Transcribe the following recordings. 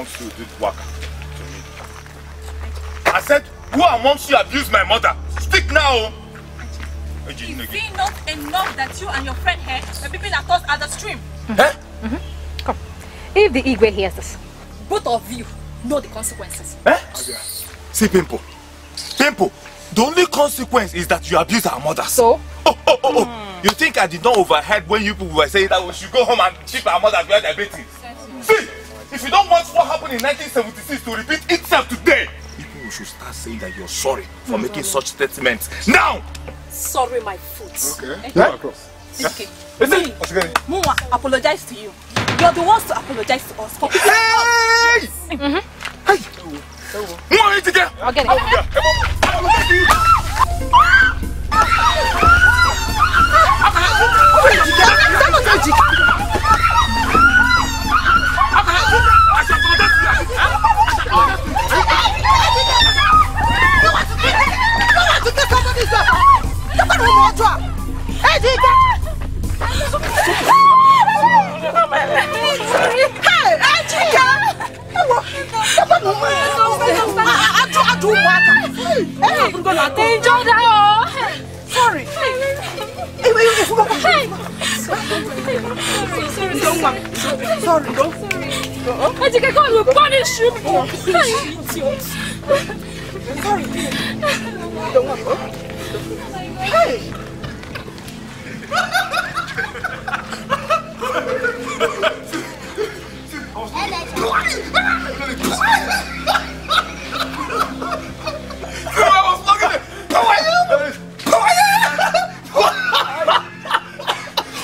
amongst you did waka to me? I said, who amongst you abused my mother? Speak now! Is it not enough that you and your friend here were people at us at the stream? Eh? If the Igwe hears us, Both of you know the consequences. Eh? See, Pimple. Pimple, the only consequence is that you abuse our mother. So? Oh, oh, oh, oh. You think I did not overheard when you people were saying that we should go home and keep our mother where they're waiting? See, if you don't want what happened in 1976 to repeat itself today, people should start saying that you're sorry for making such statements. Now! Sorry, my foot. Okay. Eh? across. Okay. Is Me, it? Mwa, apologize to you. You're the ones to apologize to us for picking Hey! Mwa, it's again! I'll get it. Enjoy that! Sorry. Sorry, go. I think God will punish you. Hey, idiot. Sorry. Don't want to go. Hey! I was looking at How are you? How are you?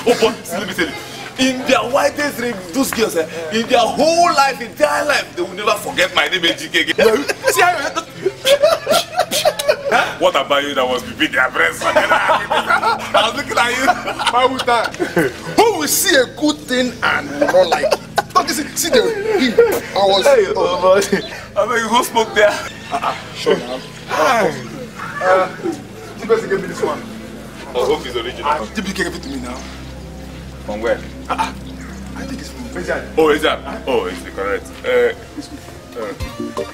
oh, but see, let me tell you. In their wildest dream, those girls, eh, in their whole life, in their life, they will never forget my name Ejike. See how you... Huh? What about you that was between their breasts? I was looking at you. Why would that? Who will see a good thing and will not like it? Don't you see, see the him? I was. Hey, oh, boy. I mean, who spoke there? Sure, now. Uh, you guys give me this one. Oh, hope it's original. Uh, you give it to me now. From where? I think it's from Bejan. Oh, is that? Oh, it's correct. Uh, uh,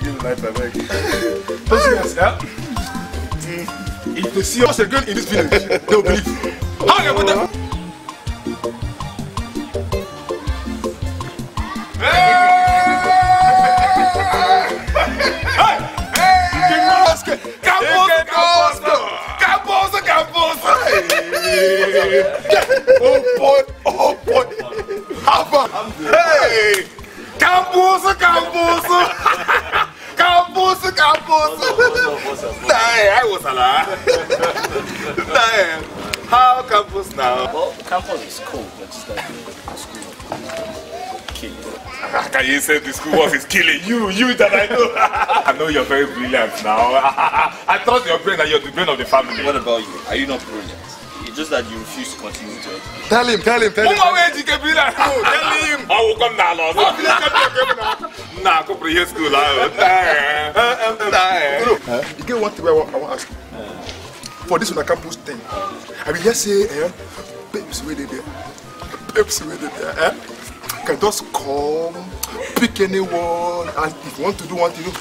give me light, I beg. Those guys, yeah? Mm. If they see us again in this village, they will believe. How? Camposo, Camposo! Oh boy, oh boy. About? Hey! Camposo, Camposo! Camposo, Camposo! Nah, I was alive. Nah, how Campus now? Well, campus is cool, but it's like the school of killing. Ah, can you say the school work is killing you? You that I know. I know you're very brilliant now. I trust your brain and you're the brain of the family. What about you? Are you not brilliant? You It's just that you refuse to continue to education. Tell him, tell him, tell him. Ụmụ nwe ejike bi na tell him. Ọwụkwọ m n'ala ọzọ. Nna akụpụrụ ihe skuul ahụ. Nna eh, nna eh. Uh, you get one thing I want, I want to ask you. For this on the campus thing, I mean, just say, eh, babes where they there, babes where they there, eh? Can just come, pick anyone, and if you want to do one thing,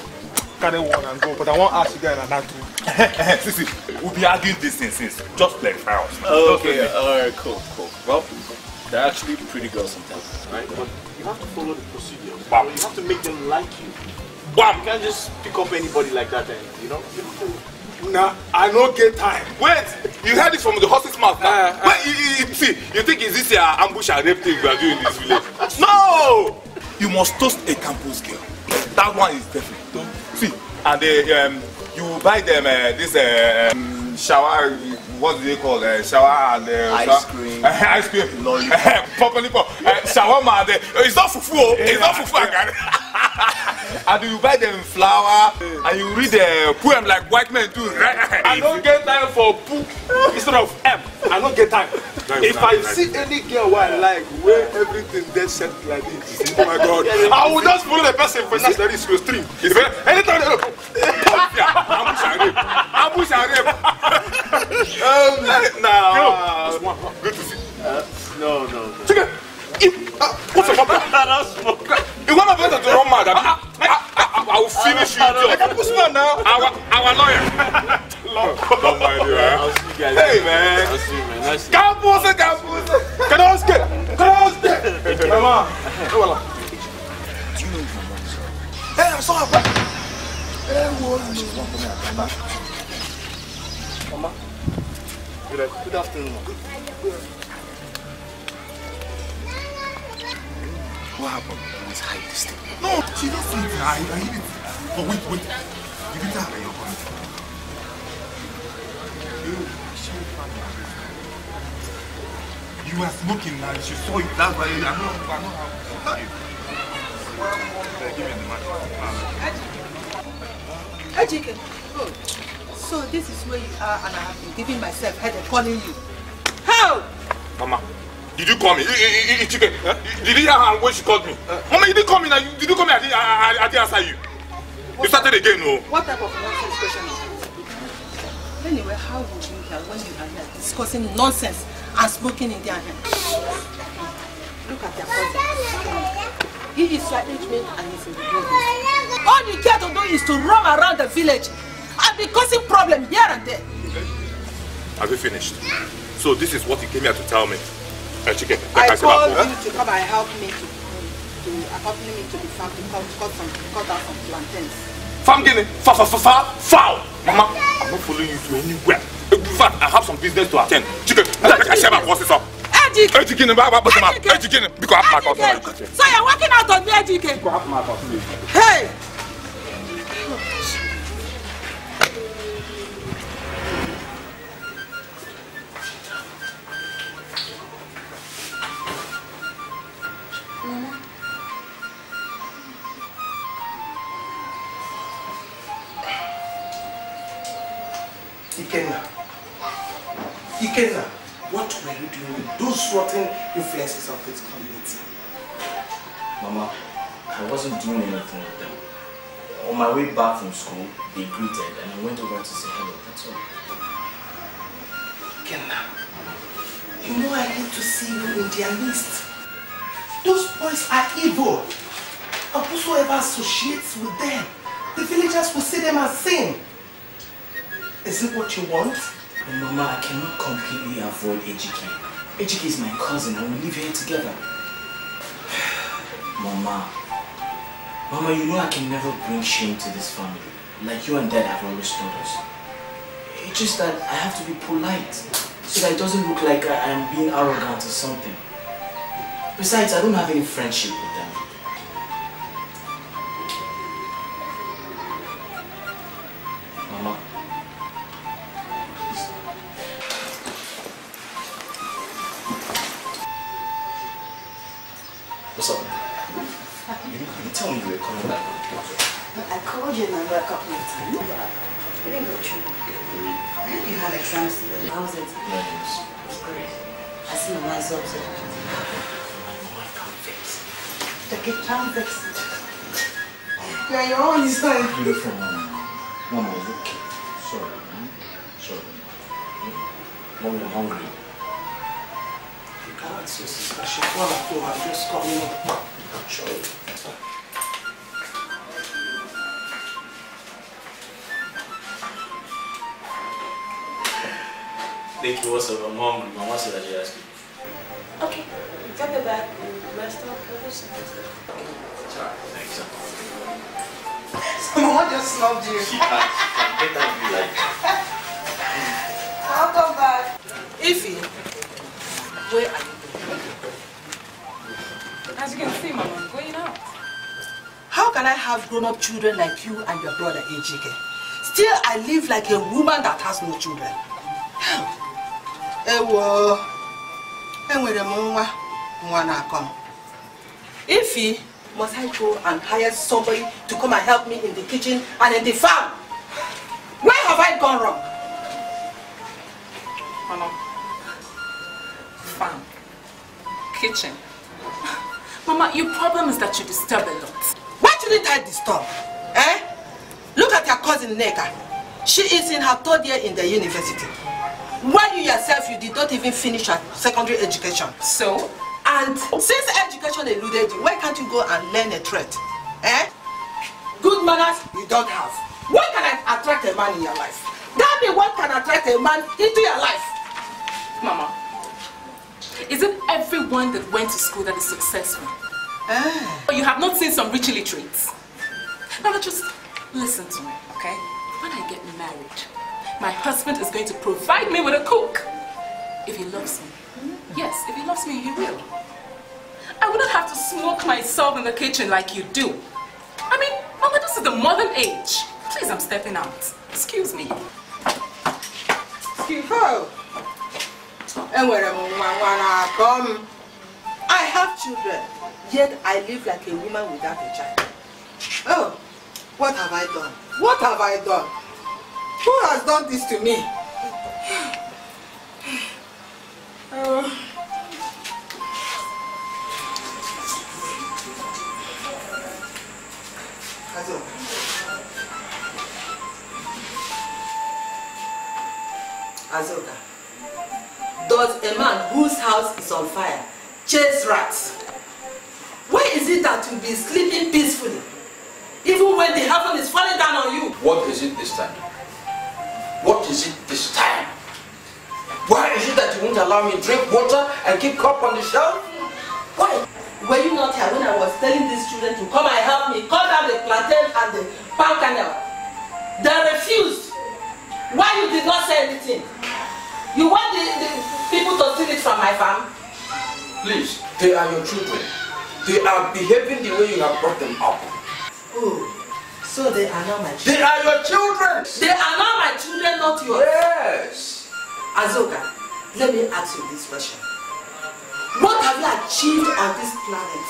carry one and go. But I want to ask you guys another two. Sisi, we'll be arguing this thing since. Just like files. Okay, alright, cool, cool. Well, they're actually pretty girls sometimes, right? But you have to follow the procedure. Wow. You have to make them like you. Bam! You can't just pick up anybody like that and, you know? You have to Nah, I no get time. Wait, you heard it from the horse's mouth now. Uh, uh. Wait, you, you, you, see, you think is this uh, ambush and rape thing we are doing in this village? No! You must toast a campus girl. That one is definitely. Don't- See, and they, um, you buy them uh, this uh, um, shower, what do they call uh, shower and uh, Ice shower- cream. Uh, ice cream. Lollipop. Properly, uh, shawarma. and, uh, It's not fufu. oh. It's not fufu. again. and you buy them flour and you read the poem like white men do. I don't get time for poop instead of M. I don't get time. Very If I see any girl who I like, where everything dead set like this, oh my god, I will just follow the person for like this to stream. Anytime ambush and rape. Ambush and um, nah. Good to see. No, no, no. Chicken. Uh, what's your problem? If one of us is wrong mad, I, I, I, I will finish you. I can push man now. Our, our lawyer. Don't mind you, eh? I'll see you guys. Hey, man. I'll see you, man. Nice to Campus, campus. Wala. Good, good afternoon. What happened? Let's hide this thing. No, she don't see it. I, I hid it. But wait, wait. You didn't have your gun. You, she. You were smoking and she saw it. That's why I know. I know how. Give me the match. Ejike, oh, so this is where you are and I have been giving myself headache calling you. How? Mama, did you call me? I, chicken. Did you hear her when she called me? Mama, you didn't call me now. Did you call me? I didn't, I, I, I didn't answer you. You started again, no? What type of nonsense question is this? Anyway, how would you hear when you are here discussing nonsense and smoking in their hand? Look at their cousin. He is your age mate and he's in the. All you care to do is to roam around the village and be causing problem here and there. Have you finished? So this is what you came here to tell me. Uh, chicken, like I called you to come and help me to, to accompany me to the farm to cut, cut, some, cut out some plantains. Farm guinea, fa fa fa fa foul. Mama, I'm not following you to anywhere. In fact, I have some business to attend. Chicken, I share my bosses up. Ejike! Hey, chicken, bye bye, bye bye. Ejike! Hey, chicken, because I have my Ejike! customer. So you're working out on me, Ejike? Hey! Ikenna. Ikenna, what were you doing with those rotten influences of this community? Mama, I wasn't doing anything with them. On my way back from school, they greeted and I went over to say hello. That's all. Ikenna, you know I hate to see you in their midst. Those boys are evil. And whosoever associates with them, the villagers will see them as sin. Is it what you want? But Mama, I cannot completely avoid Ejike. Ejike is my cousin and we live here together. Mama, Mama, you know I can never bring shame to this family. Like you and Dad have always told us. It's just that I have to be polite so that it doesn't look like I am being arrogant or something. Besides, I don't have any friendship with them. Tell me you were coming back. I called your number a couple of times. It didn't go through. I you had exams today. How was it? No news. I see Mama is upset. Take it, can't fix it. Yeah, your own is fine. Beautiful mama. Mama, okay. Sorry, man. Sorry. Mom, I'm hungry. You can't see sister. She's one of two. I'm just coming up. Sure. Thank you, what's up? I'm hungry. Mama said I should ask you. Okay, take it back. Rest of the Sorry, thanks. Mama just loved you. She can't, she can't get be like I'll come back. Ify, where are you As you can see, Mama, I'm going out. How can I have grown-up children like you and your brother Ejike? Still, I live like a woman that has no children. Ewo, enwere m nwa, nwa na-akọ m. Ify, must I go and hire somebody to come and help me in the kitchen and in the farm? Where have I gone wrong? Mama. Farm. Kitchen. Mama, your problem is that you disturb a lot. Why shouldn't I disturb? Eh? Look at your cousin Neka. She is in her third year in the university. While you yourself, you did not even finish her secondary education. So? And since education eluded you, why can't you go and learn a trade? Eh? Good manners, you don't have. What can I attract a man in your life? Tell me what can attract a man into your life? Mama, is it everyone that went to school that is successful? Eh? Or you have not seen some rich illiterates? Now just listen to me, okay? When I get married, my husband is going to provide me with a cook. If he loves me. Hmm? Yes, if he loves me, he will. I wouldn't have to smoke myself in the kitchen like you do. I mean, Mama, this is the modern age. Please, I'm stepping out. Excuse me. Excuse me. Enwere m nwa nwa na-akọ m. I have children, yet I live like a woman without a child. Oh, what have I done? What have I done? Who has done this to me? Azo. Azoka, does a man whose house is on fire chase rats? Why is it that you be sleeping peacefully even when the heaven is falling down on you? What is it this time? What is it this time? Why is it that you won't allow me drink water and keep cup on the shelf? Why? Were you not here when I was telling these children to come and help me cut down the plantain and the palm kernel? They refused. Why you did not say anything? You want the, the people to steal it from my farm? Please, they are your children. They are behaving the way you have brought them up. Oh, so they are not my children. They are your children. They are not my children, not yours. Yes. Azuka, let me ask you this question. What have you achieved on this planet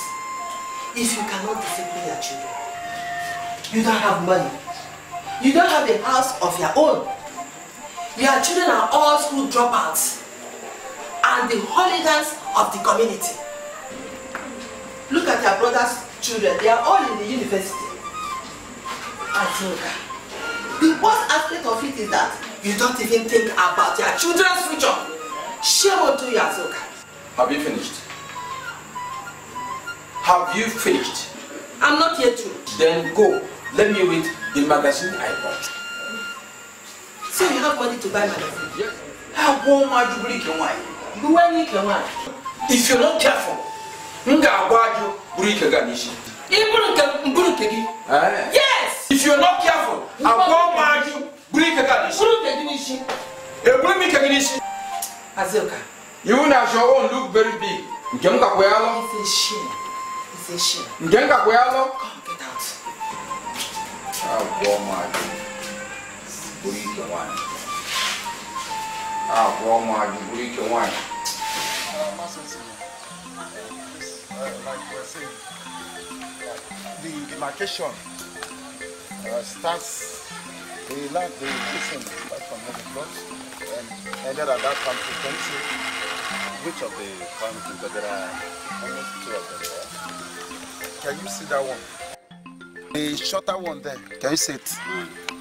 if you cannot discipline your children? You don't have money. You don't have a house of your own. Your children are all school dropouts and the hooligans of the community. Look at your brother's children. They are all in the university. Azoka, the worst aspect of it is that you don't even think about your children's future. Shame on you, Azoka. Have you finished? Have you finished? I'm not yet through. Then go. Let me read the magazine I bought. So you have money to buy magazine? Yes. How warm are you drinking wine? Do I need your wine? If you're not careful, m ga-agwa you buru ike gaa n'isi. Iburu nke mburu nke gị? Eh. Yes! If you're not careful, agwa m ajụ buru ike gaa n'isi. Buru nke gị n'isi. Eburu m ike gị n'isi. Azuka. You na your own look very big. Nke m gakwa ya lọ. It's a shame. It's a shame. Nke m gakwa ya lọ. Come, get out. Agwọ m ajụ buru ike nwanyị. Agwọ m ajụ buru ike nwanyị. like we're saying, the demarcation uh, starts, the land, the location starts from moving plots. And ended at that time to can you see which of the farms because there are almost two of them there. Can you see that one? The shorter one there. Can you see it?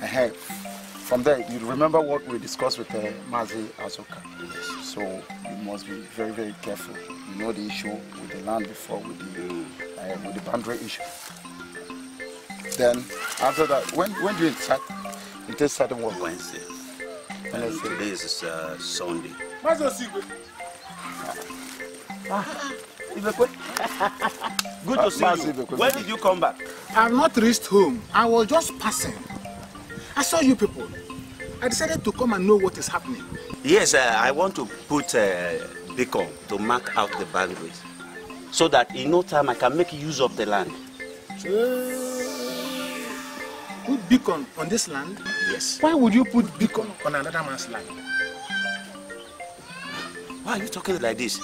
Ahead. From there, you remember what we discussed with uh, Mazi Azuka. Yes. So you must be very, very careful. You know the issue with the land before with the uh, with the boundary issue. Then after that, when when do you start? You take starting work Wednesday. And Wednesday. today is uh, Sunday. Good Uh, to see you. Ibekwe. When did you come back? I've not reached home. I was just passing. I saw you people. I decided to come and know what is happening. Yes, uh, I want to put uh, beacon to mark out the boundaries so that in no time I can make use of the land. Put beacon on this land? Yes. Why would you put beacon on another man's land? Why are you talking like this?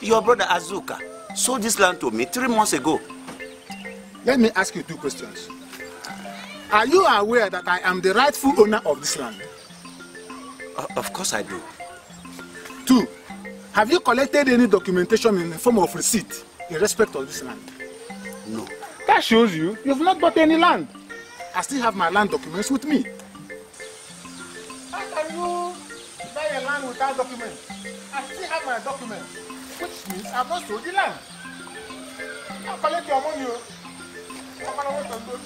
Your brother Azuka sold this land to me three months ago. Let me ask you two questions. Are you aware that I am the rightful owner of this land? Uh, of course I do. Two, have you collected any documentation in the form of receipt in respect of this land? No. That shows you you've not bought any land. I still have my land documents with me. How can you buy a land without documents? I still have my documents, which means I've not sold the land. Now collect your money. oh. Come on, what I'm doing.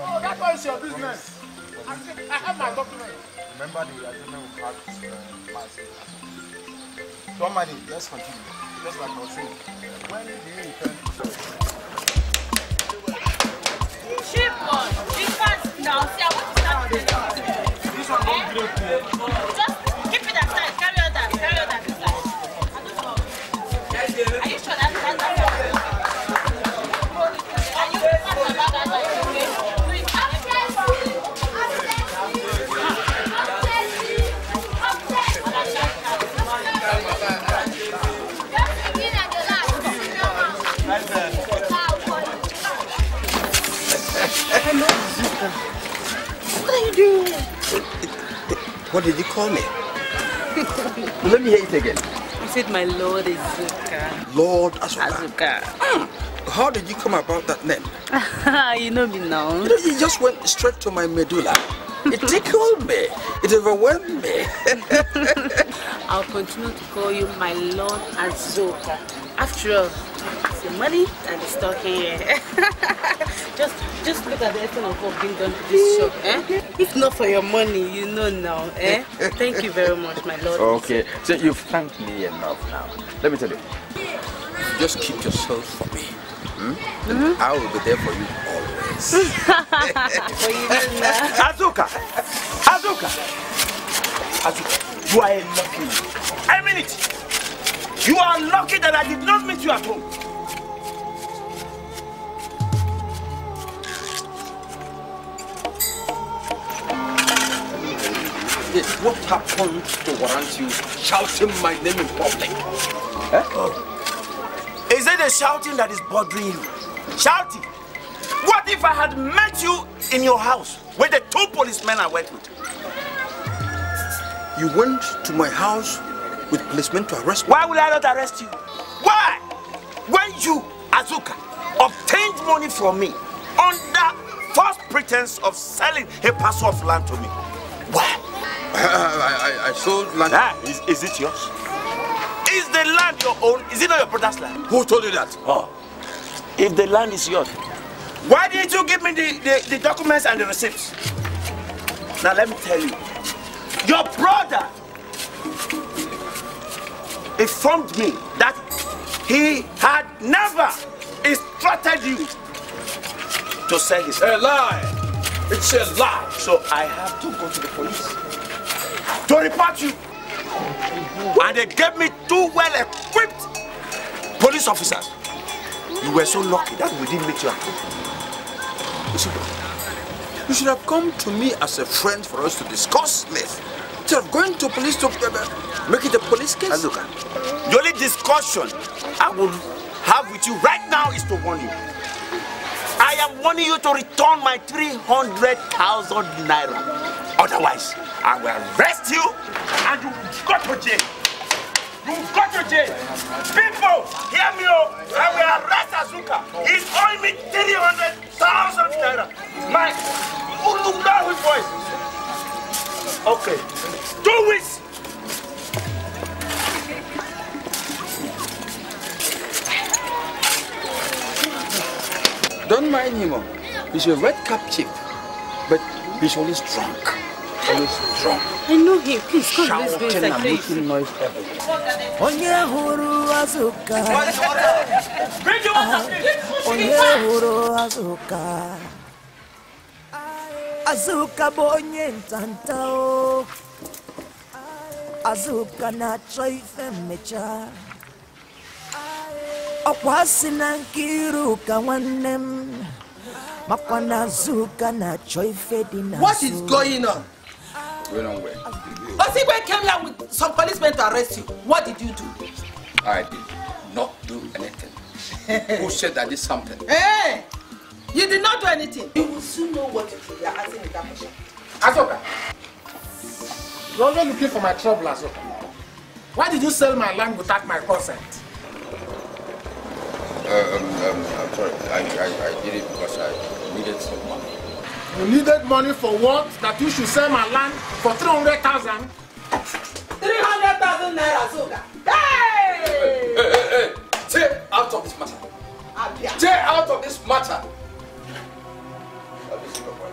Oh, that one is your business. I, still, I have my documents. Remember the agreement we had with uh, Mazi. Don't mind it, let's continue. Just like I was saying. When do you intend to Ship on. Be fast now. See, I want to start with this. This one don't What did you call me? Let me hear it again. I said my lord is Zuka. Lord Azuka. Azuka. Mm. How did you come about that name? you know me now. You know, you just went straight to my medulla. It tickled me. It overwhelmed me. I'll continue to call you my lord Azuka. After all, the money and the stock here. just just look at the essence of what being done to this shop. Eh? If not for your money, you know now. Eh? Thank you very much, my lord. Okay, so you've thanked me enough now. Let me tell you. Just keep yourself for me. Hmm? And I will be there for you always. For you Azuka! Azuka! Azuka, you are a lucky. I mean it. You are lucky that I did not meet you at home. Yes, what happened to warrant you shouting my name in public? Oh. Is it the shouting that is bothering you? Shouting? What if I had met you in your house with the two policemen I worked with? You went to my house with policemen to arrest me? Why will I not arrest you? Why? When you, Azuka, obtained money from me under false pretense of selling a parcel of land to me. Why? I, I, I sold land. Ah, is, is it yours? Is the land your own? Is it not your brother's land? Who told you that? Oh, if the land is yours, why didn't you give me the, the, the documents and the receipts? Now let me tell you, your brother informed me that he had never instructed you to sell his A lie! It's a lie! So I have to go to the police to report you. And they gave me two well-equipped police officers. You were so lucky that we didn't meet you at home. You should, you should have come to me as a friend for us to discuss this. Instead of going to police to uh, make it a police case. Azuka, the only discussion I will have with you right now is to warn you. I am warning you to return my 300,000 naira Otherwise, I will arrest you and you go to jail. You go to jail. People, hear me oh. I will arrest Azuka. He's owing me 300,000 naira. My, look down his voice. Okay. Two weeks. Don't mind him. oh. He's a red cap chief, but he's always drunk. Always drunk. I know him. Please come let's go Shouting inside, and please. making noise everywhere. onye hụrụ azụka onye hụrụ azụka azụka ọkwa si na nkiru ka nwanne m makwa na azụka na-achọ ife dị na What is going on? Osigwe came here with some policemen to arrest you. What did you do? I did not do anything. Who said I did something? Hey! You did not do anything. You will soon know what you did. You are asking me that question. Azoka, you're always looking for my trouble, Azoka. Why did you sell my land without my consent? Uh, um, um, I'm sorry. I, I, I did it because I needed some money. You needed money for what? That you should sell my land for 300,000? 300,000 naira, Soga. Hey! Hey, hey, hey! Stay out of this matter. Stay out of this matter.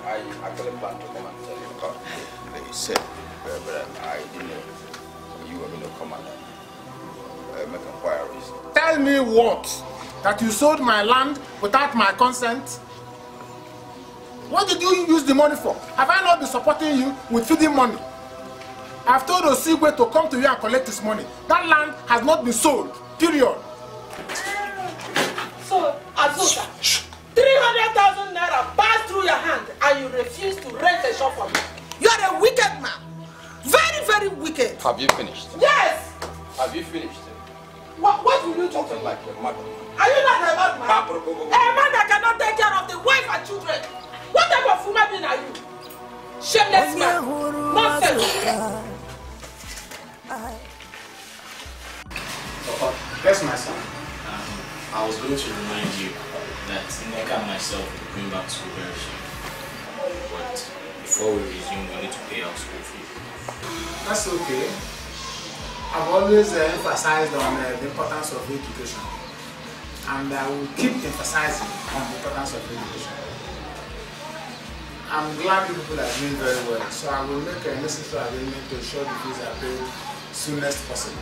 I actually planned to come and tell you because they said, but I didn't know you were going to come and uh, make inquiries. Tell me what? That you sold my land without my consent? What did you use the money for? Have I not been supporting you with feeding money? I've told Osigwe to come to you and collect his money. That land has not been sold. Period. So, Azuka, 300,000 naira passed through your hand and you refuse to rent a shop for me. You are a wicked man. Very, very wicked. Have you finished? Yes! Have you finished? What, what will you do? Something like a mother. Are you not a bad man? A man that cannot take care of the wife and children. What type of human being are you? Shameless man. hụrụ Nonsense. Papa, Yes, my son. um, I was going to remind you that Nneka and myself will be going back to school very soon. But before we resume, we need to pay our school fee. That's okay. I've always uh, emphasized on uh, the importance of education. And I will keep emphasizing on the importance of education. I'm glad you people are doing very well, so I will make a necessary arrangement to ensure the fees are paid soonest possible.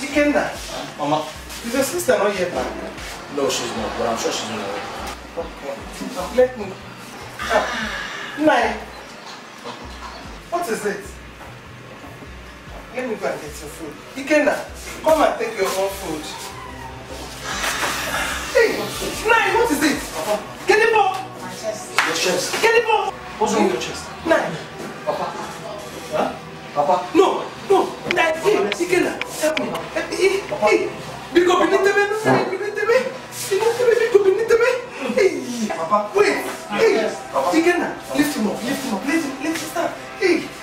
Ikenna, Mama? is your sister not yet back? No, she's not, but I'm sure she's on her way. Okay. Let me. Ah, Nai, what is it? Let me go and get your food. Ikenna, come and take your own food. Hey, Nai, what is it? Get the ball. Your chest. Get the ball. What's wrong with your chest? Nai. Papa? Huh? Papa? No, no, Nai, hey, Ikenna, help me. Help me. Hey, hey. Biko binitebe, no, binitebe. Binitebe, biko binitebe. Hey, Papa, wait. Hey, Ikenna, lift him up, lift him up, lift him, lift him stand. Hey.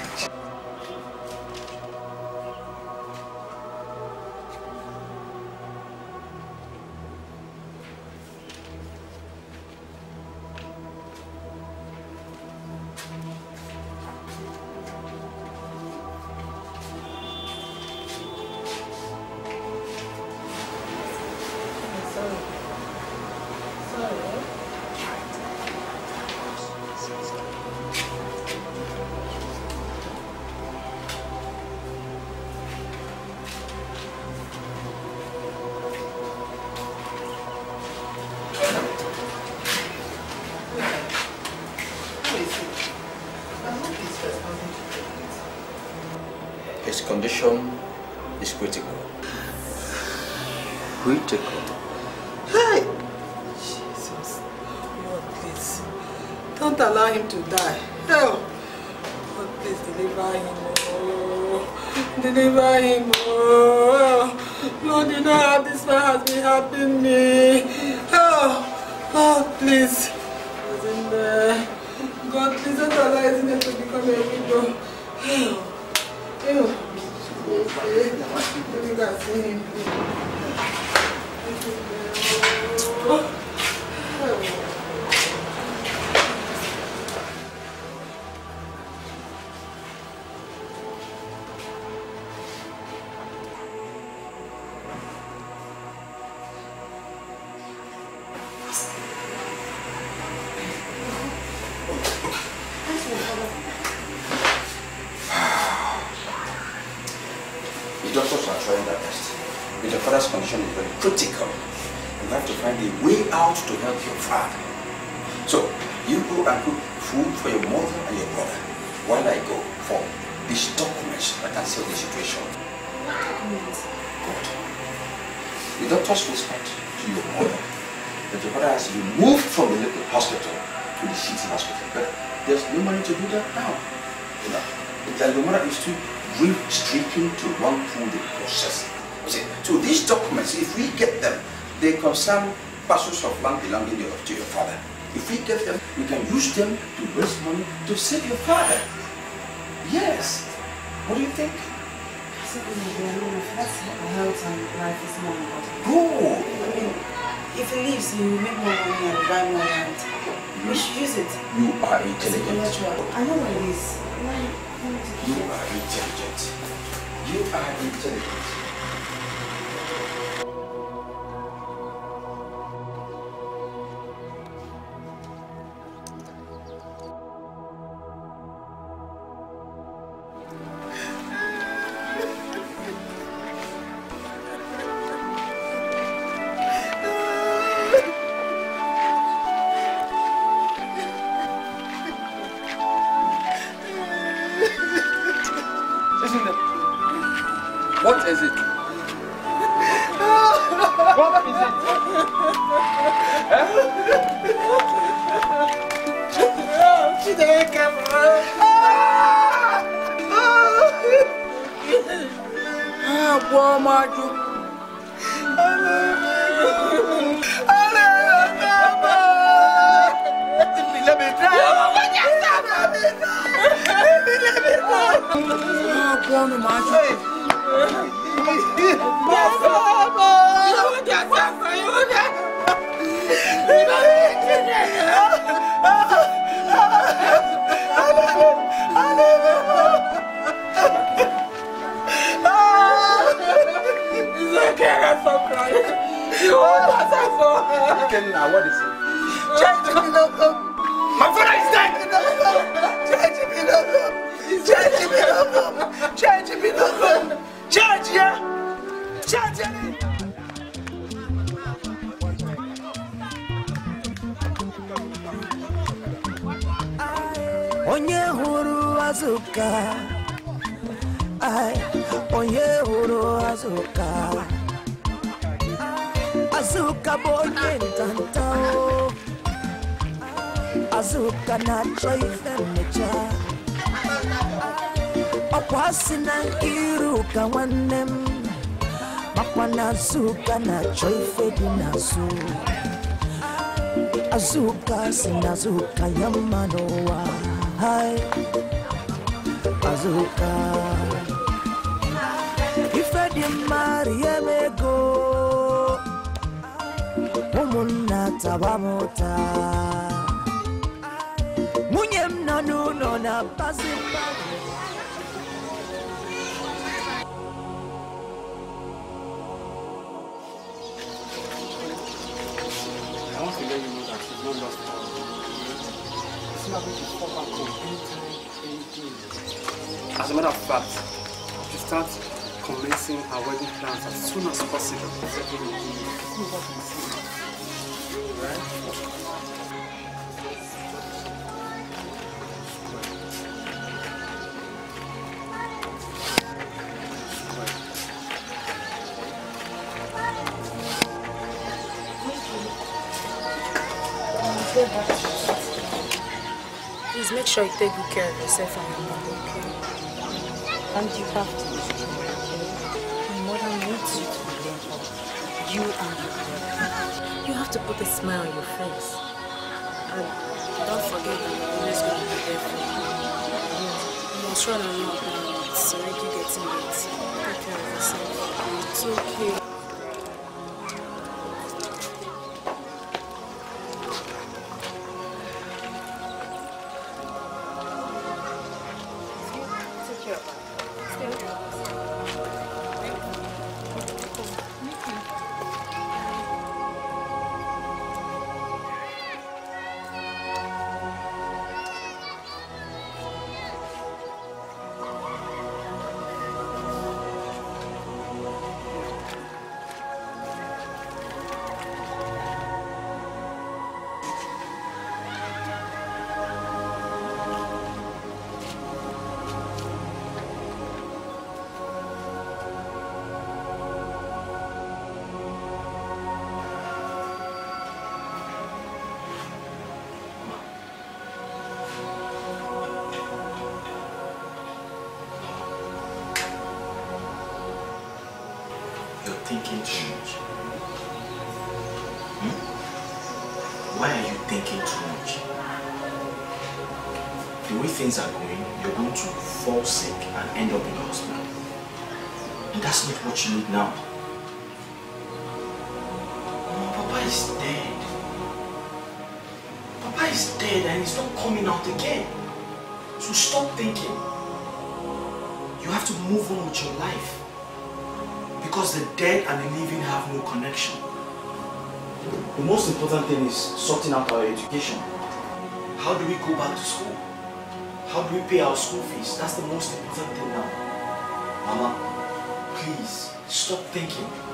Ikenna, what is it? My father is dead! Change me no Change me no Change me no Change ya! Change ya! onye hụrụ azụka ai onye hụrụ azụka azụka bụ onye ntanta o azụka na-achọ ife mmecha ọkwa si na nkiru ka nwanne m makwa na azụka na-achọ ife dị n'azụ azụka si na azụka ya mma azụka ife dị mma rie m taba m ụta nwunye m nọ n'ụlọ na-abazi mmadụ I want to let you know that she's not lost her. She's not going to fall back on anytime, anything. As a matter of fact, she start commencing her wedding plans as soon as possible. Please make sure you take good care of yourself and your mother, okay? And you have to have to put a smile on your face. And don't forget that I'm going to be there for you. You must run along. It's already getting late. Take care of yourself. It's okay. Not what you need now. Papa is dead. Papa is dead and he's not coming out again. So stop thinking. You have to move on with your life. Because the dead and the living have no connection. The most important thing is sorting out our education. How do we go back to school? How do we pay our school fees? That's the most important thing now. Mama, please, stop thinking.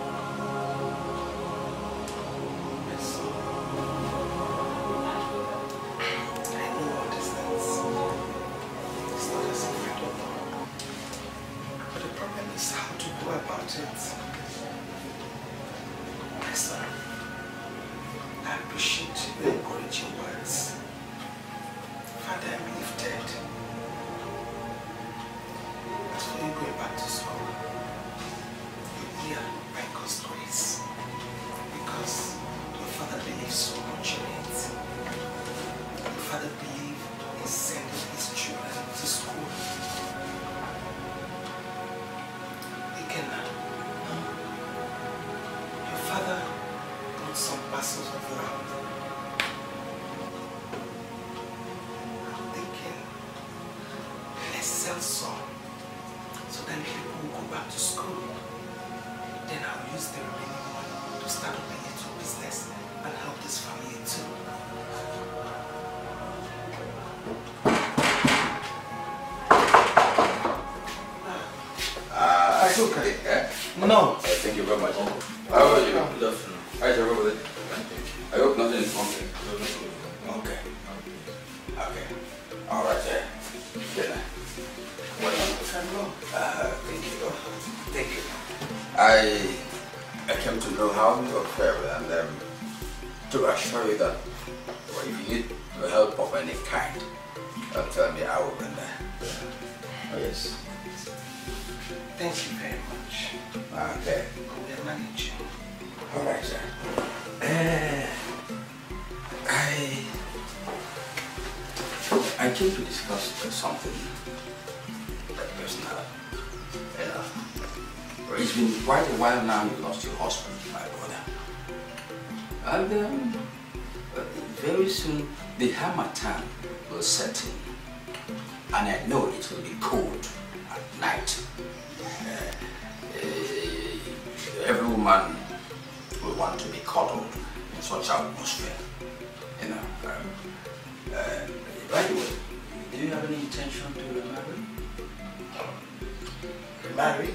Marry?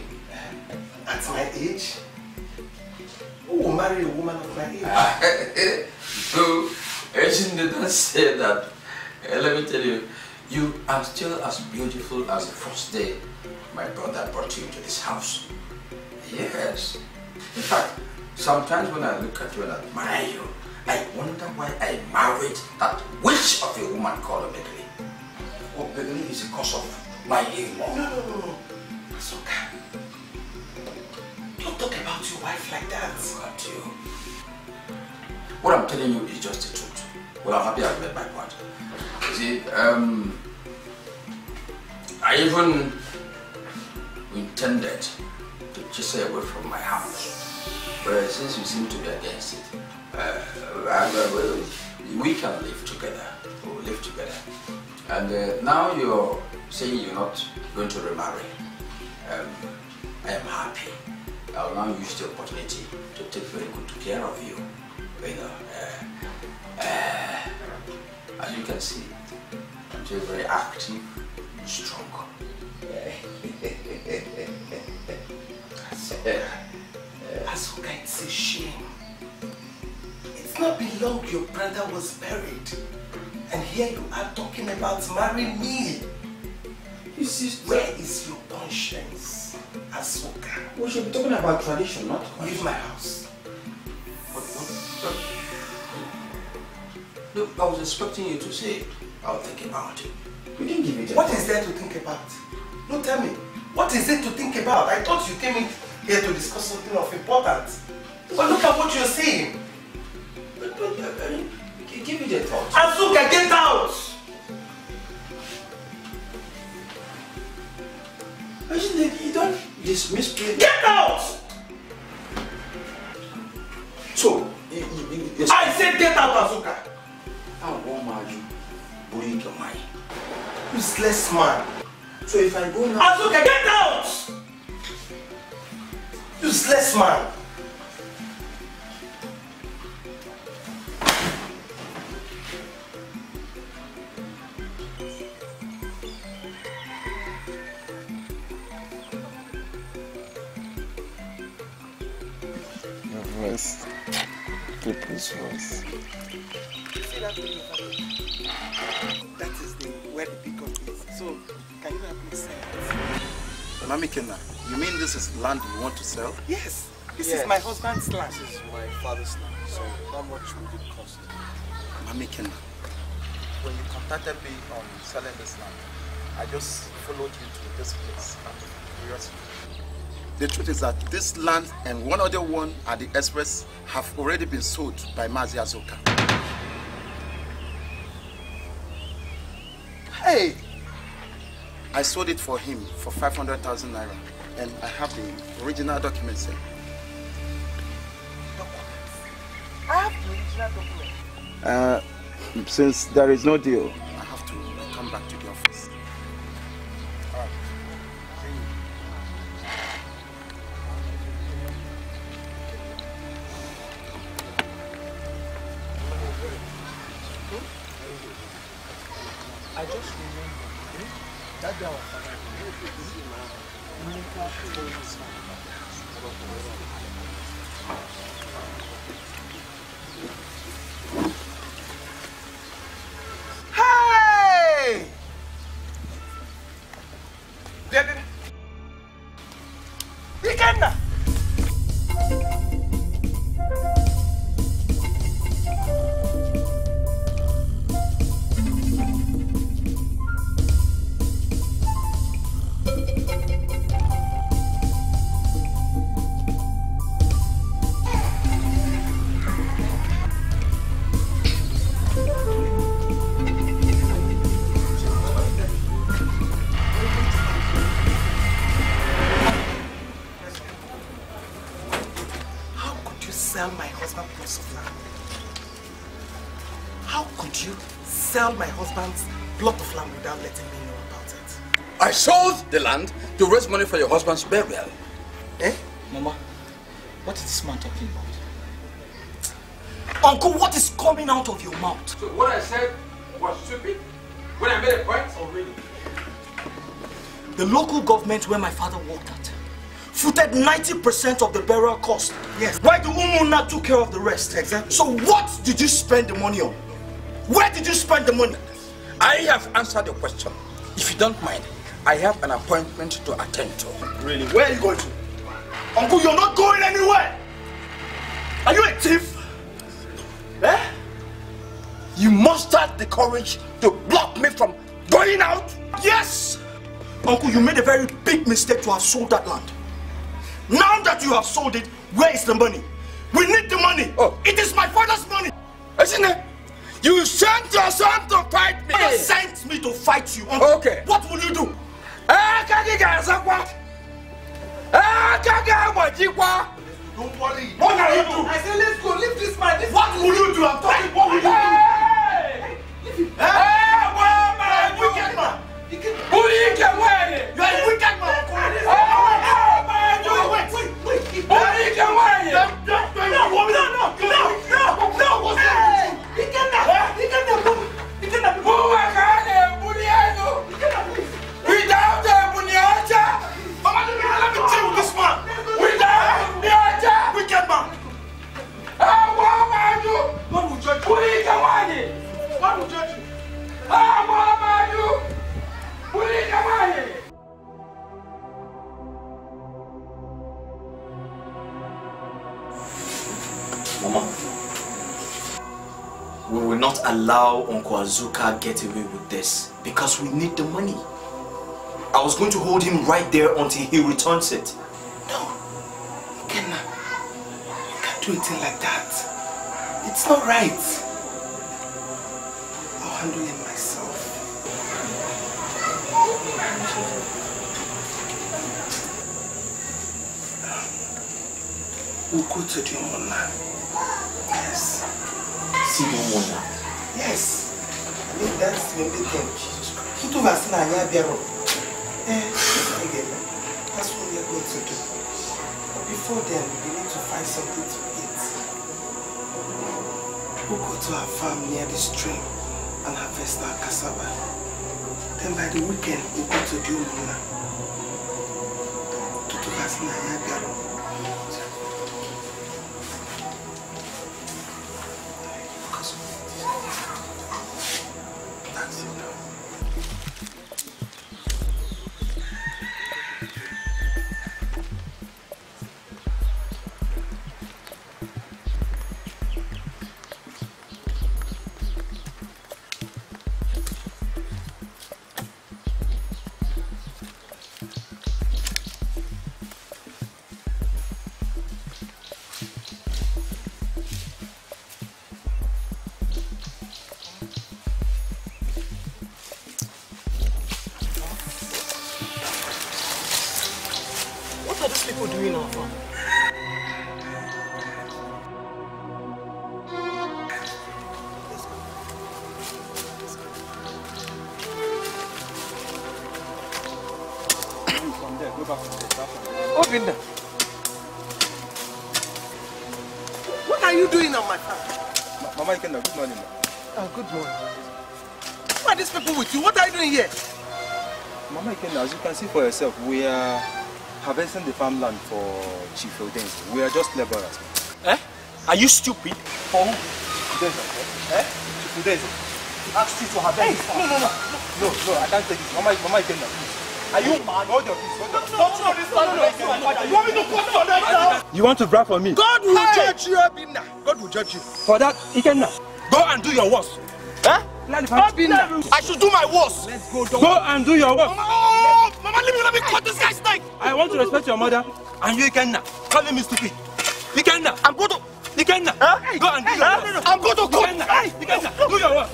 At my age? Who will marry a woman of my age? so, Agent didn't say that. Uh, let me tell you, you are still as beautiful as the first day my brother brought you into this house. Yes. In fact, sometimes when I look at you and admire you, I wonder why I married that witch of a woman called Begley. Oh, Begley is the cause of my in-law. No, no, no, no. Azuka. Don't talk about your wife like that. Look at you. What I'm telling you is just the truth. Well, I'm happy I've made my point. You see, um, I even intended to chase her away from my house. But since you seem to be against it, uh, I, uh, we can live together. We'll live together. And uh, now you're saying you're not going to remarry. Um, I am happy. I'll now use the opportunity to take very good care of you. You know, uh, uh, as you can see, I'm still very active and strong. Azuka, it's a shame. It's not been long your brother was buried. And here you are talking about marrying me. Where is your conscience, Azuka? We should be talking about tradition, not Leave my house. Look, I was expecting you to say, I'll think about it. You didn't give it What is there to think about? No, tell me. What is it to think about? I thought you came in here to discuss something of importance. But look at what you're saying. Give it a thought. Azuka, get out! Isn't it, you don't dismiss me. Get out! So, you, you, you, I said get out, Asuka! How warm are you? Bring your mind. Useless man. So if I go now... Asuka, get out! Useless man. Voice. People's voice. See that thing over? That is the where the beacon is. So, can you help me sell it? Mami Kenna, you mean this is land you want to sell? Yes. This Yes. is my husband's land. This is my father's land. So how much would it cost? Mami Kenna, when you contacted me on selling this land, I just followed you to this place out of curiosity. The truth is that this land and one other one at the express have already been sold by Mazi Azuka. Hey! I sold it for him for 500,000 naira and I have the original documents here. I have the original document. Uh, since there is no deal, I have to come back to the money for your husband's burial. Eh? Mama, what is this man talking about? Uncle, what is coming out of your mouth? So what I said was stupid? When I made a point? Oh, really? The local government where my father worked at footed 90% of the burial cost. Yes. Why the Umunna took care of the rest? Exactly. So what did you spend the money on? Where did you spend the money? I have answered your question. If you don't mind, I have an appointment to attend to. Really? Where are you going to? Uncle, you're not going anywhere! Are you a thief? Eh? You mustered the courage to block me from going out? Yes! Uncle, you made a very big mistake to have sold that land. Now that you have sold it, where is the money? We need the money. Oh. It is my father's money. Isn't it? You sent your son to fight me. Father sent me to fight you. Uncle. Okay. What will you do? Aka gị ga-azakwa. Aka gị agbajikwa. Don't worry. What can you do? I said, let's go. Leave this man. This What will you do? I'm talking. What will you do? Hey, woman! Wicked man. Who you can wear You are a wicked man. Wait, wait, wait. Who you can wear No, no, no, no, no, no, no, what's that? He cannot. He cannot. He cannot. Who are going God will judge you. Ah, what about you? Who you can wear Mama, we will not allow Uncle Azuka get away with this because we need the money. I was going to hold him right there until he returns it. No, Kenna, you can't do anything like that. It's not right. I'll handle it myself. We'll go to the Mona. Yes. See no wonder. Yes. I mean, that's the only thing. Tutu vasi na anya biaro. Eh, again. That's what we are going to do. But before then, we need to find something to We'll go to our farm near the stream and harvest our cassava. Then by the weekend, we'll go to the You see for yourself, we are harvesting the farmland for Chief Odense. We are just laborers. Eh? Are you stupid? For who? Odense. Eh? Chief Odense. Asked you to harvest. No, no, no. No, no, I can't take this. Mama, Mama Ikenna, please. Are you mad? Hold your peace, hold your peace. This You want me to now? You want brag for me? God will judge you, Obinna. God will judge you. For that, Ikenna. Go and do your worst. Eh? Obinna. I should do my worst. Let's go. Go and do your work. Let me, cut this guy's neck. I want to respect your mother and you Ikenna. Calling me stupid. Ikenna. I'm going to... Ikenna. Go and do your work. I'm going to cut. Ikenna. Ikenna. Do your work.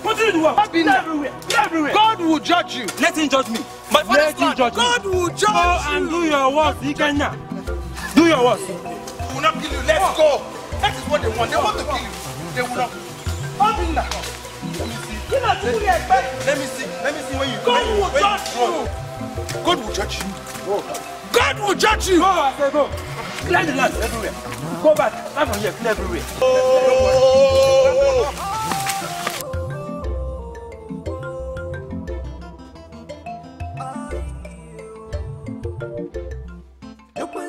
Continue the work. Obinna. Everywhere. Everywhere. God will judge you. Let him judge me. My Let him judge God me. will Go judge and you. do your work, Ikenna. Do your work. They will not kill you. Let's go. That is what they want. They want to kill you. They will not. Obinna. Let me see. Let me see. Let me see when you God will judge you. God will judge you. God will judge you. Go, I say go. Clear the land everywhere. Go back. Start from here. Clear everywhere. ekwensu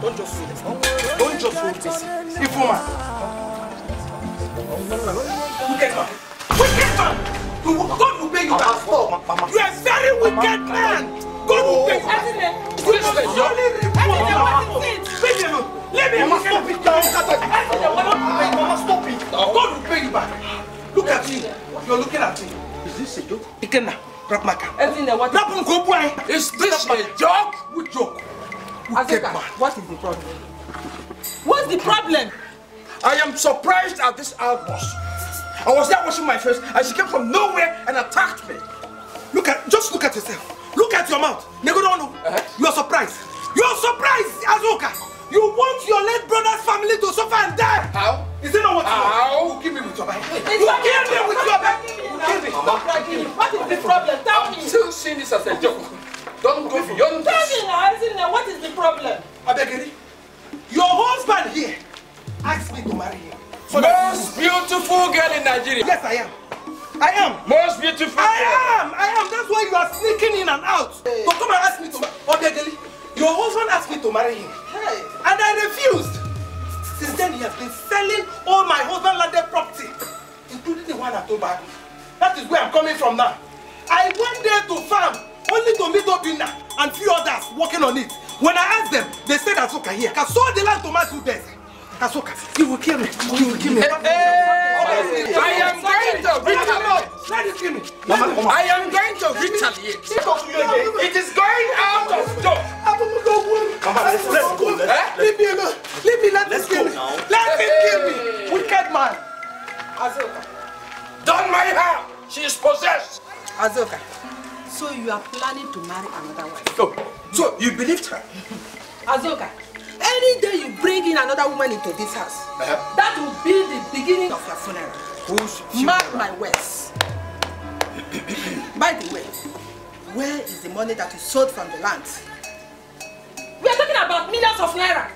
Don't just feel it. Don't just feel this. Ifuma. Wicked man. Wicked man. God will pay you back. You are a very wicked man. God will pay you back. You must surely report. Leave me alone. Leave me alone. Stop it. Mama, stop it. God will pay you back. Look at me. You're looking at me. Is this a joke? Ikenna, grab my car. Grab him, go boy. Is this a joke? What joke? Wicked man. What is the problem? What's the problem? I am surprised at this outburst. I was there washing my face and she came from nowhere and attacked me. Look at, just look at yourself. Look at your mouth. Negodono, you are surprised. You are surprised, Azuka. You want your late brother's family to suffer and die. How? Is it not what you want? You kill me with your bike. You kill me with your. You kill me. What is the problem? Tell me. Still seeing this as a joke. Don't go beyond Tell this. me now, isn't? What is the problem? Abegiri, your husband here asked me to marry him. Most beautiful girl in Nigeria. Yes, I am. I am. Most beautiful I am. I am. That's why you are sneaking in and out. To come and ask me to marry. Obegeli, your husband asked me to marry him. And I refused. Since then, he has been selling all my husband landed property, including the one at Tobago. That is where I'm coming from now. I went there to farm, only to meet Obina and few others working on it. When I asked them, they said Azuka here. I saw the land to my two days. Azuka, you will kill me. You will kill me. I am going to retaliate. Let it kill me. I am going to retaliate. It is going out of door. Mama, let's, let's go. Let's, eh? Leave me alone. Leave me. Let let's him kill me. Let him kill me. Wicked man. Azuka. Don't marry her. She is possessed. Azuka. So you are planning to marry another wife? So, so you believed her? Azuka. Any day you bring in another woman into this house, uh-huh. that will be the beginning of your funeral. Who's Mark my words. By the way, where is the money that you sold from the land? We are talking about millions of naira.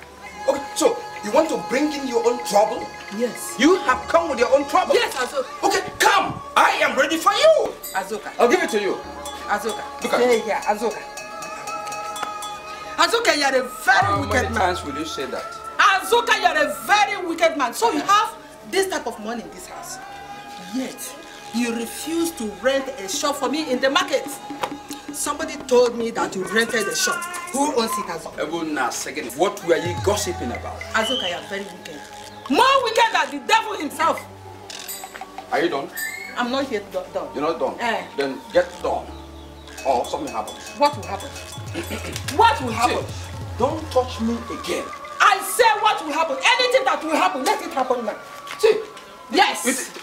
Okay, so you want to bring in your own trouble? Yes. You have come with your own trouble? Yes, Azuka. Okay, come. I am ready for you. Azuka. I'll give it to you. Azuka. Look at Stay here, Azuka. Azoka, you are a very How wicked many man. times will you say that? Azoka, you are a very wicked man. So you have this type of money in this house. Yet, you refuse to rent a shop for me in the market. Somebody told me that you rented a shop. Who owns it, Azoka? Ebuna, second. What were you gossiping about? Azoka, you are very wicked. More wicked than the devil himself. Are you done? I'm not yet do- done. You're not done? Eh. Then get done. Or something happens. What will happen? what will happen? Don't touch me again. I say what will happen. Anything that will happen, let it happen now. See? Yes. It, it,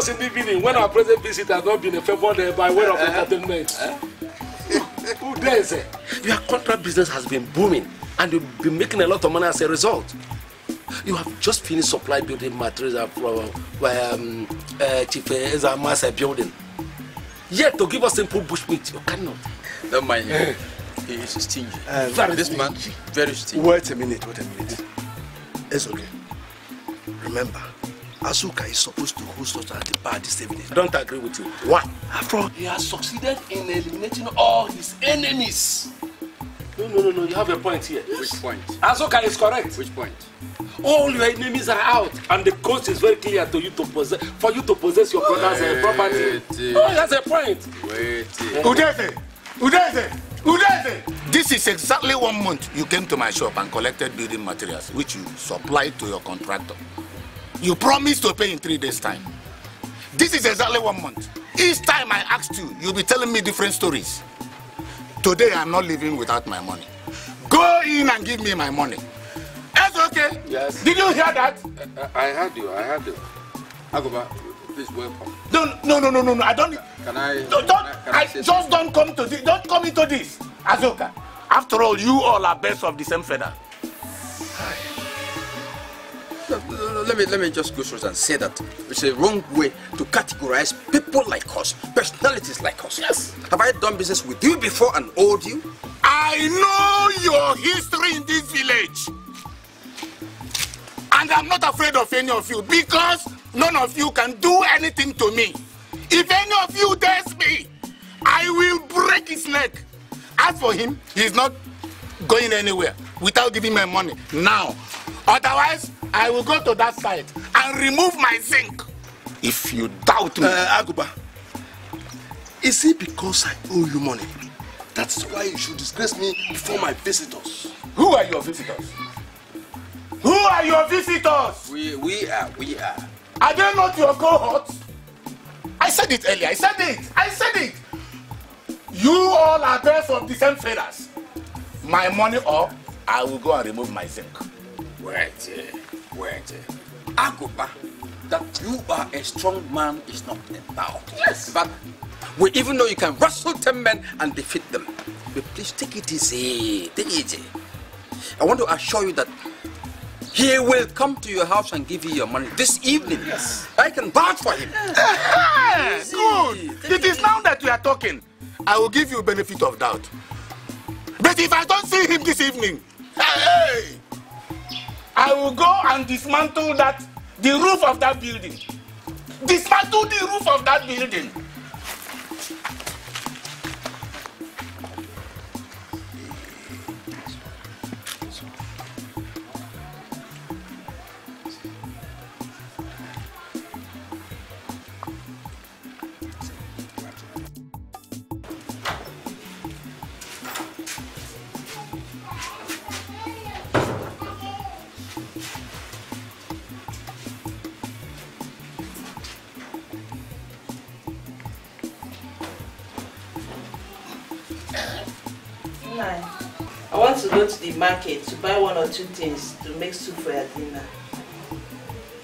the need seeing us in the evening when our present visit has not been favored uh, by way of entertainment? Who dares it? Your contract business has been booming and you've been making a lot of money as a result. You have just finished supply building materials from um, uh, Chief Ezama's building. Yet to give us simple bushmeat, you cannot. Don't mind him. He is stingy. Um, very this man, very stingy. Wait a minute, wait a minute. It's okay. Remember, Azuka is supposed to host us at the bar this evening. I don't agree with you. Why? After all, he has succeeded in eliminating all his enemies. No, no, no, no, you have a point here. Which point? Azuka is correct. Which point? All your enemies are out, and the coast is very clear to you to possess for you to possess your brother's uh, property. Oh, has a point. Wait. Udeze! Udeze! Udeze! This is exactly one month you came to my shop and collected building materials, which you supplied to your contractor. You promised to pay in three days' time. This is exactly one month. Each time I asked you, you'll be telling me different stories. Today I'm not living without my money. Go in and give me my money. That's okay. Yes. Did you hear that? Uh, I heard you, I heard you. Aguba, please welcome. No, no, no, no, no, no. I don't. Can I? Don't. don't can I, can I I, just don't come to this. Don't come into this, Azuka. After all, you all are birds of the same feather. Let me let me just go through and say that it's a wrong way to categorize people like us, personalities like us. Yes. Have I done business with you before and owed you? I know your history in this village. And I'm not afraid of any of you because none of you can do anything to me. If any of you dares me, I will break his neck. As for him, he's not going anywhere without giving me money now. Otherwise, I will go to that side and remove my zinc. If you doubt me. Uh, Aguba, is it because I owe you money? That's why you should disgrace me before my visitors. Who are your visitors? Who are your visitors? We we are we are. Are they not your cohorts? I said it earlier. I said it. I said it. You all are birds of the same feathers. My money or I will go and remove my zinc. Wait, wait. Uh. Aguba, that you are a strong man is not a doubt. Yes. But we even know you can wrestle ten men and defeat them. But please take it easy. Take it easy. I want to assure you that he will come to your house and give you your money this evening. Yes. I can vouch for him. Good. It is now that we are talking. I will give you benefit of doubt. But if I don't see him this evening, hey, I will go and dismantle that the roof of that building. Dismantle the roof of that building. Go to the market to buy one or two things to make soup for your dinner.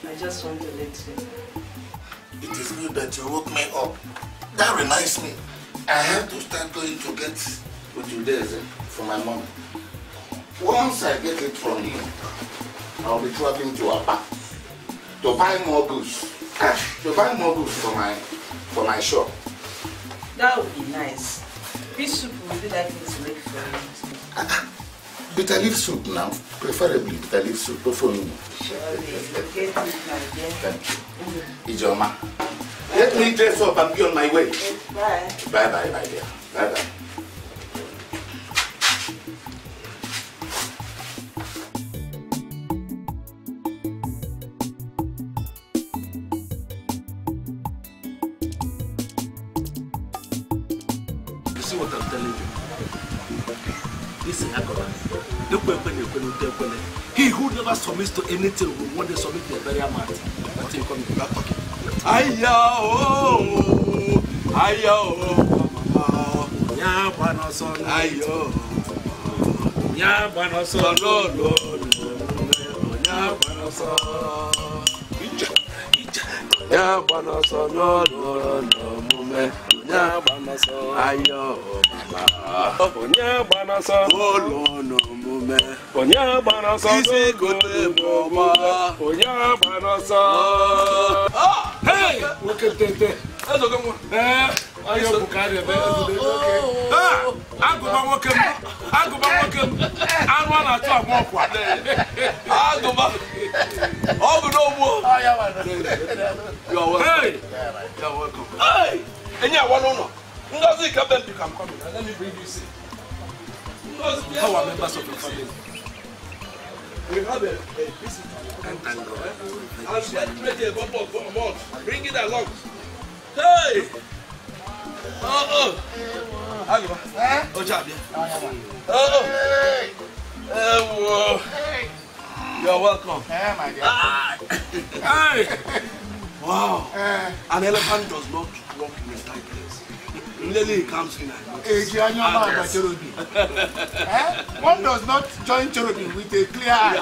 I just want to let you know. it is good that you woke me up. That reminds me, I have to start going to get Ujudes eh, for my mom. Once I get it from you, I'll be traveling to Aba to buy more goods. Cash, to buy more goods for my for my shop. That would be nice. Which soup would you like to make for you? Bitter leaf soup now, preferably bitter leaf soup. Before me. Surely, get it, my dear. Thank you. Ijoma. Let me dress up and be on my way. Bye. Bye bye, my dear. Bye bye. Who never submits to anything will one day submit to a burial mat. What are you coming to talking? Aya oh, aya oh, ya bana son ayo. onye agba n'ọsọ n'ụlọ onye agba n'ọsọ onye agba n'ọsọ n'ụlọ n'omume onye agba n'ọsọ ayọ mama onye agba n'ọsọ n'ụlọ n'omume onye agba n'ọsọ isi gote n'ọma onye agba n'ọsọ Hey! nwoke ntente. Ee onye bụ ka a na-eme ezide nwoke Ah! agụba nwoke m. Agụba nwoke m. Anụ a na-achụ agba ọkwa agụba? Ọgụ n'ogbo Hey! Hey! Enyi awa n'ụlọ. Ngozi Captain you can come in. Let me How are members of your family? We have a, a visitor. And thank God. Get a bump of amount. Bring it along. Hey! Oh, oh. Agba. Oh, Jabia. Oh, oh. Hey, whoa. You're welcome. Eh, my dear. Ah. Hey! Wow. An elephant does not walk in a tight place. Immediately he comes in and Eji anya ọma agba cherubim. Eh? One does not join cherubim with a clear eye.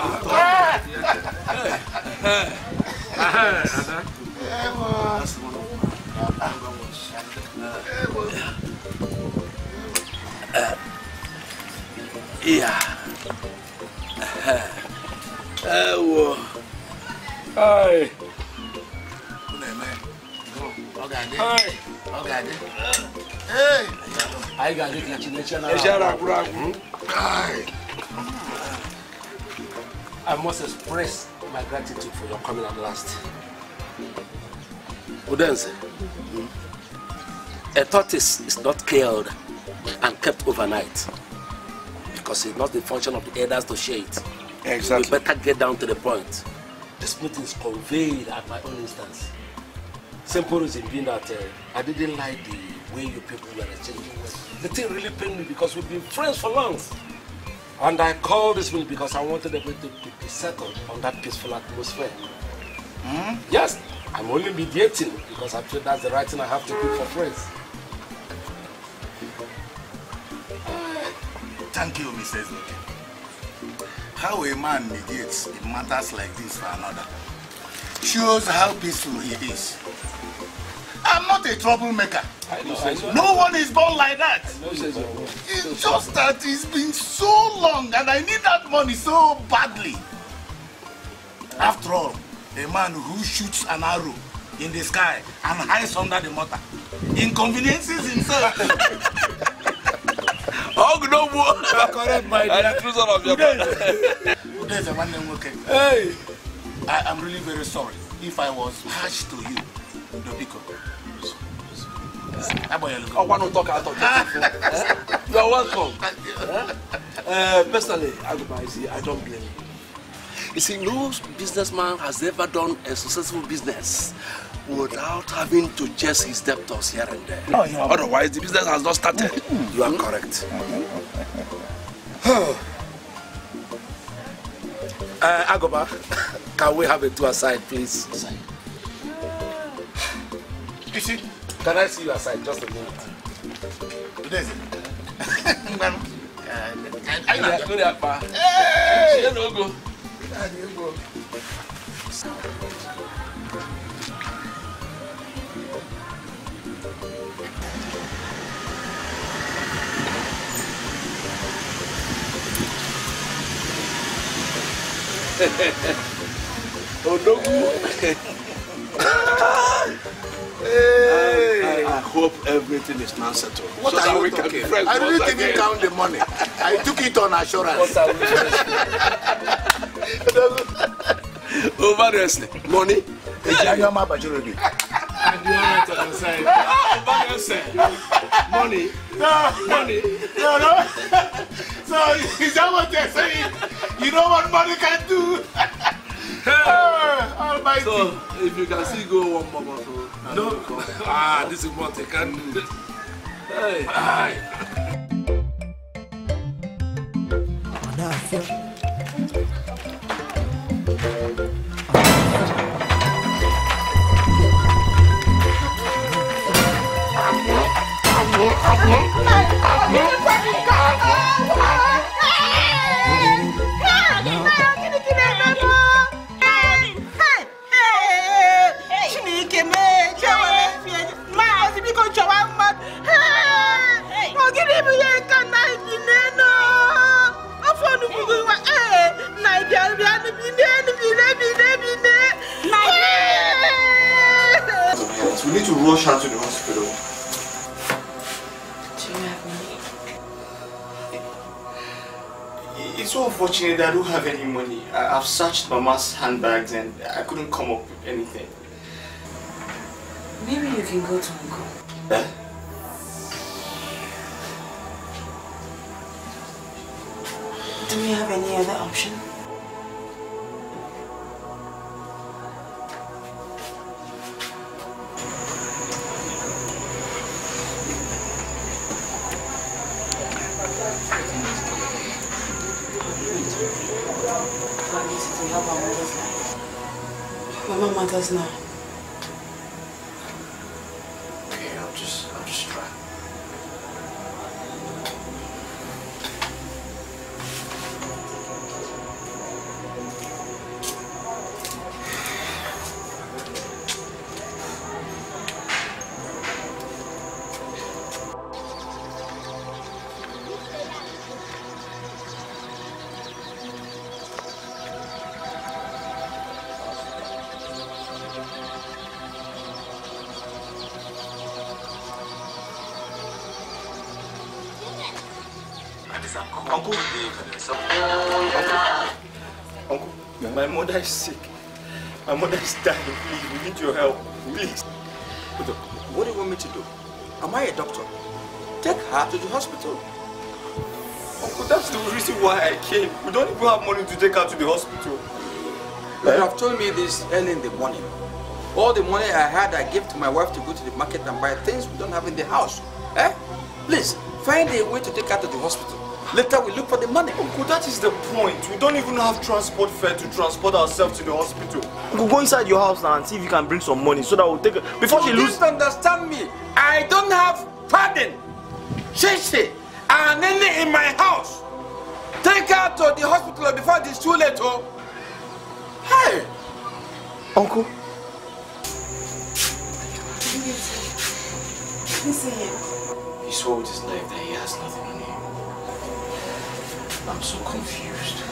Eh, well. That's one of my younger ones. Uh, yeah. Ewo. Hey. Ọ ga-adị. Hey. Ọ ga-adị. Hey! Anyị ga-adị ka Chineke na Eji ara agwụrụ agwụ. I must express my gratitude for your coming at last. Udense, a tortoise is not killed and kept overnight because it's not the function of the elders to share it. Exactly. We better get down to the point. This meeting is conveyed at my own instance. Simple reason being that uh, I didn't like the way you people were exchanging words. The thing really pained me because we've been friends for long. And I called this meeting because I wanted everything to be settled on that peaceful atmosphere. Yes, I'm only mediating because I feel that's the right thing I have to do for friends. Thank you, Mrs. Oke. How a man mediates in matters like this for another shows how peaceful he is. I'm not a troublemaker. Know, know. No one is born like that. It's just that it's been so long and I need that money so badly. After all, a man who shoots an arrow in the sky and hides under the motor inconveniences himself. Oh, no more. correct, my true son of your Udeze nwanne m nwoke. Hey! I am really very sorry if I was harsh to you, Dobiko. Oh, one talk out of You're welcome. Uh, personally, Aguba, you see, I don't blame you. You see, no businessman has ever done a successful business without having to chase his debtors here and there. Oh, yeah. Otherwise, the business has not started. You are correct. uh, Agoba, can we have a two aside, please? You see, Can I see you aside just a minute? Udeze. Ngwanụ. Eh, anyị Hey! na-abịa. Hey! You no go. Odogu. I, I hope everything is now settled. What so are you we talking? be friends I didn't once even again. count the money. I took it on assurance. Over the money. Eji anya ọma agbachiri obi. And you are right on the side. Money. No, Money. no, no. So is that what you're saying? You know what money can do? Oh, Almighty. So if you can still go one more bottle. No. Ah, this is what they can do. Hey. Aye. Yeah. we need to rush her to the hospital. Do you have money? It's so unfortunate that I don't have any money. I've searched Mama's handbags and I couldn't come up with anything. Maybe you can go to Uncle. Eh? Do we have any other option? Mama matters now. Uncle, Uncle, my mother is sick. My mother is dying. Please, we need your help. Please. What do you want me to do? Am I a doctor? Take her to the hospital. Uncle, that's the reason why I came. We don't even have money to take her to the hospital. You have told me this early in the morning. All the money I had, I gave to my wife to go to the market and buy things we don't have in the house. Eh? Please, find a way to take her to the hospital. Later we look for the money. Oh, Uncle, that is the point. We don't even have transport fare to transport ourselves to the hospital. Uncle, go inside your house now and see if you can bring some money so that we'll take it. Before she you loses. don't understand me. I don't have pardon, shishi, and any in my house. Take her to the hospital before it is too late, oh. Hey! Uncle? He swore with his life that he has nothing on him. I'm so confused.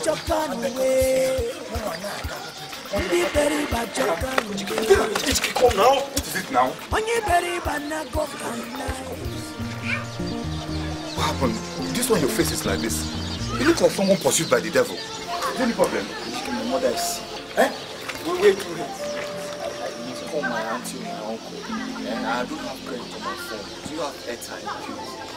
Iberiba Japan way. Iberiba Japan way. Come now. What is it now? Onye Iberiba na go What happened? This one, your face is like this. You look like someone pursued by the devil. Any problem? My mother is sick. Eh? Wait, wait, wait. I, need to call my auntie or my uncle. And I don't have credit on my phone. Do you have airtime?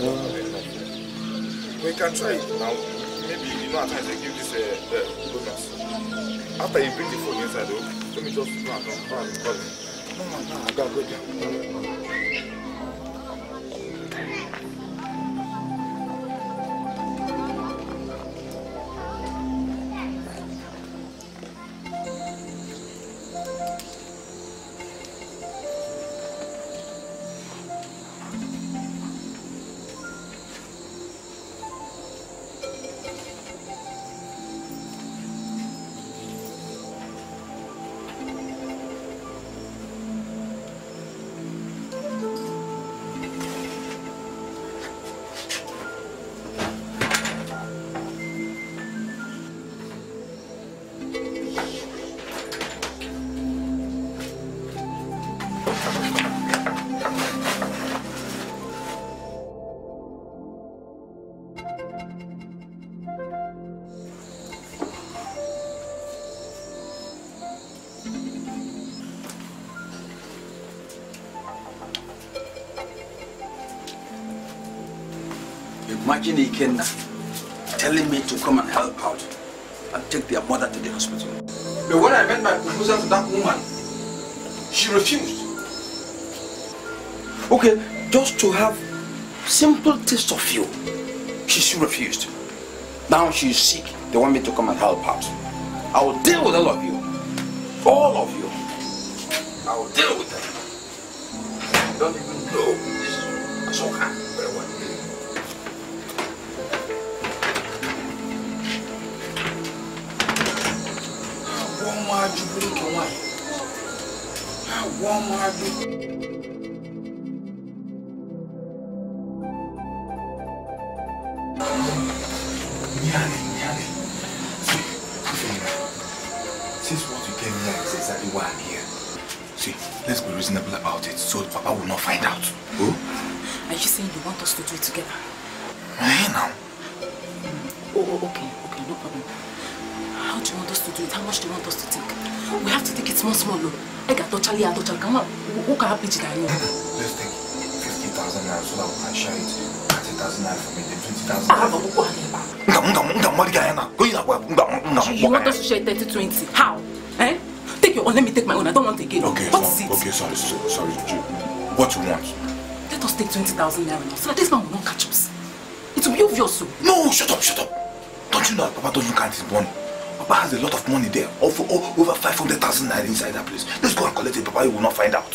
We can try it now. Maybe you know at times they give this uh, uh, bonus. After you bring the phone inside, though, let me just go and come. No, no, no, I gotta go there. Imagine Ikenna telling me to come and help out and take their mother to the hospital. But when I made my proposal to that woman, she refused. Okay, just to have simple taste of you, she still refused. Now she's sick. They want me to come and help out. I will deal with all of you. All of you. I will deal with them. You don't even know this is Azuka very well. Àwọn ọmọ ajúbúrú kí wọ́n yìí. Àwọn ọmọ ajúbúrú. Nyale, Nyale. See, Fufenga, since what you came here is exactly why I'm here. See, let's be reasonable about it so Papa will not find out. Oh? Are you saying you want us to do it together? Small, small, low. I got to Charlie, I to Come on, who can help each other? Let's take 50,000 naira so that we can share it. 30,000 naira for me, then 20,000 Ah, naira. You want us to share 30 20? How? Eh? Take your own, let me take my own. I don't want again. Okay, what so, is it? okay, sorry, so, sorry. Ju- What you want? Let us take 20,000 naira now so that this man will not catch us. It will be obvious. So. No, shut up, shut up. Don't you know that Papa doesn't count his money? Papa has a lot of money there. Over, over 500,000 naira inside that place. Let's go and collect it. Papa, he will not find out.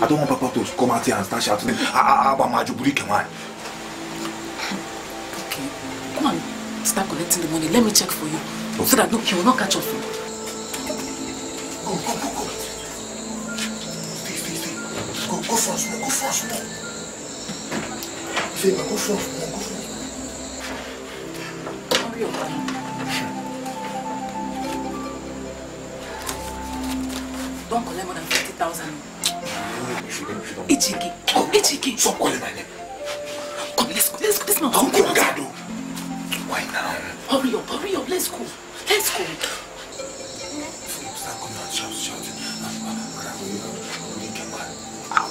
I don't want Papa to come out here and start shouting, ah, ah, ah, Mama, Juburi, come on. Start collecting the money. Let me check for you. So that no, he will not catch us. Go, go, go, go. Stay, stay, stay. Go, go small, go small. Say, go small, go front. Hurry up, man. Don't collect more than 50,000. Ichiki. Oh, Ichiki. Stop calling my name. Come, let's go. Let's go. This man come out. Gado. Why now? Hurry up, hurry up. Let's go. Let's go. Start coming out, shout, shout. We, we come on.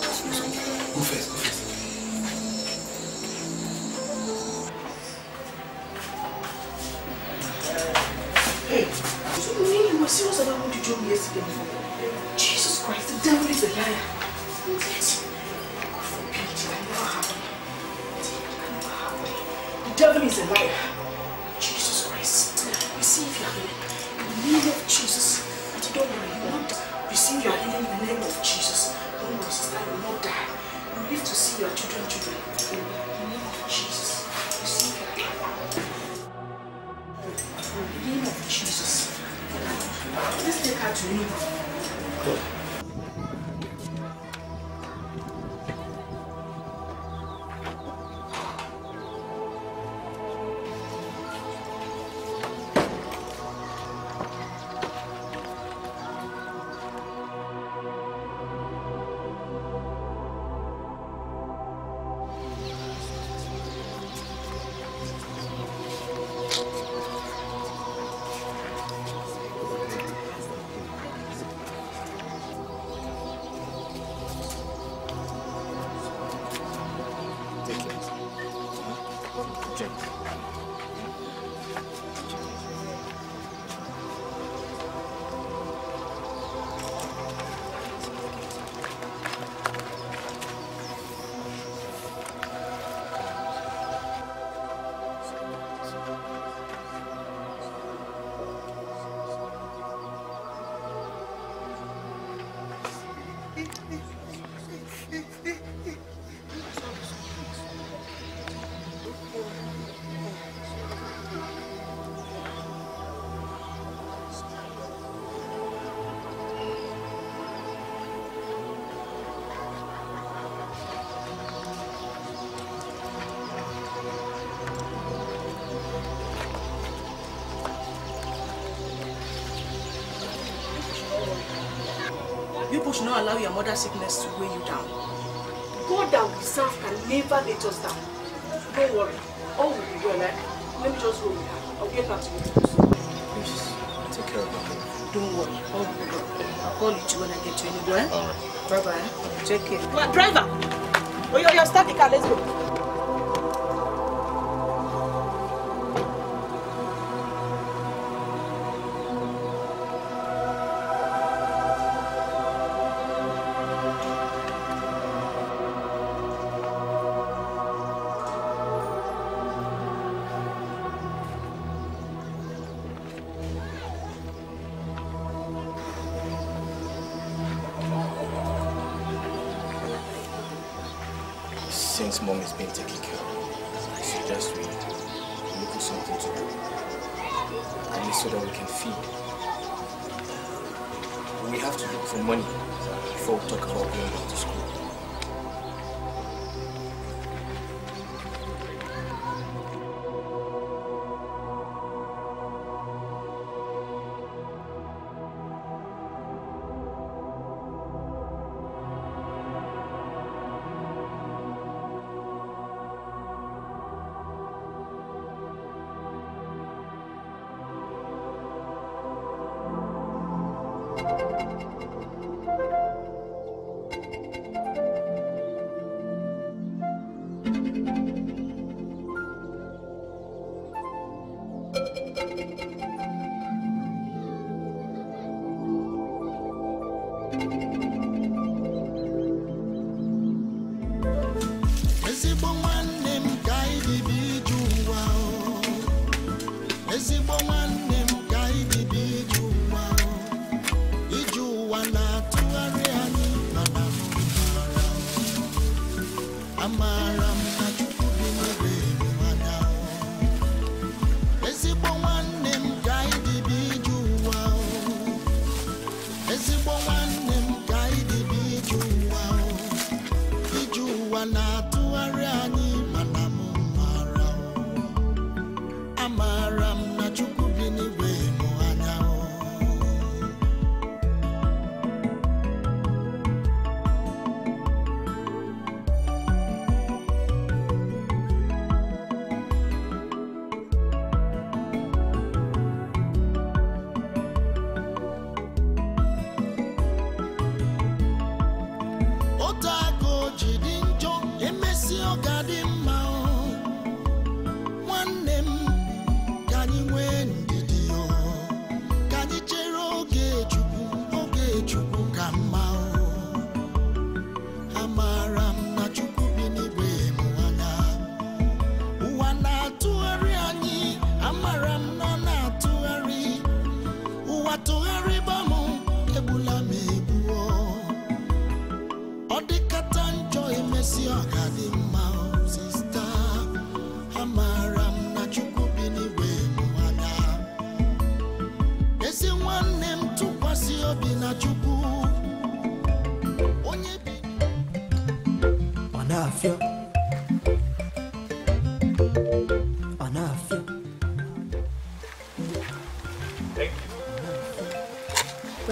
Go first, go first. Hey, so really, you were serious about what you told me yesterday? The devil is a liar. Mother's sickness to weigh you down. God that we serve can never let us down. Don't worry. All will be well, eh? Let me just go with her. I'll get back to you. Please, take care of her. Don't worry. All will be well. I'll call you when I get to anywhere. Eh? All right. Driver, eh? Take care. Well, driver! Oh, you're, you're start the car. Let's go.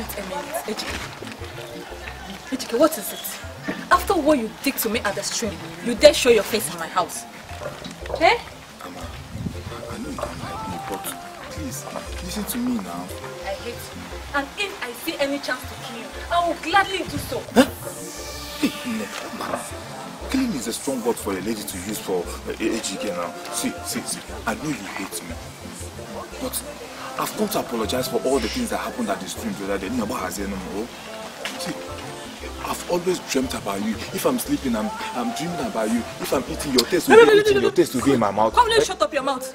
Wait a minute, Ejike. Ejike, what is it? After what you did to me at the stream, you dare show your face in my house. Eh? I know you don't like me, but please, listen to me now. I hate you. And if I see any chance to kill you, I will gladly do so. Hey, no, man. Killing is a strong word for a lady to use for uh, Ejike now. See, see, see, I know you hate me. But I've come to apologize for all the things that happened at the stream the other day. Nyaba has no more. See, I've always dreamt about you. If I'm sleeping, I'm, I'm dreaming about you. If I'm eating, your taste will No, be no, no, no, eating, no, your taste will be in my mouth. Come, let's eh? shut up your mouth.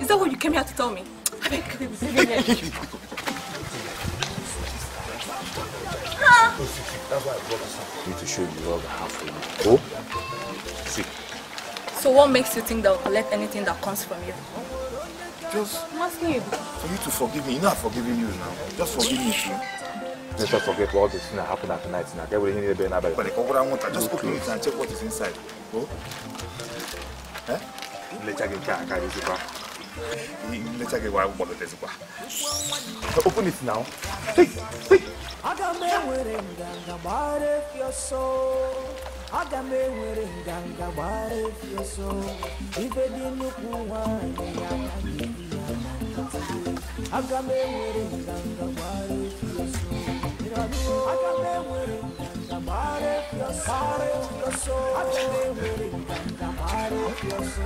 Is that what you came here to tell me? I beg, I beg, leave me here. That's why I brought this up. need to show you love I have for you. Oh? See, So what makes you think they'll collect anything that comes from you? Just I'm asking you. for you to forgive me. You know I've forgiven you now. Just forgive me too. Let's not forget all the things that happened at night. Now, get with him, now, But the cover I want, I just open it and check what is inside. Oh? Eh? Let's check in car, carry this car. Later, get why I'm going to Open it now. Aga m enwere nganga gbara efi ọsọ aga m enwere nganga gbara efi ọsọ ife dị nnukwu nwanyị aga m enwere nganga gbara efi ọsọ aga m enwere nganga gbara efi ọsọ gbara efi ọsọ aga m enwere nganga gbara efi ọsọ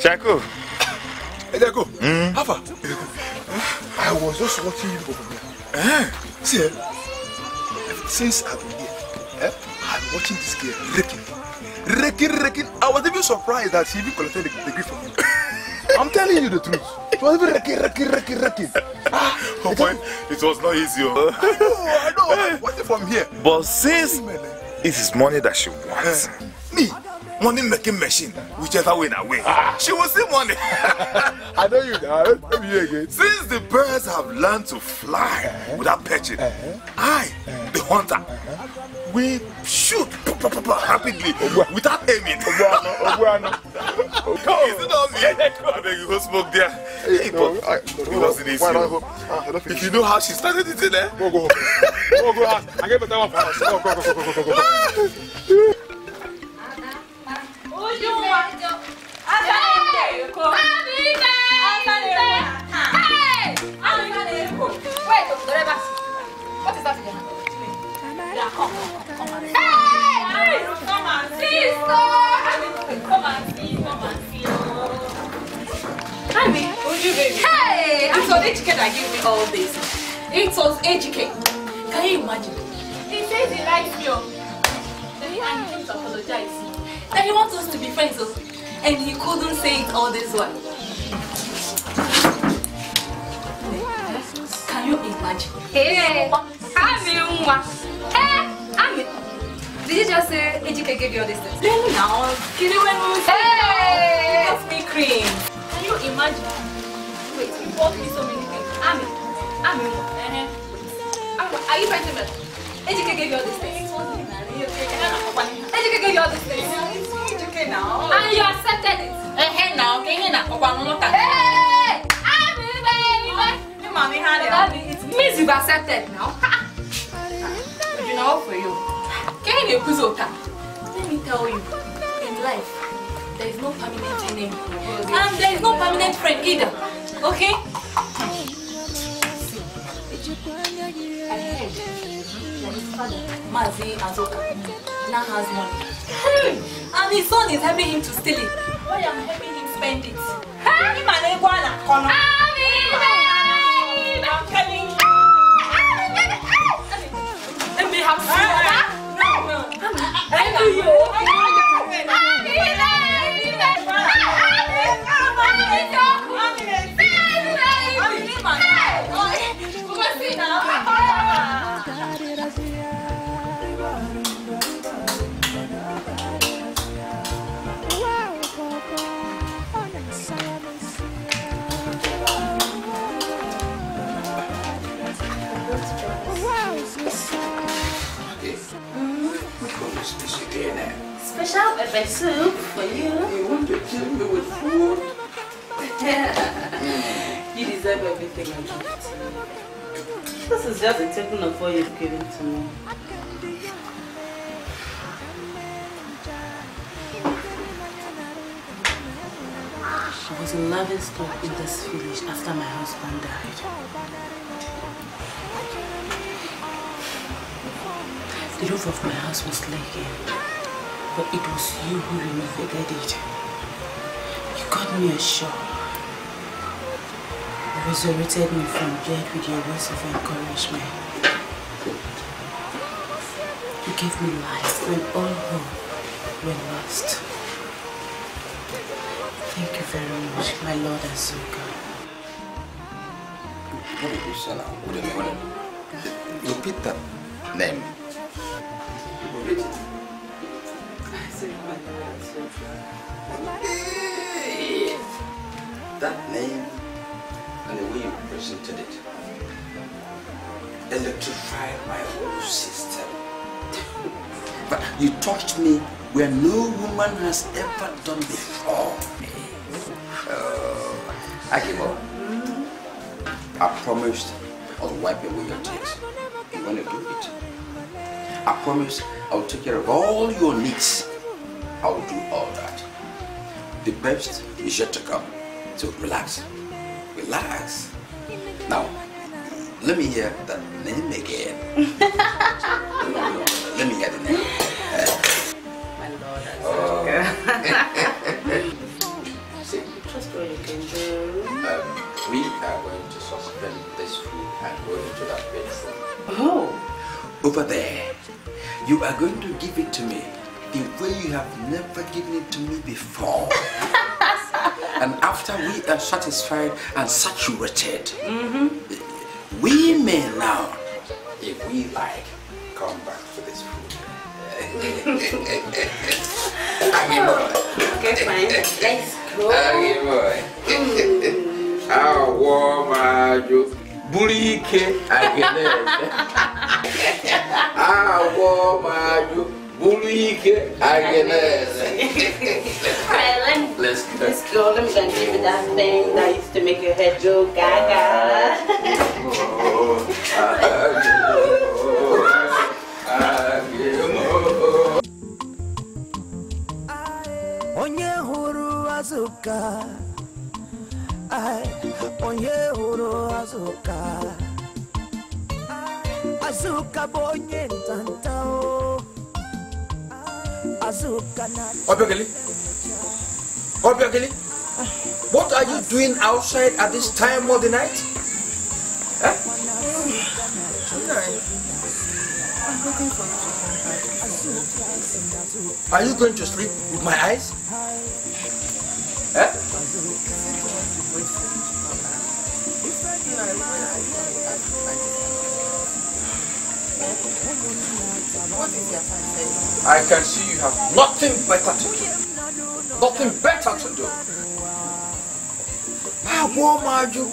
Chaco. Hey, Jaco. Mm. Far? I was just watching you go from here. Eh? See, eh? since I've been here, eh? I'm watching this girl raking. Raking, raking. I was even surprised that she even collected the degree from you. I'm telling you the truth. She was even raking, raking, raking, raking. Oh boy, it was not easy. Oh. I know, I know. Watching from here. But since it is money that she wants, Me, money making machine, whichever way na way. She will see money. I know you now. Let me hear again. Since the birds have learned to fly without perching, I, the hunter, we shoot rapidly without aiming. Is it not me? I beg you, go smoke there. Hey, but it wasn't easy. why not oh. If you know how she started it in there, Go, go home. Go, go house. I get better one for house. Go, go, go, go, go, go, go. What is that in your hand? Yeah, come, come, come and. Hey! Come and see, see. Honey, Uju baby. Hey! It was Ejike that gave me all this. It was Ejike. Can you imagine? He says he likes oh. Then he apologize. Then he wants us to be friends. And he couldn't say it all this while. Can you imagine? Hey, Ami Nwa. Hey, Ami. Did you just say Ejike gave you all this? Then now, Kiri when we Hey! Give me cream. Can you imagine? Wait, he bought me so many things. I'm in. I'm Nwa. Uh-huh. Ami, Are you trying to tell me? Ejike gave you all these things? Ejike gave you all these things? Ejike now. And you accepted it? Eh, now, you not? Hey! Ami, baby! Mommy. That means it means you've accepted now. But you know for you. Can you put Let me tell you, in life, there is no permanent enemy. And there is no permanent friend either. Okay? I heard that his father, Mazi Azoka, now has money. And his son is helping him to steal it. Why am helping him spend it? Him and Iguana, Kono. I'm telling you. 好死我吧！哎呦！哎呦！Oh, yeah. Do you. Special pepper soup for you. You want to kill me with food? you deserve everything I give to you. This is just a token of what you've given to me. I was in Lavenstock in this village after my husband died. The roof of my house was leaking, but it was you who renovated it. You got me a shawl. You resurrected me from death with your words of encouragement. You gave me life when all hope were lost. Thank you very much, my Lord Azuka. What did you say now? What did you want? Repeat that name. Repeat it. That name and the way you presented it electrified my whole system. But you touched me where no woman has ever done before. I Uh, Akimo, I promised I'll wipe away your tears. You want to do it? I promise I'll take care of all your needs. I'll do all that. The best is yet to come. So relax. Relax. Now, let me hear that name again. no, no, no, let me hear the name. Oh. See, Trust what you can do. um, we are going to suspend this food and go into that bedroom. Oh. Over there, you are going to give it to me the way you have never given it to me before. and after we are satisfied and saturated, mm-hmm. we may now, if we like, come back for this food. Okay, fine. Let's go. Aggie boy. Awọ máa jó búrí ike àgẹ̀lẹ̀. Awọ máa jó búrí ike àgẹ̀lẹ̀. Alright, let- Let's go. Let's go. Let me go and give you that thing that used to make your head go gaga. onye hụrụ azụka ai onye hụrụ azụka azụka bụ onye ntanta o Obiageli, Obiageli, what are you doing outside at this time of the night? For Are you going to sleep with my eyes? Huh? What? I can see you have nothing better to do. Nothing better to do. Agwọ m ajụ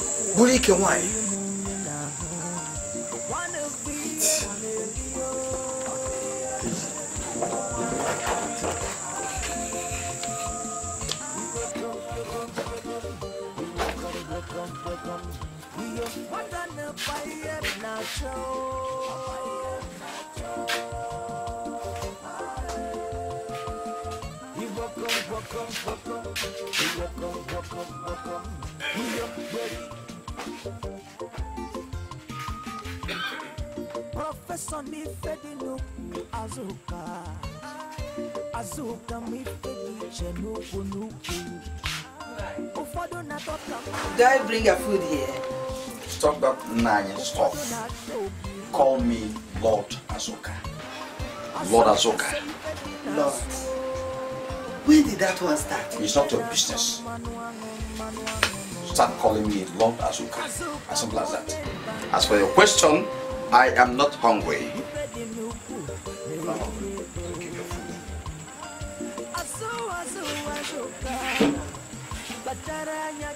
bụrụ ike nwanyị. Professor mi fedi n'ukwu azụka azụka mi fedi iche n'ukwu n'ukwu ụfọdụ na-atọka Do I bring your food here? Stop that nine stuff. Call me Lord Azuka. Lord Azuka. Lord. When did that one start? It's not your business. Start calling me Lord Azuka. As simple as that. As for your question, I am not hungry. azụ azụ azụka kpachara anya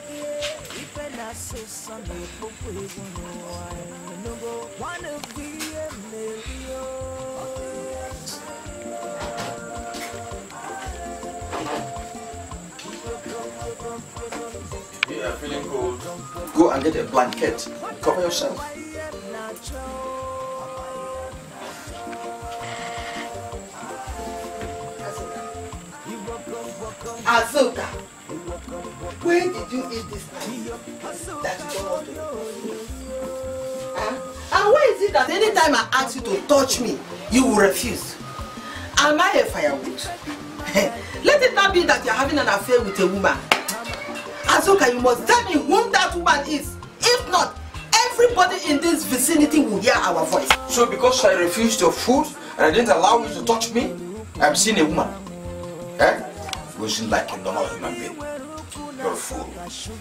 You are feeling cold. Go and get a blanket. Cover yourself. Azuka, where did you eat this thing that you don't? And why is it that anytime I ask you to touch me, you will refuse? Am I a firewood? Let it not be that you're having an affair with a woman. Azuka, you must tell me whom that woman is. If not, everybody in this vicinity will hear our voice. So because I refused your food and I didn't allow you to touch me, I'm seeing a woman. Eh? Wasn't like a normal human being. You're a fool.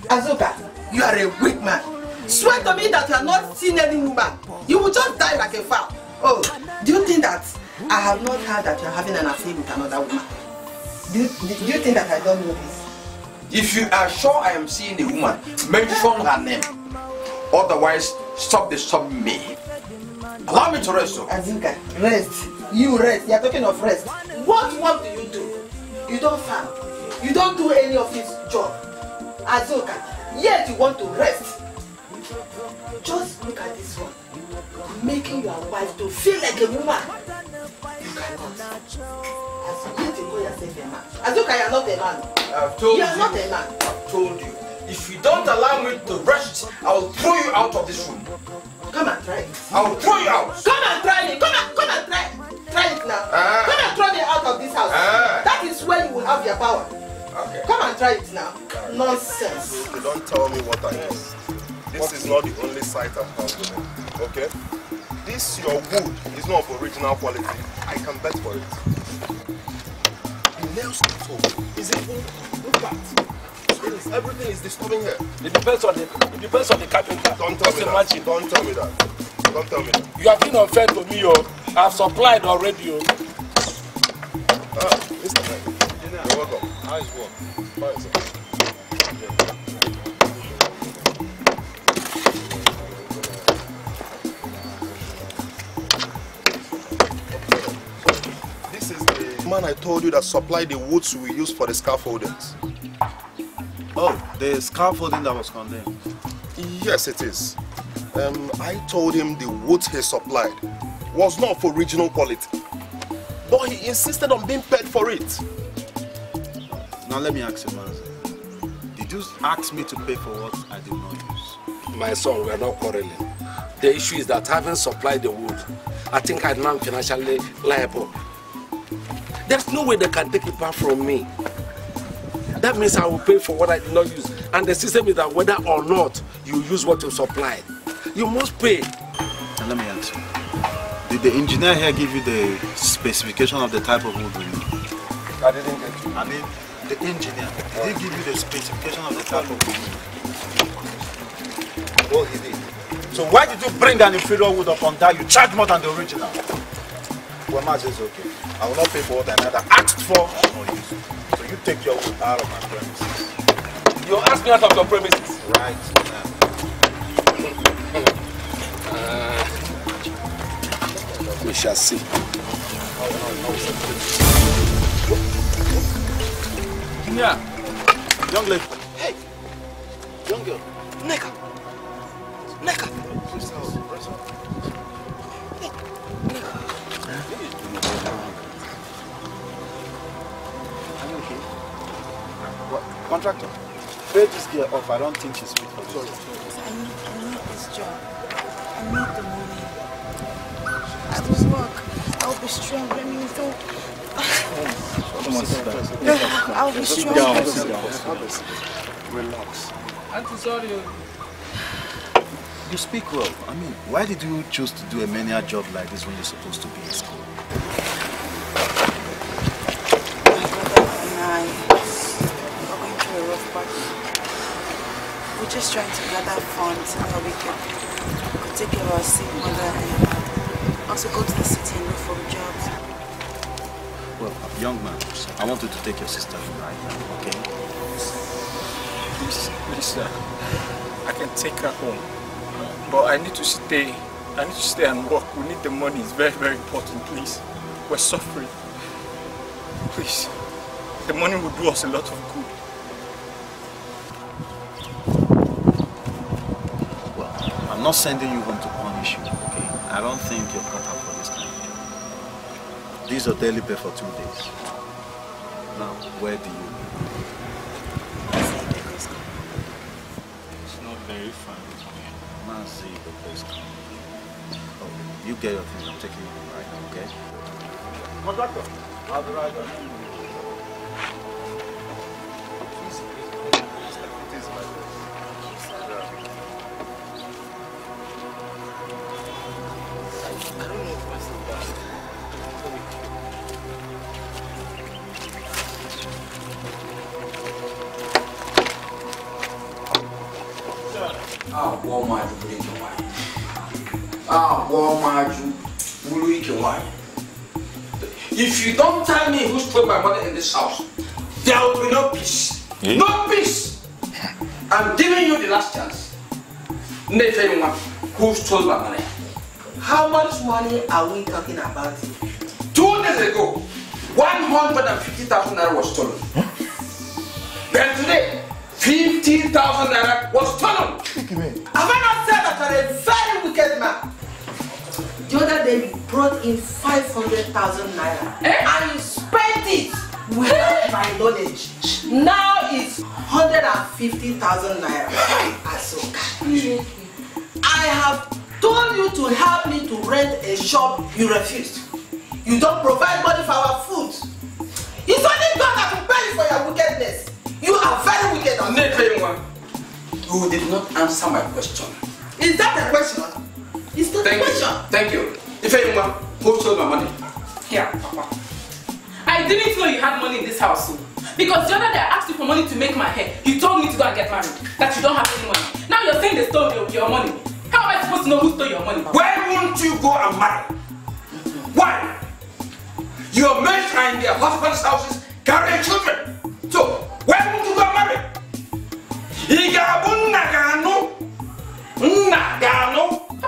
Azuka, you are a weak man. Swear to me that you are not seen any woman. You will just die like a fowl. Oh, do you think that I have not heard that you are having an affair with another woman? Do you, do you think that I don't know this? If you are sure I am seeing a woman, mention her name. Otherwise, stop disturbing me. Allow me to rest, so. Azuka, rest. You rest. You're talking of rest. What work do you do? You don't farm. You don't do any of his job. Azuka, yet you want to rest. Just look at this one. Making your wife to feel like a woman. You cannot. Yourself a man. Azuka, you're not a man. I've told You're not a man. I've told you. If you don't allow me to rest, I will throw you out of this room. Come and try it. I will throw you out. Come and try it. Come and come and try. Try it now. Ah. Come and throw me out of this house. Ah. That is when you will have your power. Okay. Come and try it now. Nonsense. You don't tell me what I miss. This is not the only site I'm handling. Okay? This your wood is not of original quality. I can bet for it. Nails home is even impact. Everything is disturbing here. It depends on the it depends on the carpenter. Don't tell Just me that. imagine. Don't tell me that. Don't tell me that. You have been unfair to me, oh. I've supplied already, oh. Ah, Mr. Man. You're welcome. How is work? Fine, sir. This is the man I told you that supplied the woods we use for the scaffoldings. Oh, the scaffolding that was condemned. Yes, it is. Um, I told him the wood he supplied was not of original quality. But he insisted on being paid for it. Now let me ask you, Mazi. Did you ask me to pay for what I did not use? My son, we are not quarreling. The issue is that having supplied the wood, I think I'm now financially liable. There's no way they can take it back from me. That means I will pay for what I did not use. And the system is that whether or not you use what you supplied, you must pay. Now let me ask you. Did the engineer here give you the specification of the type of wood we need? I didn't get you. I mean, the engineer, did he give you the specification of the type of wood? Well, he did. So why did you bring an inferior wood upon that? You charge more than the original. Well, Mazi is okay. I will not pay for what I neither asked for nor used. So you take your wood out of my premises. You asked me out of your premises. Right Uh, we shall see. Yeah. Young lady. Hey. Young girl. Nneka. Nneka. Are Contractor. Pay this girl off. I don't think she's fit for this. I need, I need this job. I need the money. I will work. I'll be strong. Let me go. Come on, sit down. I'll be strong. down. Sit down. Relax. Auntie, sorry. You speak well. I mean, why did you choose to do a menial job like this when you're supposed to be in school? and I are going through a rough patch. We're just trying to gather funds so that we can could take care of our sick mother and also go to the city and look for jobs. Well, young man, I want you to take your sister in right now, okay? Please, please, sir. I can take her home. But I need to stay. I need to stay and work. We need the money. It's very, very important, please. We're suffering. Please. The money will do us a lot of good. Well, I'm not sending you home to punish you, okay? I don't think you're cut out for this kind of job. This is your daily pay for two days. Now, where do you live? It's not very far from here. Man, see the place come. Oh, you get your things. I'm taking you home right now, okay? Contractor, I'll be right back. Don't tell me who stole my money in this house there will be no peace no peace i'm giving you the last chance nnefe nwa who stole my money How much money are we talking about? Two days ago, 150,000 naira was stolen. Then today, 50,000 naira was stolen. Have I not said that you're a very wicked man? The other day you brought in 500,000 naira and you spent it without my knowledge. Now it's 150,000 naira. Asoka. I have told you to help me to rent a shop, you refused. You don't provide money for our food. It's only God that will pay you for your wickedness. You are very wicked. You did not answer my question. Is that a question? It's not Thank a you. question. Thank you. Ifeyinwa, who stole my money? Here, Papa. I didn't know you had money in this house. Because the other day I asked you for money to make my hair. You told me to go and get married. That you don't have any money. Now you're saying they stole your, your money. How am I supposed to know who stole your money? Why won't you go and marry? Why? Your mates are in their husbands' houses carrying children. So, why won't you go and marry? Ị ga-abụ nna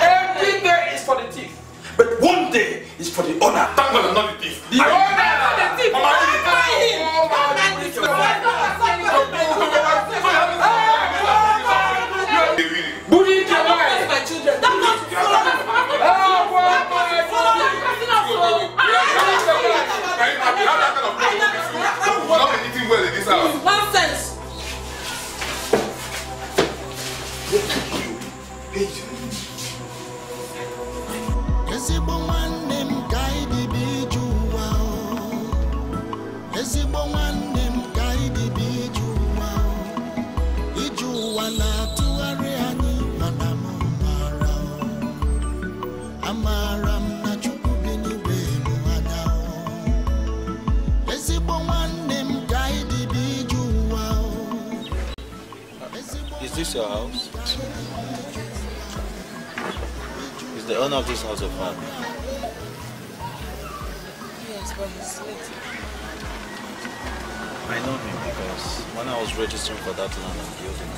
Every day is for the thief, but one day is for the owner. Thank God I'm not the thief. The owner the thief. Mama, Budi Jawai. My children. That's not Not anything well in this house. Is this your house? The owner of this house of man? Yes, but he's late. I know him because when I was registering for that land and building,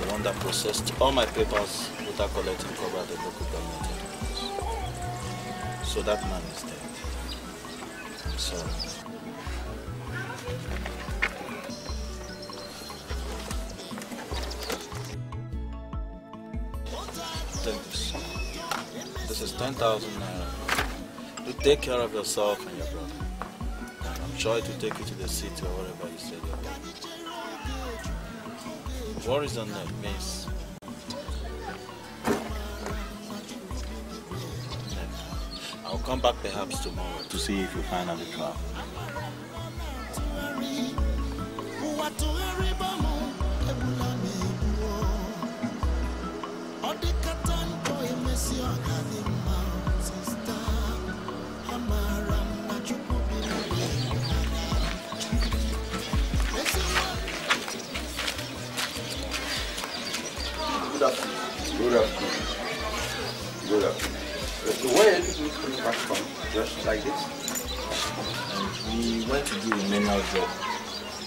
the one that processed all my papers without collecting cover at the local government headquarters. So that man is dead. Sorry. Take this. Is 10,000 naira. You take care of yourself and your brother. I'm sure it will take you to the city or wherever you said you're going. What is your name, Miss? I'll come back perhaps tomorrow to see if you ụwa tụgharịba m egbula m egbu like this? And we went to do a manual job,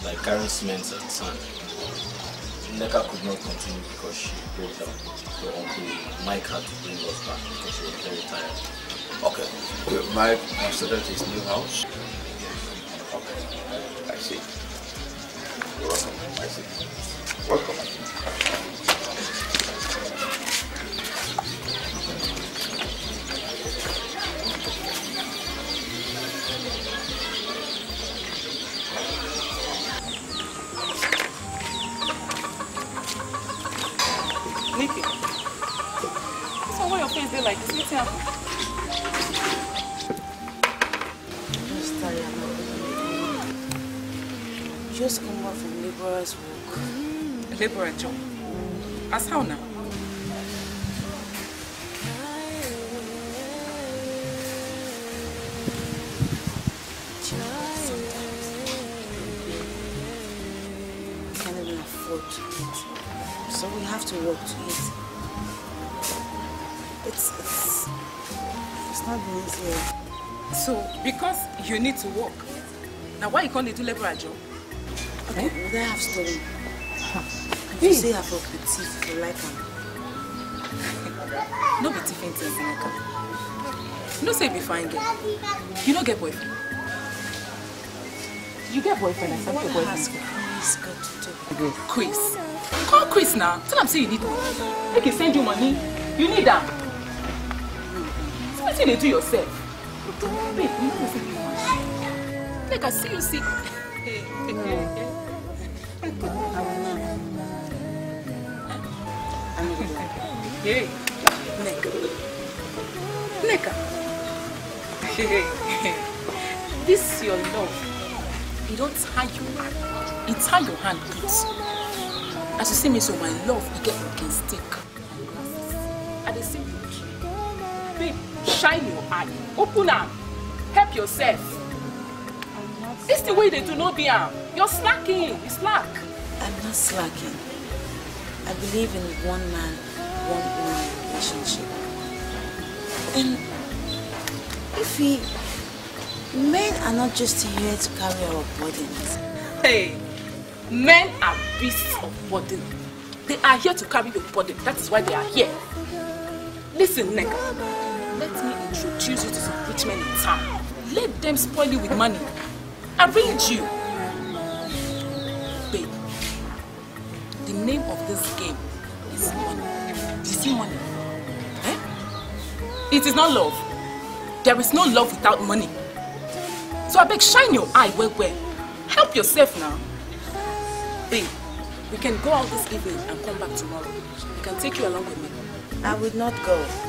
like carrying cement and sand. Nneka could not continue because she broke down. So Uncle Mike had to bring us back because she was very tired. Okay. Uh, Mike started his new house. Okay. I see. You're welcome. I see. Welcome. Just tired now. Just come back from laborer's work. Laborer job. As how now? We can't even afford to eat. So we have to work to eat. Been easy. So, because you need to work, now why you can't do labor job? Okay, would I have stolen? If you say I've with teeth, you like them. No be things, Neka. You know say be fine girl. You no get boyfriend. You get boyfriend, I said your boyfriend. Chris got to do? Chris. Call Chris now. Tell him say you need money. Make he send you money. You need am. Wetin you dey do yourself. Babe, you know say you. Make I see you Nneka. This your love. You don't tie your hand. You tie your hand, please. As you see me, so my love, you get walking stick. At the same shine your eye. Open am. Help yourself. This the way they do not be am. You're slacking. You slack. I'm not slacking. I believe in one man, one woman relationship. And if we men are not just here to carry our burdens. Hey, men are beasts of burden. They are here to carry your burden. That is why they are here. Listen, Neka. Let me introduce you to some rich men in town. Let them spoil you with money. Arrange you. Babe, the name of this game is money. You see money? Eh? It is not love. There is no love without money. So I beg, shine your eye well, well. Help yourself now. Babe, we can go out this evening and come back tomorrow. I can take you along with me. I would not go.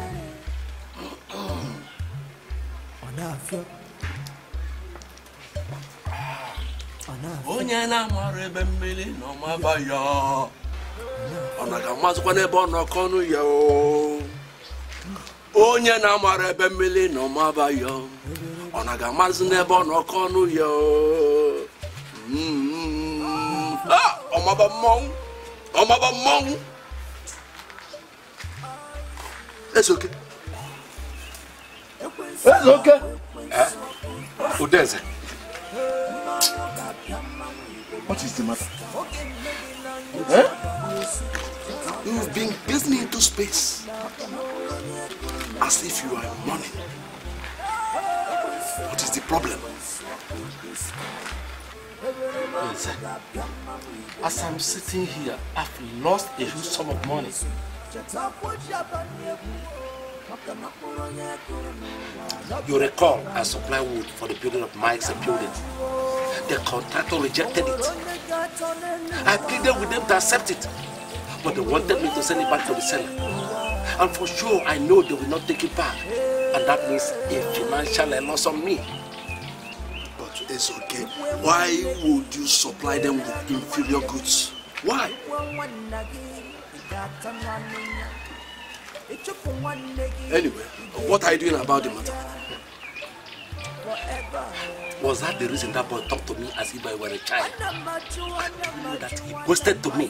onye na-amara ebe mmiri na ọmaba ya. Ọ na ga-amazịkwa n'ebe ọ nọkọ ọnụ ya onye na-amara ebe mmiri na ọmaba ya. Ọ na ga-amazị n'ebe ọ nọkọ ọnụ ya o. Mm. Ah, ọmaba mmọnwụ. Ọmaba mmọnwụ. Ezoke ezoke udeze What is the matter? Eh? You've been gazing into space as if you are mourning. What is the problem? Yes, As I'm sitting here, I've lost a huge sum of money. You recall I supplied wood for the building of Mike's building. The contractor rejected it. I pleaded with them to accept it, but they wanted me to send it back to the seller. And for sure, I know they will not take it back. And that means a financial loss on me. But it's okay. Why would you supply them with inferior goods? Why? Anyway, what are you doing about the matter? Was that the reason that boy talked to me as if I were a child? That he boasted to me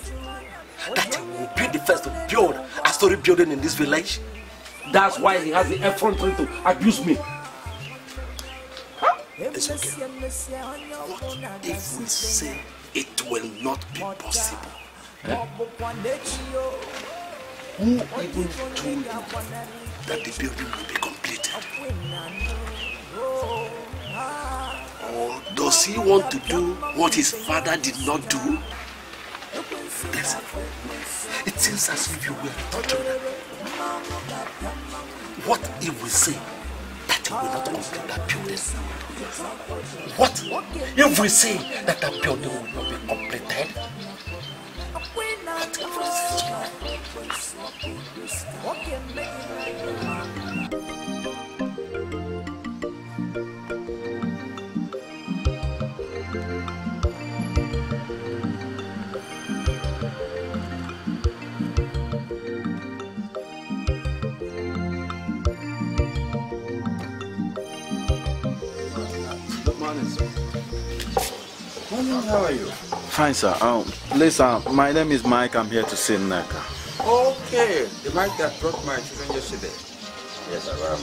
that he will be the first to build a story building in this village? That's why he has the effrontery to abuse me. It's okay. What if we say it will not be possible? Eh? Who even told you that the building will be completed? Or does he want to do what his father did not do? Listen, it seems as if you were tortured. What if we say that he will not complete that building? What if we say that that building will not be completed? What if we say? Good morning, sir. Morning, how are you? Fine, sir. Um, listen, my name is Mike. I'm here to see Nneka. Okay, the Mike that brought my children yesterday. Yes, I am.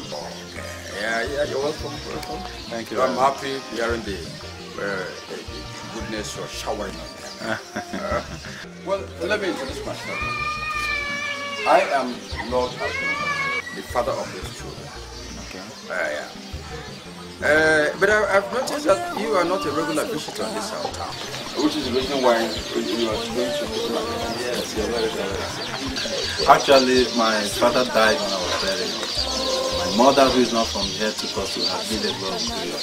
Okay. Yeah, yeah, you're welcome. welcome. Thank you I'm very happy hearing the, uh, the, the goodness you're showering on them. Uh, well, let me introduce myself. I am Lord Abdul, the father of these children. Okay. Uh, yeah. Uh, but I, I've noticed that you are not a regular visitor in this house, which is the reason why you are going to visit my Yes, you're very correct. Actually, my father died when I was very young. My mother, who is not from here, took us to her village where we grew.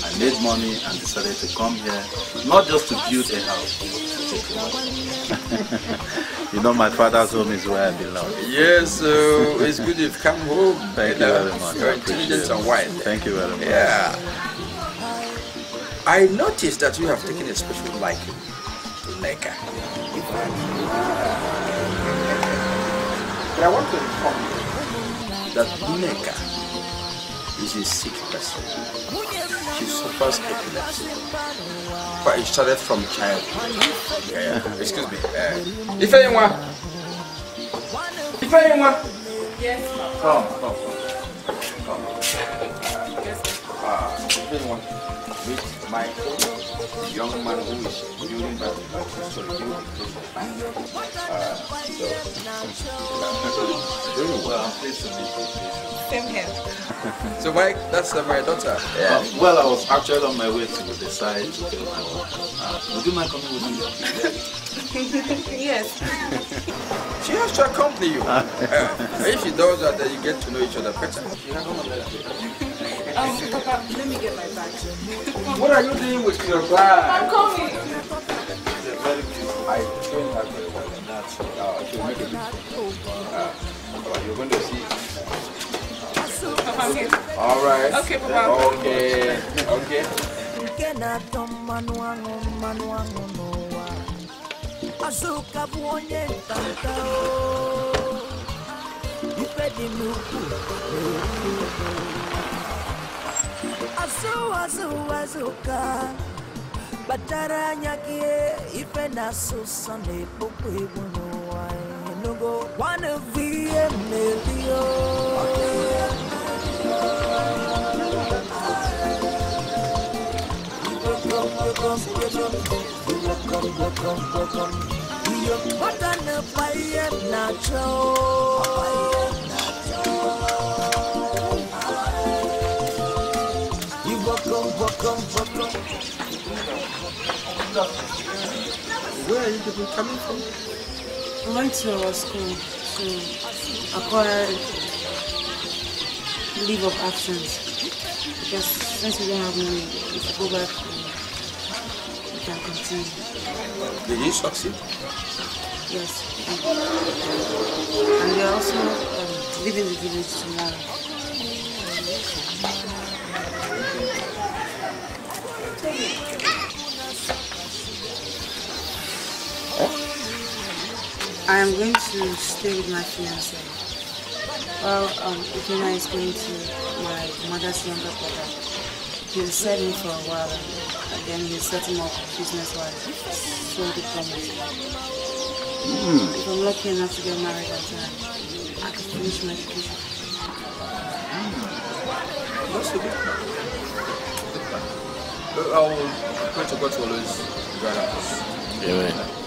I made money and decided to come here, not just to build a house, but to take a wife. you know, my father's home is where I belong. Yes, uh, it's good you've come home. Thank you very much. You're I appreciate intelligent it. and wise. Thank you very much. Yeah. I noticed that you have taken a special liking to Nneka. But I want to inform you that Nneka is a sick person. She suffers epilepsy. But it started from childhood. Yeah, yeah. Excuse me. Uh, if anyone, if anyone, Yes, Come, come, come. Ah, if anyone, meet Michael, the young man who is building that sorry, building this. Uh, so, very well. Pleased to meet you. Same here. So, Mike, that's uh, my daughter. Uh, well, I was actually on my way to the site to tell my wife. Uh, would you mind coming with me? yes. She has to accompany you. Uh, if she does that, then you get to know each other better. Um, Papa, let me get my bag. What are you doing with your bag? I'm coming. I trained her very well, and that's uh, she'll make a difference. Uh, you're going to see. Papa, All right. Okay, Papa. Okay. Okay. nke na-atọ mmanụ aṅụ mmanụ aṅụ n'ụwa azụka bụ azụka kpachara anya gị ife na-asụ sọ na-ekpokwa egwu n'ụwa enugo nwanne bụ ihe m na-eri o Bota na na Where are you people coming from? I went to our school to acquire leave of absence because since we don't have money, we should go back and we can continue. Did you succeed? Yes. And we are also um, leaving the village tomorrow. I am going to stay with my fiance. Well, um, Ikenna is going to my mother's younger brother. He'll serve him for a while and, and then he'll set him up business-wise. So diplomacy. Hmm. If I'm lucky enough to get married at time, I can finish my education. Hmm. That's a good plan. Good plan. I will pray to God to always guide us. Amen.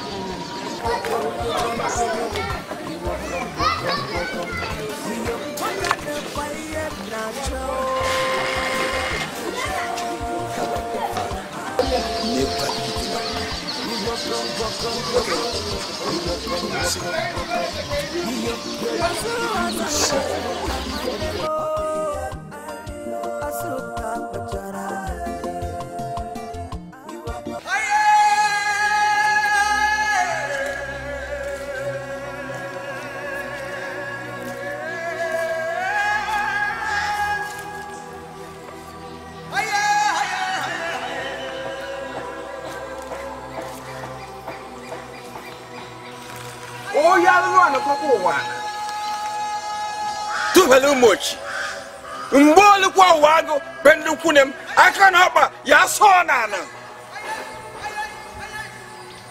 Azuka Pachara onye alụrụ anọkọkwa ụwa tụbele ụmụochi mgbe olukwa ụwa agụ be ndị kwune m aka na ọkpa ya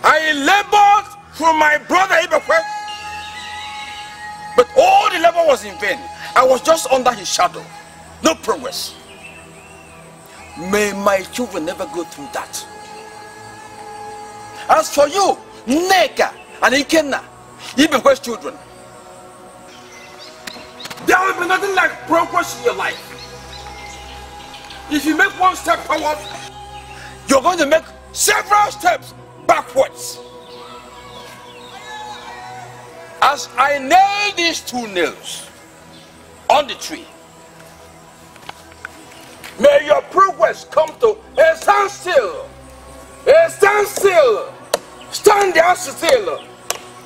I labored for my brother Ibekwe, but all the labor was in vain. I was just under his shadow, no progress. May my children never go through that. As for you, Nneka and Ikenna, Ibekwe's children, there will be nothing like progress in your life. If you make one step forward, you're going to make several steps backwards. As I nail these two nails on the tree, may your progress come to a standstill. A standstill. Stand there still.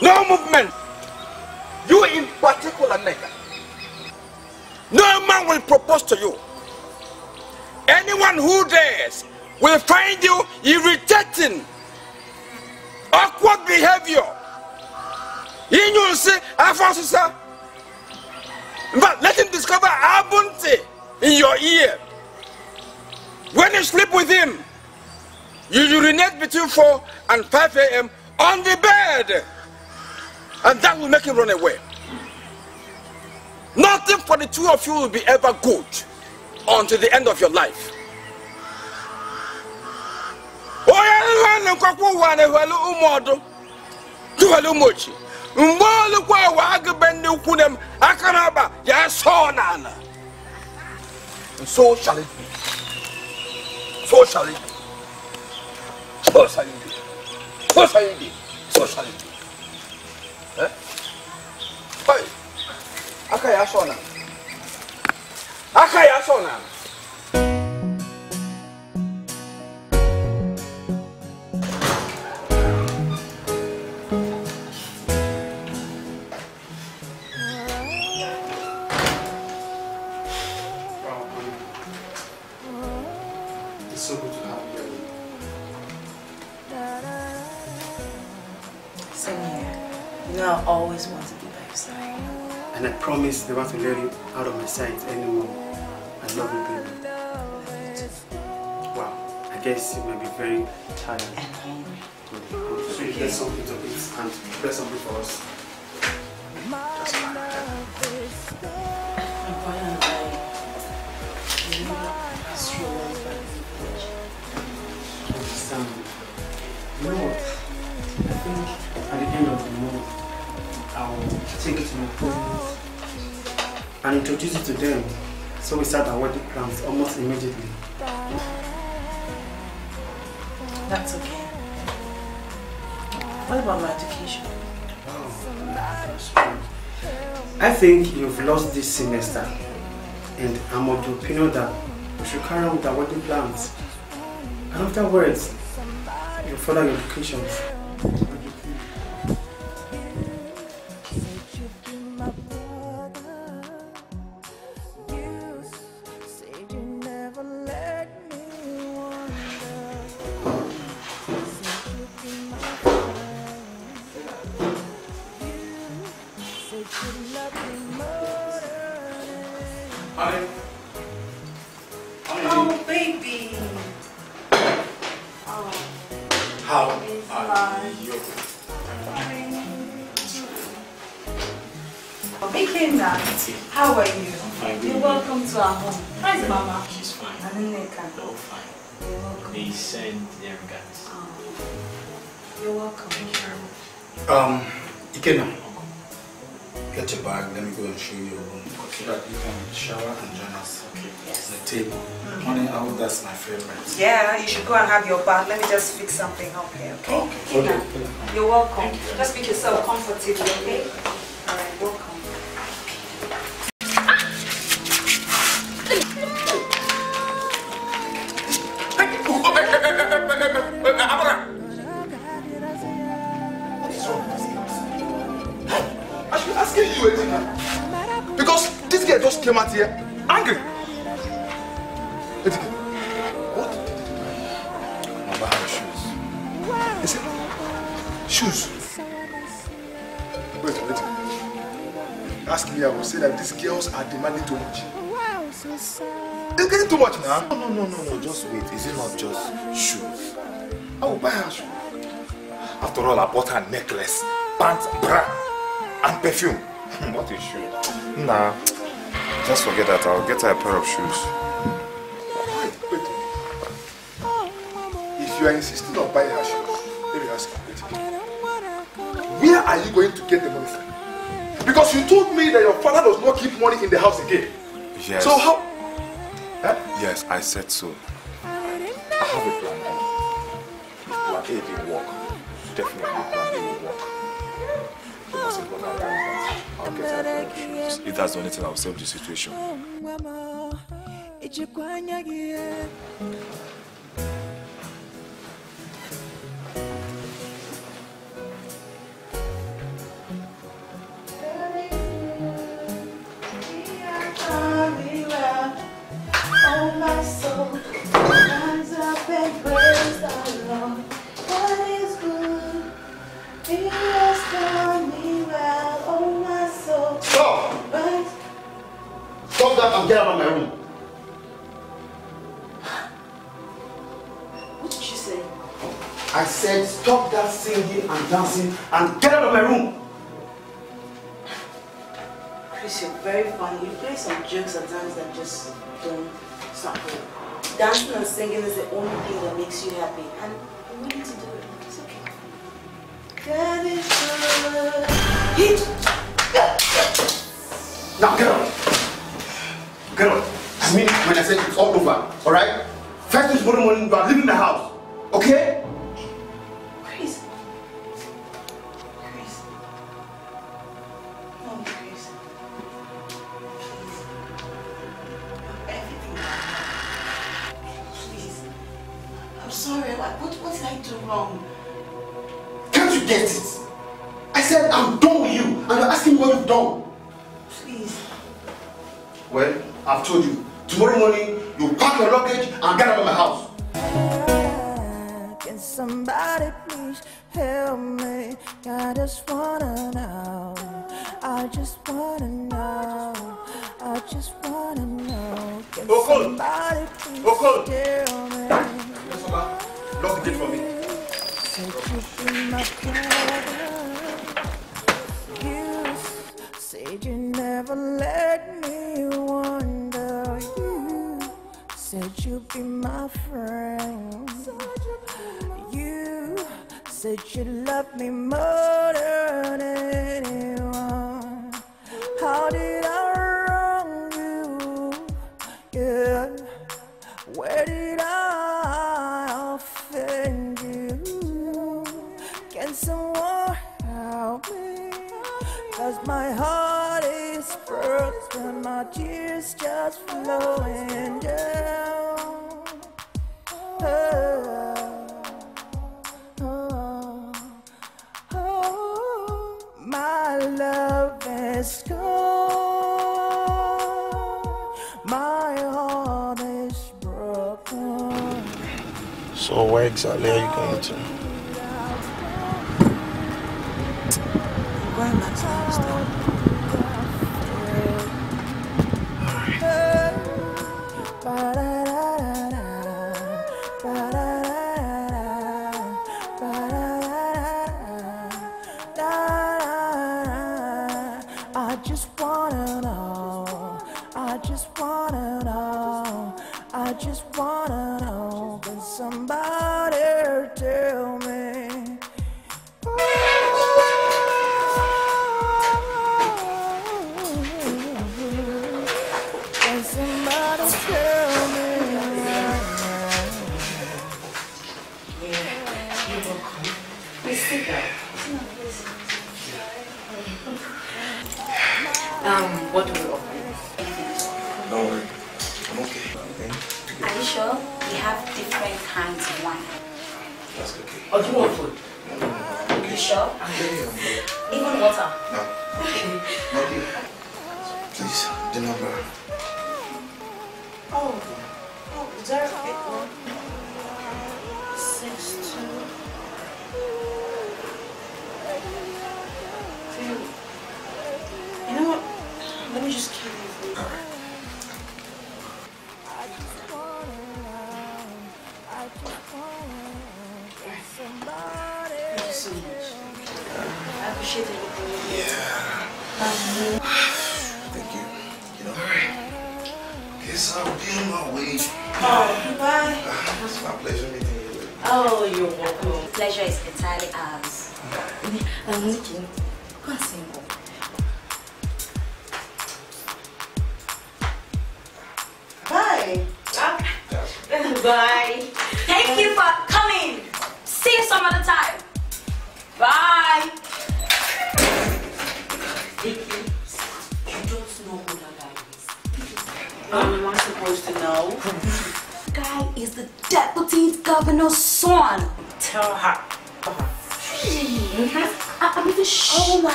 No movement. You in particular, nigga. No man will propose to you. Anyone who dares will find you irritating, awkward behavior. In you say, Afasusa. But let him discover abunty in your ear. When you sleep with him, you urinate between 4 and 5 a.m. on the bed. And that will make him run away. Nothing for the two of you will be ever good until the end of your life. onye so shall it be. So shall it be. So shall it be. So shall it be. So shall it be aka ya sọọ n'ala aka ya sọọ n'ala And I promise never to let you out of my sight anymore. I love you, baby. Wow, I guess you might be very tired. And hungry. So you get something to eat and prepare something for us. Just like that. I'm fine I really struggle by understand. You know what? I think at the end of the month, I'll take it to my parents and introduce it to them. So we start our wedding plans almost immediately. That's okay. What about my education? Oh, I think you've lost this semester, and I'm of the opinion that we should carry on with our wedding plans. And afterwards, you follow your education. You should go and have your bath. Let me just fix something up here, okay? Okay. You're welcome. Just make yourself comfortable, okay? Alright, welcome. I should asking you anything. Eh? Because this girl just came out here demanding too much. It's getting too much now. No, no, no, no, just wait. Is it not just shoes? I will buy her shoes. After all, I bought her necklace, pants, bra, and perfume. what is shoe? Nah, just forget that. I'll get her a pair of shoes. Oh, if you are insisting on buying her shoes, let me ask you, where are you going to get the money from? Because you told me that your father does not keep money in the house again. Yes. So how? Yes, I said so. I have a plan plan A didn't work, definitely plan B will work. The most important thing that I'll get a pair of shoes. If that's the only thing that will save the situation. And get out of my room. What did you say? I said stop that singing and dancing and get out of my room. Chris, you're very funny. You play some jokes at times that just don't it. Dancing and singing is the only thing that makes you happy. And you need to do it. It's okay. God is good. Now get out. Get out. I mean, when I said it's all over, alright? First thing tomorrow morning, you are leaving the house. Okay? Sorry. What, what, what did I do wrong? Can't you get it? I said I'm done with you and you're asking me what you've done. Please. Well, I've told you. Tomorrow morning, you pack your luggage and get out of my house. Can somebody please help me? I just wanna know. I just wanna know. I just wanna know. Can Okon! somebody please Okon! tell me? Lock the gate for me. Said you never let me wander. You said you'd be my friend. You said you love me more than anyone. How did I wrong you? Yeah. Where did I someone help me? Cause my heart is broken, my tears just flowing down. Oh, oh, oh, my love is gone. My heart is broken. So where exactly are you going to? Going water? No. no. Please, the number.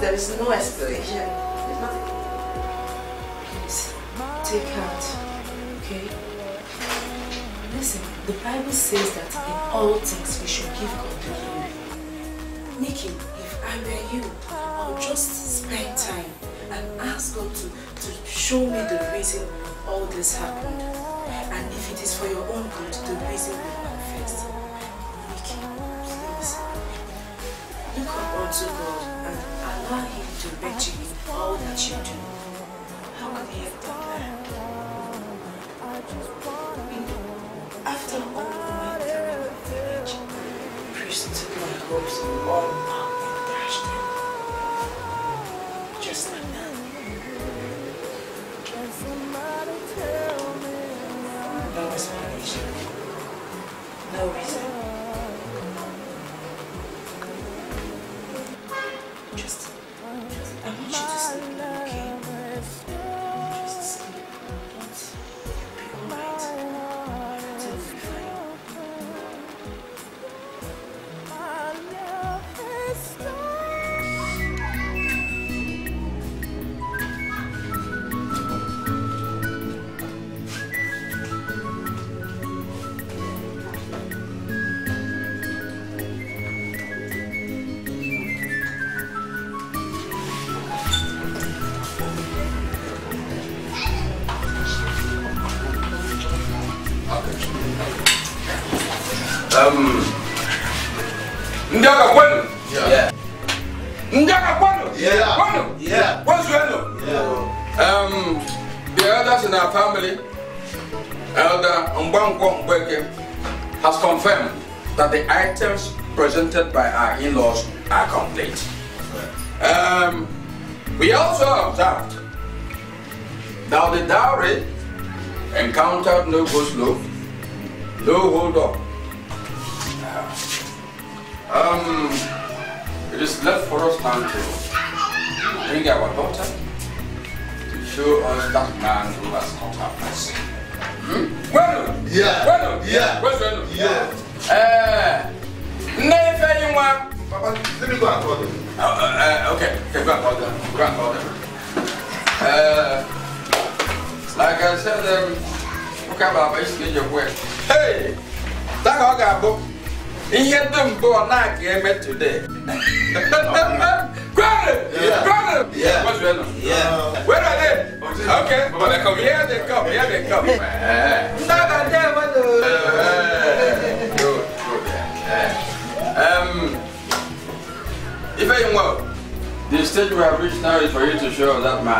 there is no explanation. There's nothing. Please, take heart, okay? Listen, the Bible says that in all things we should give God the glory. Nikki, if I were you, I would just spend time and ask God to, to show me the reason all this happened. And if it is for your own good, the reason will manifest. To God and allow Him to direct you in all that you do. How can He have done that? After all my pilgrimage, priest took my hopes on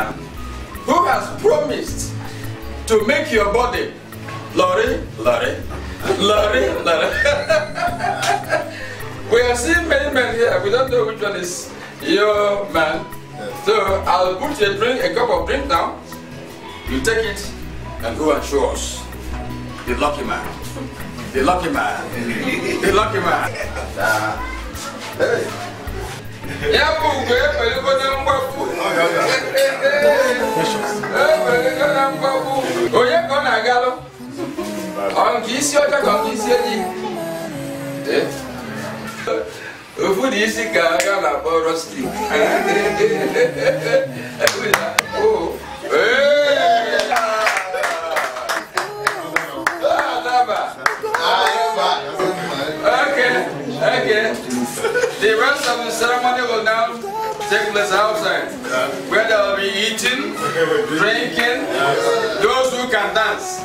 man who has promised to make your body Lorry, Lorry, Lorry, Lorry. we are seeing many men here. We don't know which one is your man. So I'll put you a drink, a cup of drink now. You take it and go and show us. The lucky man. The lucky man. the lucky man. Uh, hey. Ya bụ ugwu ekpelugo na mgbapụ. Ekpelugo na mgbapụ. Onye ka ọ na-agalụ? Ọ nke isi ọcha ka ọ nke isi ojii? Eh? Ofu dị isi ka ya na-akpọ rọstik. Oh. Hey! Ah, Daba. Okay, okay. The rest of the ceremony will now take place outside, where they will be eating, drinking. Those who can dance,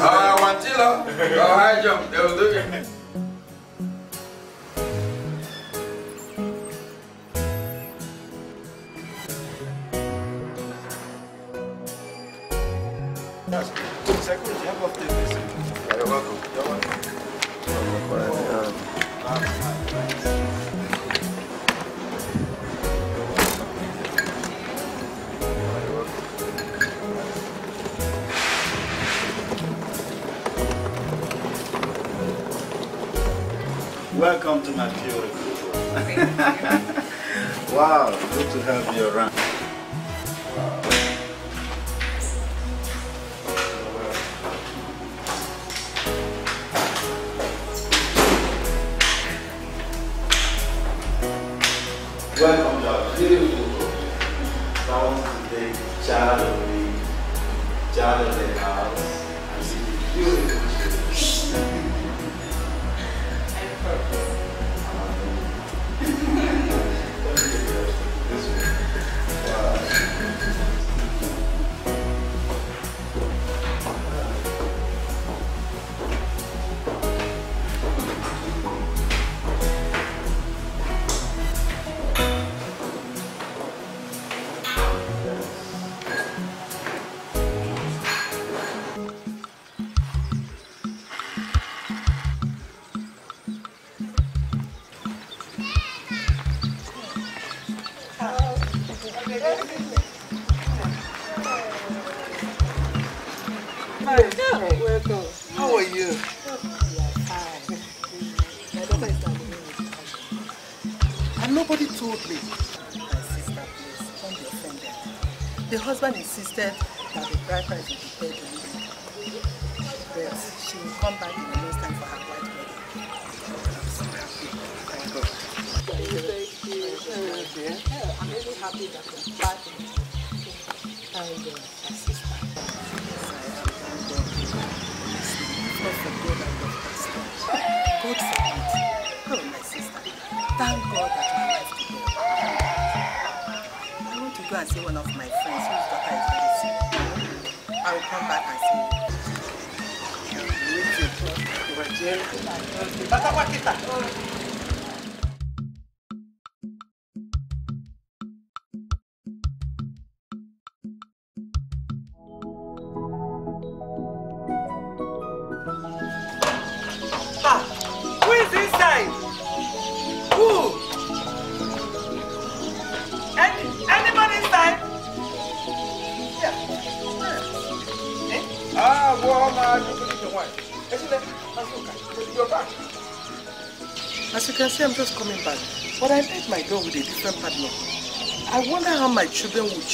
or wantilo, or high jump, they will do it. You're welcome. You're welcome. Welcome to my beautiful wow, good to have you around.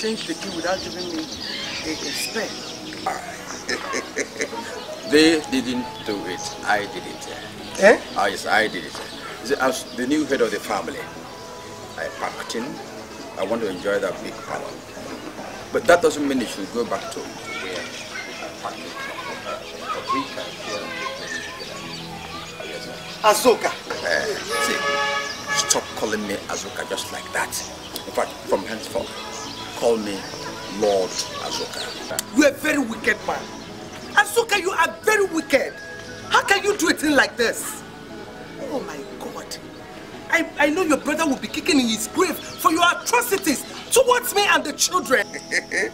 Change the key without giving me a, a spare. They didn't do it. I did it. Eh? Ah, yes, I did it. See, As the new head of the family, I packed in. I want to enjoy that big power. But that doesn't mean it should go back to where I packed it. But we can Azuka. Uh, see, stop calling me Azuka just like that. In fact, from henceforth, call me Lord Azuka. You are a very wicked man. Azuka, you are very wicked. How can you do a thing like this? Oh my God. I, I know your brother will be kicking in his grave for your atrocities towards me and the children.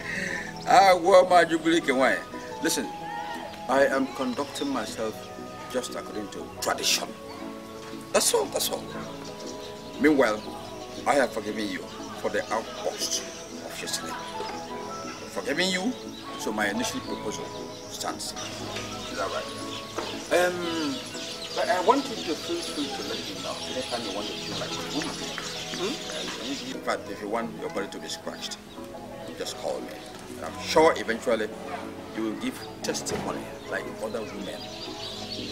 Ah, well, my jubilee why? Listen, I am conducting myself just according to tradition. That's all, that's all. Meanwhile, I have forgiven you for the outburst of yesterday. Forgiving you, so my initial proposal stands. Is that right? Um, but I want you to feel free to let me know anytime you want to feel like a woman. Hmm? In fact, if you want your body to be scratched, just call me. And I'm sure eventually you will give testimony like other women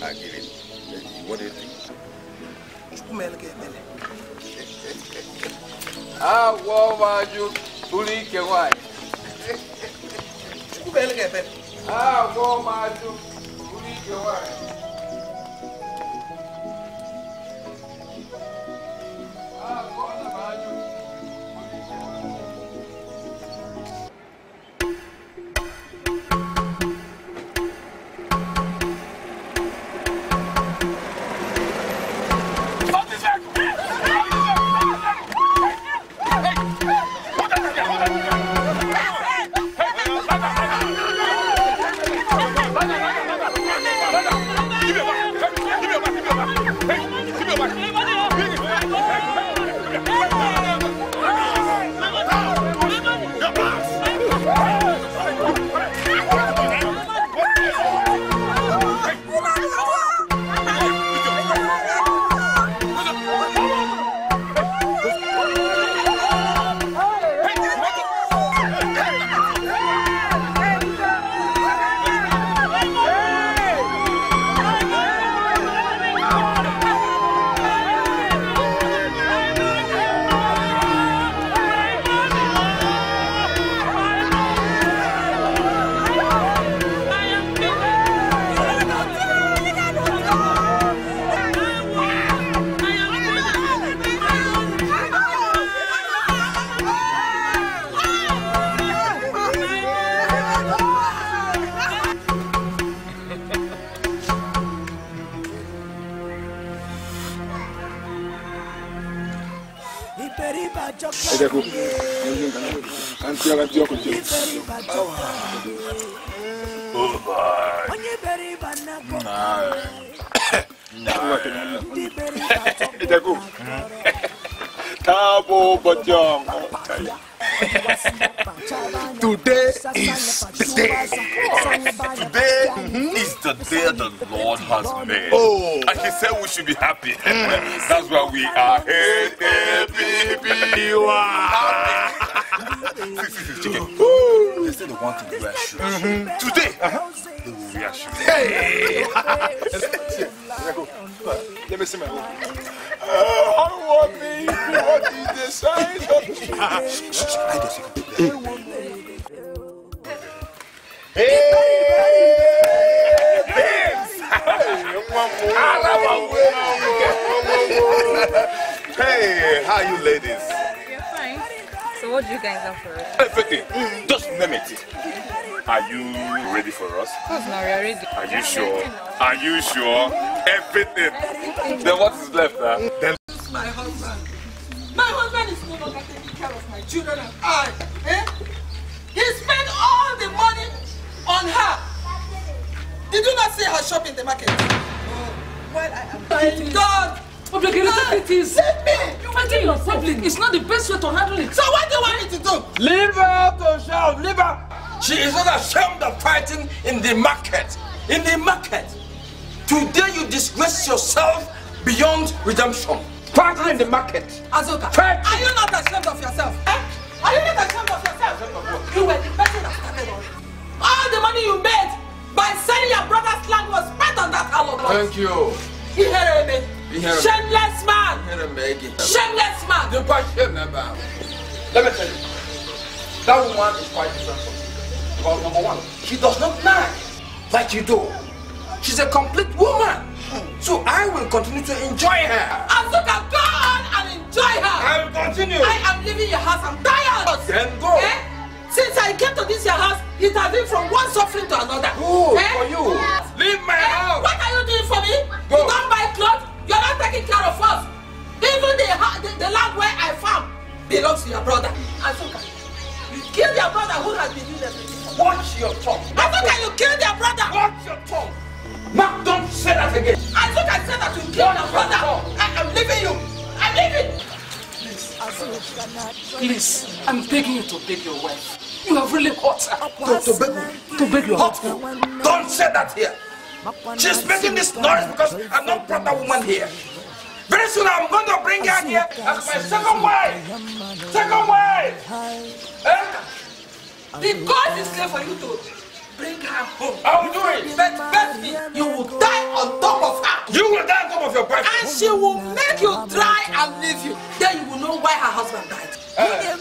are giving. What do you think? Ah, woman, you fully can why? Ah, woman, you fully can why? Ẹ we should be happy. That's why we are happy. You uh-huh. are. See, see, see, chicken. They say the one thing to wear shoes. Today, they will shoes. Hey! Let me see my own. Of course, now we are ready. Are you sure? Are you sure? Everything. Then what is left? Huh? Then My husband. My husband is no longer taking care of my children and I. Eh? He spent all the money on her. Did you not see her shop in the market? Oh, well, I am thank God. Obligate, take it easy. Let me. Fighting your public is not the best way to handle it. So what do you want me to do? Leave her to shout, leave her. She is not ashamed of fighting in the market. In the market. Today you disgrace yourself beyond redemption. Fighting in the market. Azuka, Fight. are you not ashamed of yourself? Eh? Are you not ashamed of yourself? You were the person that started all this. All the money you made by selling your brother's land was spent on that hollow Thank you. You hear me? Ihere. Shameless man! Here, Maggie. Shameless man! The shame about. Let me tell you. That woman is quite different from you. Because number one, she does not lie like you do. She's a complete woman. So I will continue to enjoy her. Go on and enjoy her! I will continue. I am leaving your house. I'm tired! Then go. Eh? Since I came to this your house, it has been from one suffering to another. Good Eh? for you. Leave my Eh? house. What are you doing for me? Go. You don't buy clothes. You're not taking care of us. Even the, the, the land where I farm belongs to your brother. Azuka, you killed your brother who has been doing everything. For you. Watch your tongue. Azuka, you killed their brother. Watch your tongue. Mark, don't say that again. Azuka said that you killed your brother. I am leaving you. I'm leaving. Please, I'm begging you to beg your wife. You have really hurt her. To, to beg To beg your Hot husband. Don't say that here. She's making this noise because I'm not brought that woman here. Very soon I'm going to bring her here as my second wife. Second wife. Eh? The God is there for you to bring her home. I'll do it. But bet me, you will die on top of her. You will die on top of your wife. And she will make you dry and leave you. Then you will know why her husband died. Yeah,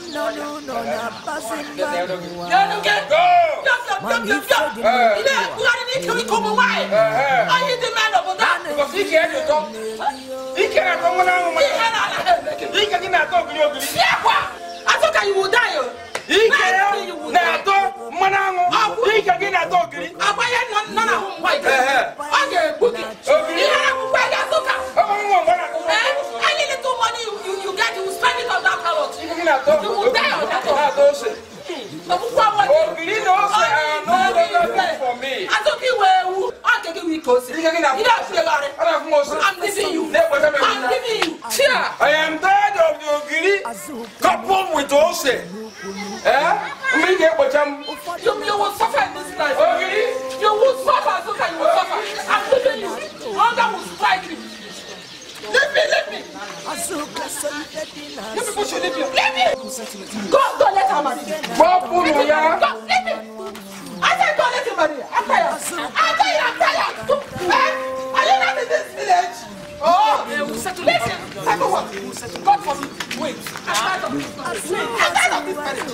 no, get- Go. Yup, yup, yup, yup, yup. Eh. Ilé ẹ̀kúrẹ́ ní kí wí kó mu wáyé. Eh. Ayé ti mẹ́rin ọ̀bùdá. Because he can't do it. He can't do it. Ihe na-ala. He can't do it. Yeah, kwa. Azuka, you will die. oh. Ike Next thing you ya will die. na-atọ mmanụ aṅụ. Ike gị na-atọ ogiri. Agba ya nọ nọ n'ahụ nwa ike. Ehe. Ọ ga-egbu gị. Ogiri. Ihe na-akwụkwọ ego Azuka. Ọ bụ nwa mgbe na-atọ Eh? Any little money you, you, you get, you will spend it on that carrot. Ike gị na-atọ You will die on that carrot. na-atọ ose. Ọkpụkpọ nwa gị. Ogiri na ose are no longer good for me. Azuka iwe ewu. Ọ ga-ege wu ike ose. Ike gị na-afụ Ị na-afụgharị. Ọ na-afụ m ose. I'm leaving you. Na-ekweta m I'm ekweta. leaving you. Chia. I am tired of the ogiri coupled with ose. Eh? Mgbe ị ga-ekpocha m. You, you will suffer in this life. Ogiri. You will suffer, Azuka, you will suffer. I'm leaving you. Hunger will strike you. Leave me, leave me. You people should leave me. Leave me. Go, go, let her marry. Gbapụrụ ya. Go, leave me. I said go, let her marry. I'm tired. I'm tired, I'm tired. Eh? Are you not in this village? Oh, Yeah, we'll settle listen. it. Settle what? God forbid. Wait. I'm tired of this marriage. I'm tired of this marriage.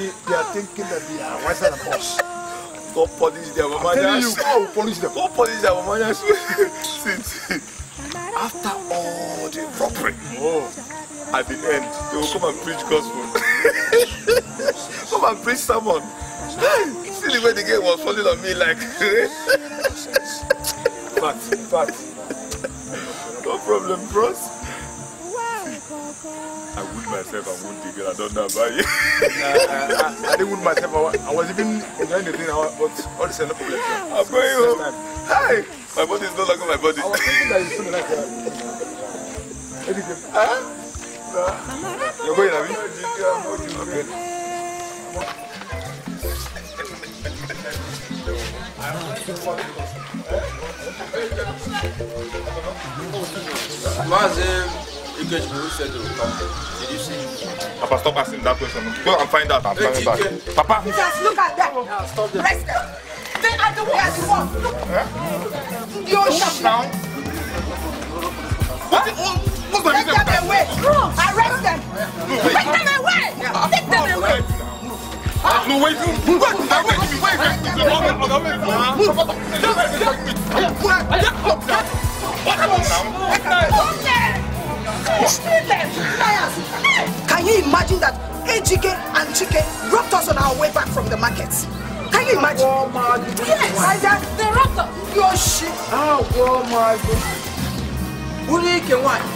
They, are thinking that they are wiser than us. Go punish them, you, go punish them. Go punish them, Mama. Nyash. See, see. After all the robbery, oh, at the end, they will come and preach gospel. come and preach sermon. See the way the game was falling on me like. Fat, fat. no problem, bros. I wound myself and wound the girl. I don't know about you. I, I, I didn't wound myself. I was, I was even enjoying the thing. I was, but all the same, no problem. I'm going home. Hi. My body is no longer my body. I was thinking that you feel like Anything? Huh? You're going? Okay. They will come. Did you see? Papa, stop asking that question. Go and find out. I'm coming back. Papa. Just look at them. Rest them. They are the ones who want. Look. Your shit. now. What? What's the Take reason? them away. Arrest them. Take them away. Take them away. No, wait. Wait. Wait. Wait. Wait. Wait. Can you imagine that Ejike and Chike robbed us on our way back from the market? Can you imagine? Yes. They robbed us. Your shit. Ah, well, my God. Unike one.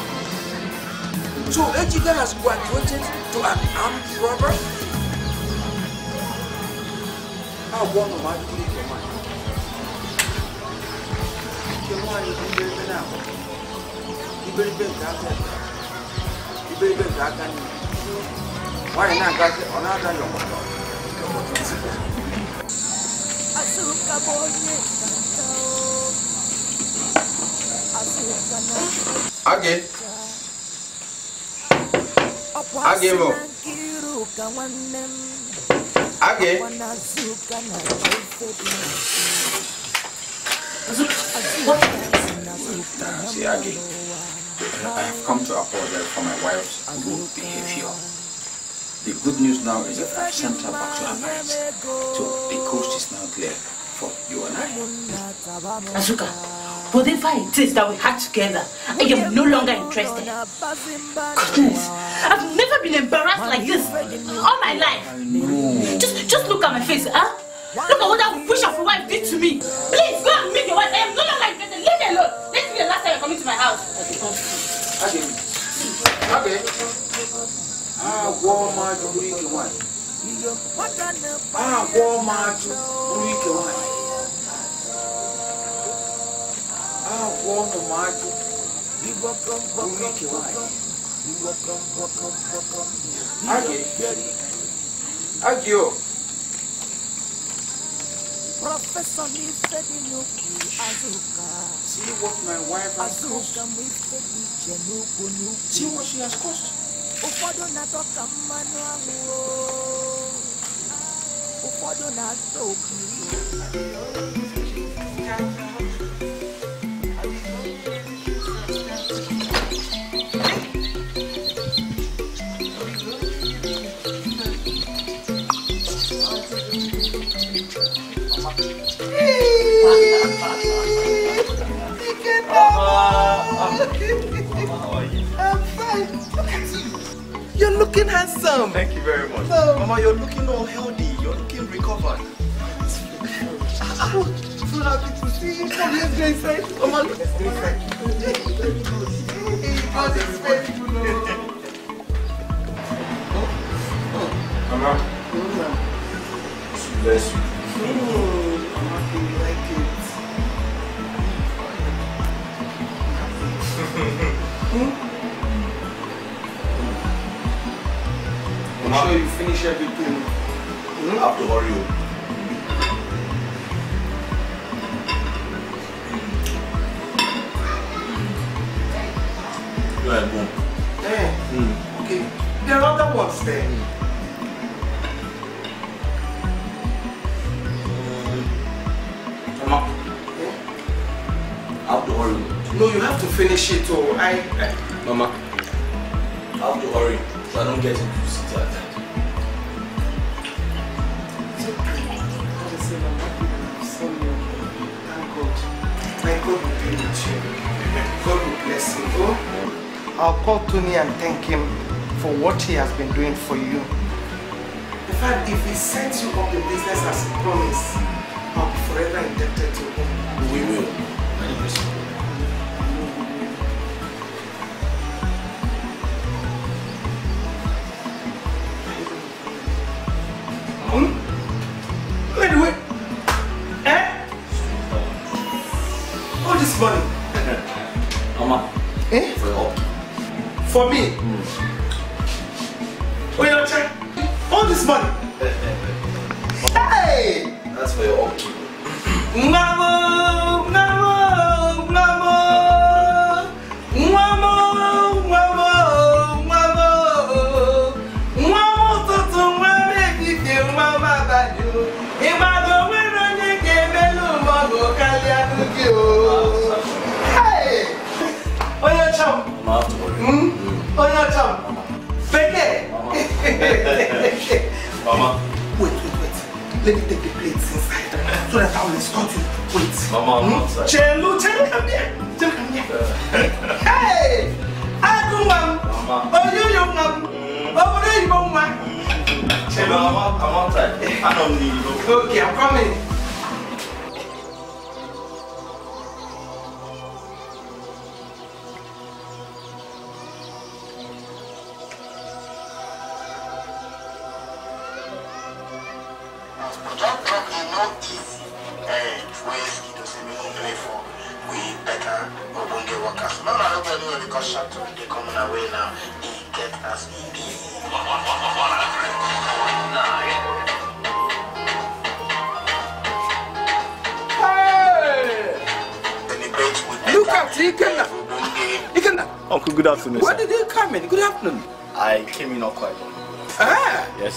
So Ejike has graduated to an armed robber? Ah, well, no, my Unike one. Unike one is in there now. Iberibe nke aka ekpe. Iberibe nke aka nri. Nwaanyị na-ada yọkọtọ. Age. Age mo. Age. See, Aggie, I have come to apologize for my wife's rude behavior. The good news now is that I've sent her back to her parents. So the coast is now clear for you and I. Azuka, whatever it is that we had together, I am no longer interested. Goodness, I've never been embarrassed like this all my life. Just, just look at my face, huh? Look at what that wish of a wife did to me. Please go and meet your wife. I am no longer interested. Leave me alone. Let me be the last time you're coming to my house. Age. Age. Agwọ mmadụ bụrụ ike nwanyị agwọ mmadụ bụrụ ike nwanyị agwọ ụmụ bụrụ ike nwanyị agị agị Professor Nifedinuku Azuka. See what my wife has caused. Azuka Mifedinuku Nuku. See what she has caused. Ụfọdụ na-atọka mmanụ anwụ o. Ụfọdụ na-atọ ogiri. I'm You're looking handsome. Thank you very much. No. Mama, you're looking all healthy. You're looking recovered. I'm so happy to see you. Come, let's go inside. Come on. Let's go inside. God is faithful. Mama. Bless you. I'm happy you like it. I'm sure you finish everything. You don't have to hurry. oh. You are home. Eh, hmm. okay. There are other ones there. Mama. I have to hurry. No, you have to finish it. Oh, I, I Mama. I have to hurry so I don't get into city at God will be with you. God will bless you. I'll call Tony and thank him for what he has been doing for you. In fact, if he sets you up in business as he promised, I'll be forever indebted to him. We will. For me? Hmm. Oh, Wait, your check. All this money. Let me take the plates inside so that I will escort you. Wait. Mama, I'm hmm? outside. Chelu, Chelu, come here. Chelu, come here. Hey! Agụ nwa m. Oyoyo nwa m. Obodo oyibo nwa. Chelu. Mama, I'm outside. I don't need you. Okay, I'm coming.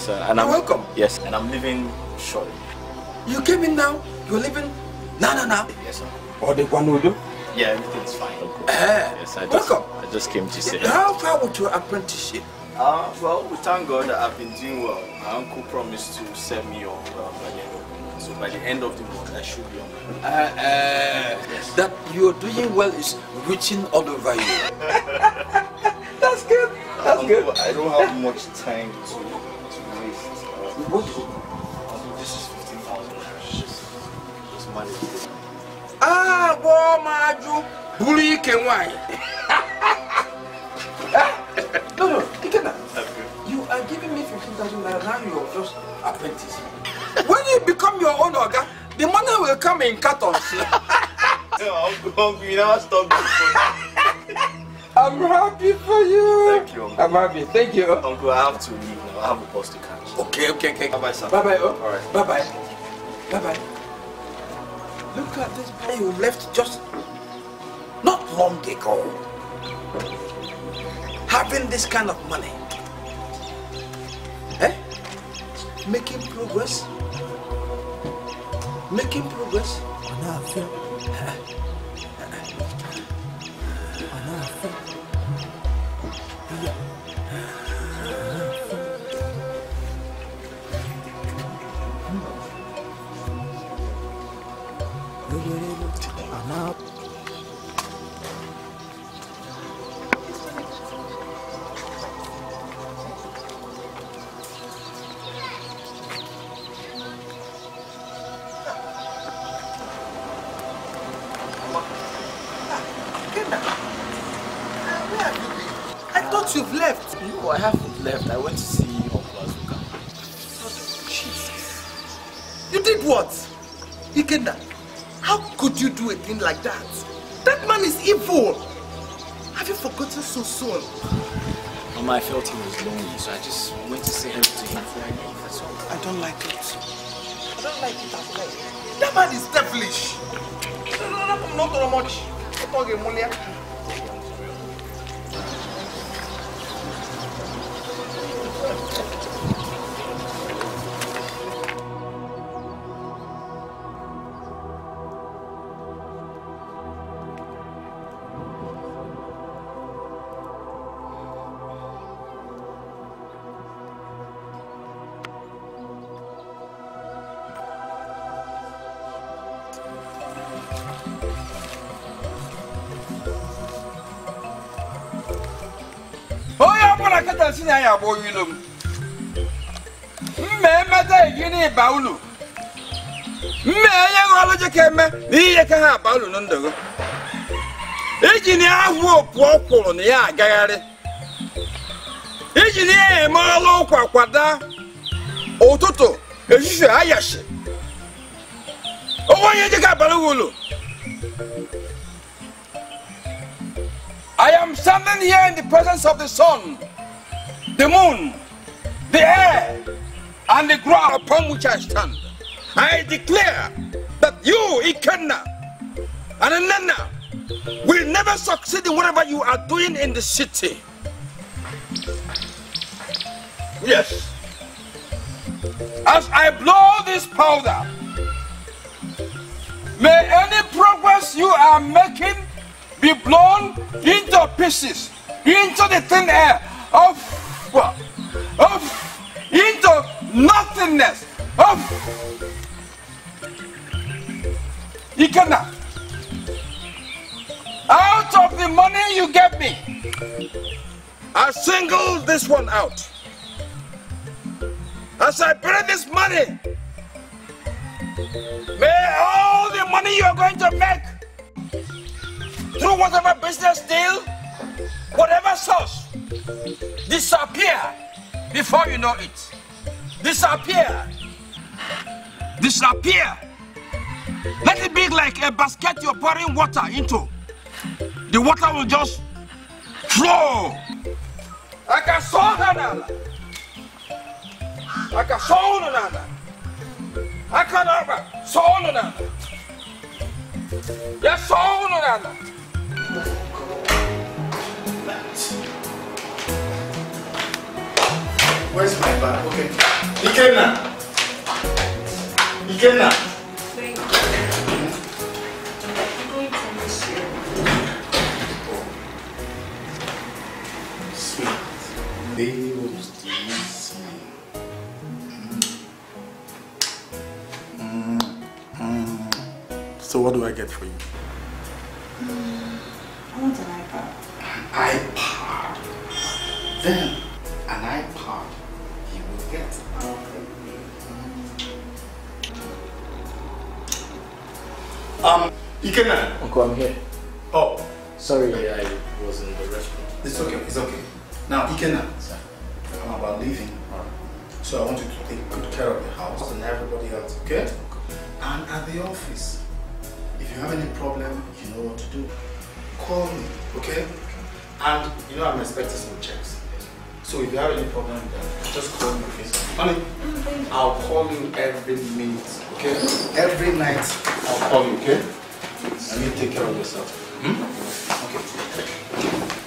Yes. And You're I'm welcome. Yes, and I'm leaving shortly. you came in now. You're leaving. No, no, no. Yes, sir. Or the Guanudo. Yeah, everything's fine. Uncle. Ah, Yes, I just, welcome. I just came to say. How far with your apprenticeship? Uh, well, we thank God that I've been doing well. My uncle promised to set me up uh, by the end of the month. So by the end of the month, I should be on. Uh, uh, that you're doing well is reaching all over you. That's good. That's good. I don't have much time to waste. What? Uncle, this is 15,000 naira. Just, just manage it. Ah, boy, Maju. Bully can wine. No, no, Ikenna. You are giving me 15,000 naira. Now you're just apprentice. When you become your own organ, the money will come in cartons. Uncle, you never stop. I'm happy for you. Thank you, uncle. I'm happy. Thank you. Uncle, I have to leave. I have a bus to catch. Okay, okay, okay. Bye bye, sir. Bye bye. Oh. All right. Bye bye. Bye bye. Look at this guy who left just not long ago. Having this kind of money. Eh? Making progress. Making progress. I lonely, so I just went to say hello to him before I leave. That's all. I don't like it. I don't like it at all. That man is devilish. No, no, no, not so much. Bo yilo m mme emeta igi ni ba ulu mme enye ghọlụ ji ka eme na ihe ka ha aba ulu na ndụ gị. Iji na ahụ opu ọ kwụrụ na ya agagharị. Iji na ya eme ọlụ ụkwa kwada ụtụtụ ehihie ayashi onwe onye ji ka abara ulu I am standing here in the presence of the sun, the moon, the air, and the ground upon which I stand. I declare that you, Ikenna, and Nana, will never succeed in whatever you are doing in the city. Yes. As I blow this powder, may any progress you are making be blown into pieces, into the thin air of, of, into nothingness, Off. You cannot. out of the money you get me, I single this one out. As I bring this money, may all the money you are going to make through whatever business deal, whatever source, disappear before you know it. Disappear. Disappear. Let it be like a basket you're pouring water into. The water will just flow. I can saw nana. I can saw nana. I can never saw nana. Yes, saw nana. Where's my bag? Okay. Ikenna! Ikenna! Sweet. Baby was easy. Mm, mm. So what do I get for you? I want an iPad. iPad. Then an iPad you will get. Um, Ikenna. Uncle, I'm here. Oh. Sorry, I was in the restaurant. It's okay, it's okay. Now, Ikenna, I'm about leaving. So I want you to take good care of the house and everybody else, okay? And at the office, if you have any problem, you know what to do. Call me, okay? And you know I'm expecting some checks. So if you have any problem with that, just call me, okay? Honey, I'll call you every minute, okay? Every night, I'll call you, okay? And you take care of yourself. Hmm? Okay.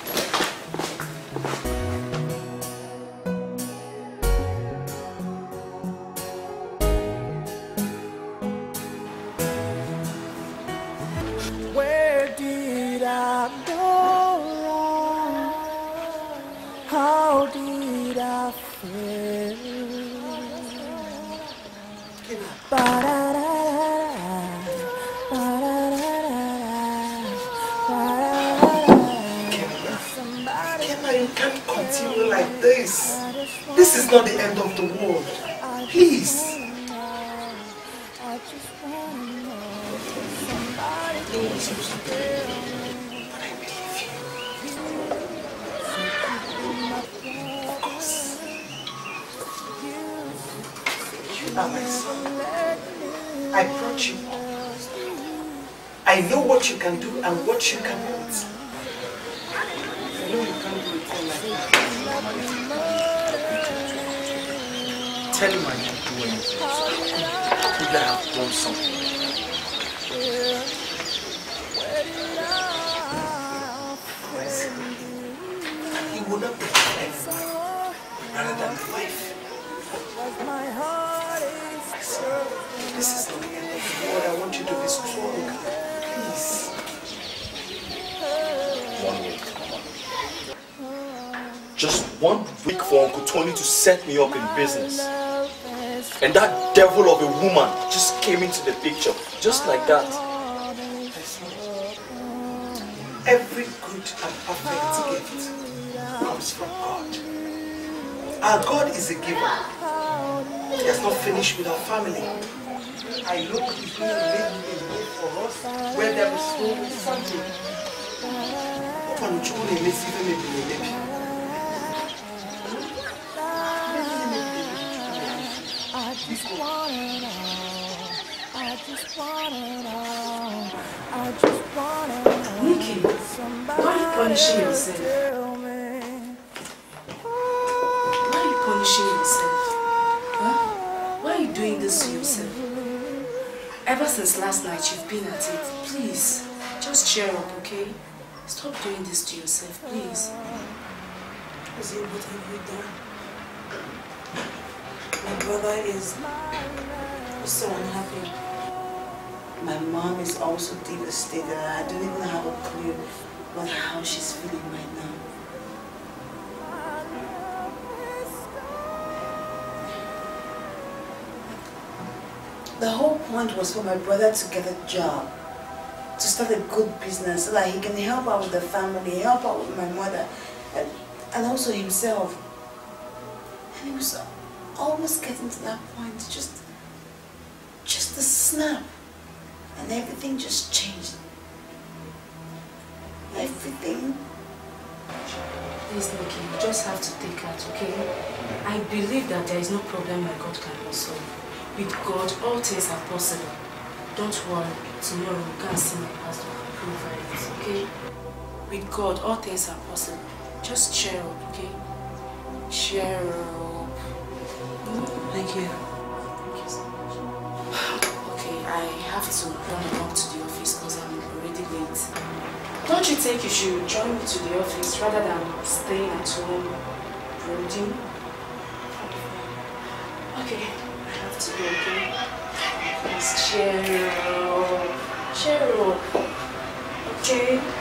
Is not the end of the world. Please. Are my son. I brought you. I know what you can do and what you cannot. I know you can't do it all like that. Tell have done something? He left rather than wife. This is the end of the world. I want you to be strong. Please. One week, Just one week for Uncle Tony to set me up in business. And that devil of a woman just came into the picture, just like that. Every good and perfect gift comes from God. Our God is a giver. He has not finished with our family. I going to make a way for us where there is no something. Just want it all. I just want it all. I just want it all. Nikki, why are you punishing yourself? Why are you punishing yourself? Huh? Why are you doing this to yourself? Ever since last night, you've been at it. Please, just cheer up, okay? Stop doing this to yourself, please. Ozzy, what have you done? My brother is so unhappy. My mom is also devastated I don't even have a clue about how she's feeling right now. The whole point was for my brother to get a job, to start a good business so that he can help out with the family, help out with my mother, and, and also himself. And he was almost getting to that point, just, just a snap, and everything just changed. Everything. Please, Nikki, you just have to take heart, okay? I believe that there is no problem my God cannot solve. With God, all things are possible. Don't worry, tomorrow you can see my pastor approve it, okay? With God, all things are possible. Just cheer up, okay? Cheer up. Thank you. Okay, I have to run along to the office because I'm already late. Don't you think you should join me to the office rather than staying at home brooding? Okay, I have to go, okay? Please up. Up. Okay?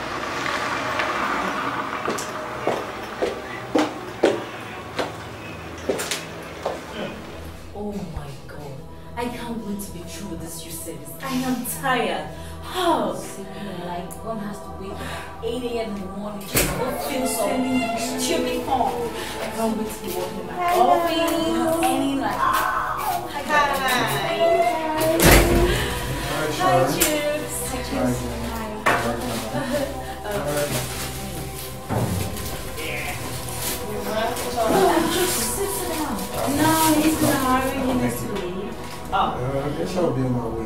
To be through with this youth service. I am tired. How? like oh. one has to wake up at 8 a.m. in the morning just to go fill some stupid form. I can't wait to be working in my office. Any like, oh my god. Hi, Chips. Hi, Oh. Uh, I guess I'll be on my way.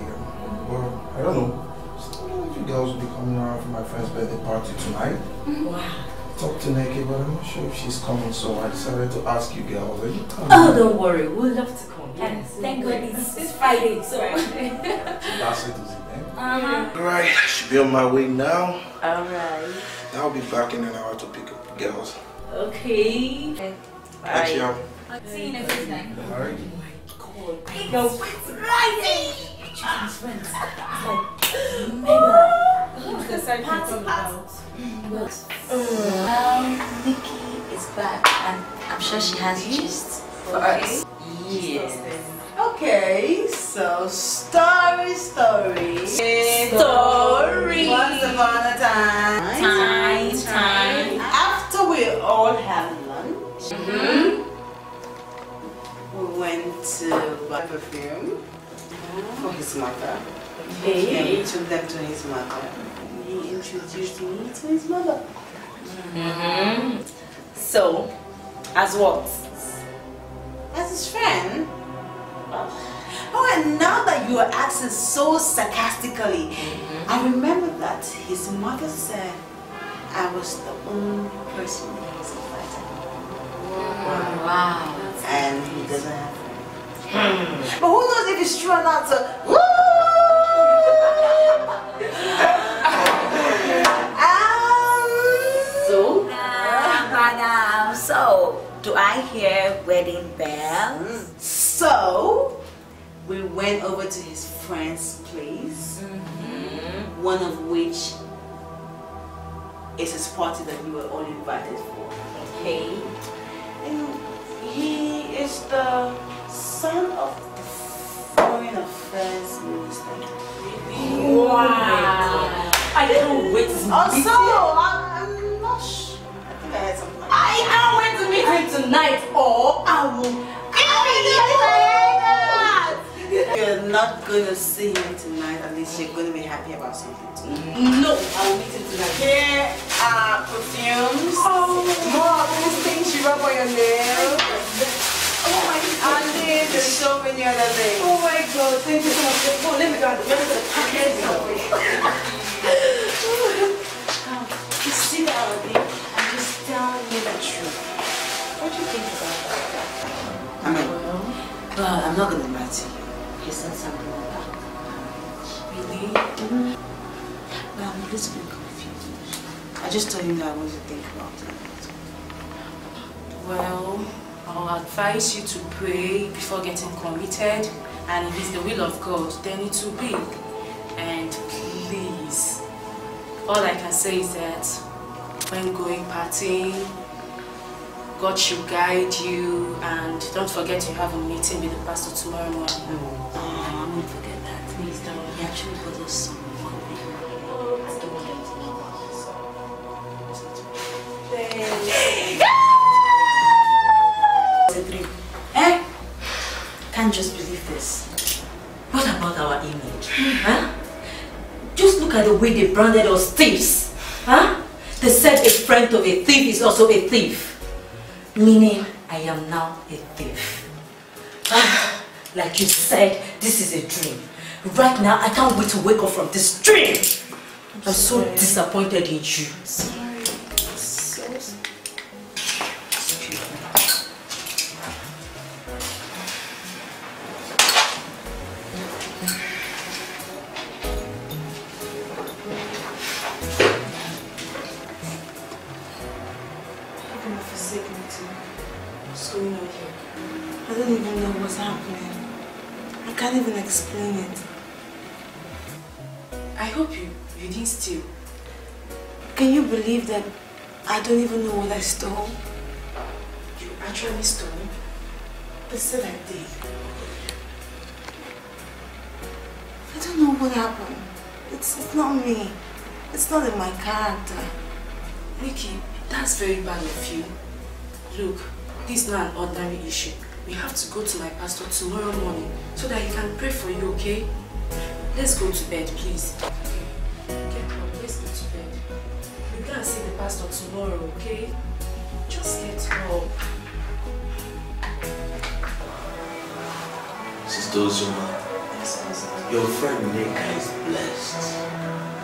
Well, I don't know. Some of you girls will be coming around for my friend's birthday party tonight. Wow. Talked to Nikki, but I'm not sure if she's coming, so I decided to ask you girls. Are you coming? Oh, don't worry. We'll love to come. And thank God it's, it's Friday, so. That's it, is it, uh-huh. Alright, I should be on my way now. Alright. I'll be back in an hour to pick up girls. Okay. Thanks, y'all. See you next time. Alright. Know. It's. Children's friends. It's like mega. What's the side party all about? Um, Nikki is back and I'm sure she has gist for us. Yes. Okay, so story, story. Story. Once upon a time. Time, time. After we all had lunch, we went to buy perfume for his mother. Okay. He took them to his mother. He introduced me to his mother. Mm-hmm. So, as what? As his friend. Oh, and now that you are asking so sarcastically, I remember that his mother said I was the only person he was invited. Wow. And he doesn't have friends. Hmm. But who knows if it's true or not? So, woo! Um, so? madam, um, so do I hear wedding bells? Hmm. So we went over to his friend's place, mm-hmm. one of which is his party that we were all invited for. Okay. And he is the son of the foreign affairs minister. Wow. I can't wait to Also, I'm, not sure. I think I heard something I am tonight or I will. You're not gonna see him tonight, at least you're gonna be happy about something tonight. No, I will meet him tonight. Here are perfumes. Oh, more of these things you rub on your nails. Oh my god. And then there's so many other things. Oh my god, thank you so much. Oh, let me go let me go to the package. Come, just sit down with me and just telling me the truth. What do you think about that? I mean, well, I'm not gonna lie to you. You said something like that. Really? Mm-hmm. But I'm confused. I just told him that I want to think about it. Well, I'll advise you to pray before getting committed. And if it's the will of God, then it will be. And please, all I can say is that when going partying, God should guide you. And don't forget you have a meeting with the pastor tomorrow morning. Oh, I won't forget that. Please don't. He actually bought us some Eh? Can't just believe this. What about our image? Huh? Just look at the way they branded us thieves. Huh? They said a friend of a thief is also a thief. Meaning, I am now a thief. Ah, like you said, this is a dream. Right now, I can't wait to wake up from this dream. I'm so disappointed in you. You're stole? You actually stole? They said I did. I don't know what happened. It's, it's not me. It's not in my character. Nikki, that's very bad of you. Look, this is not an ordinary issue. We have to go to my pastor tomorrow morning so that he can pray for you, okay? Let's go to bed, please. Get up, let's go to bed. We can see the pastor tomorrow, okay? Just get up. Sister Ozoma, your friend Nneka is blessed.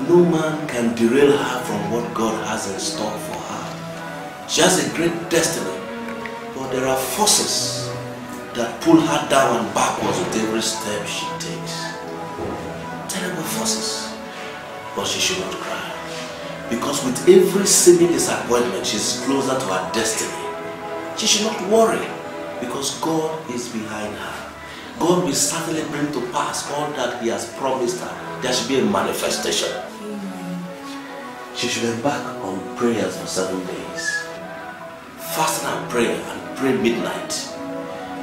No man can derail her from what God has in store for her. She has a great destiny, but there are forces that pull her down and backwards with every step she takes. Terrible forces. But she should not cry. Because with every seeming disappointment, she's closer to her destiny. She should not worry because God is behind her. God will certainly bring to pass all that He has promised her. There should be a manifestation. She should embark on prayers for seven days. Fasting and prayer and pray midnight.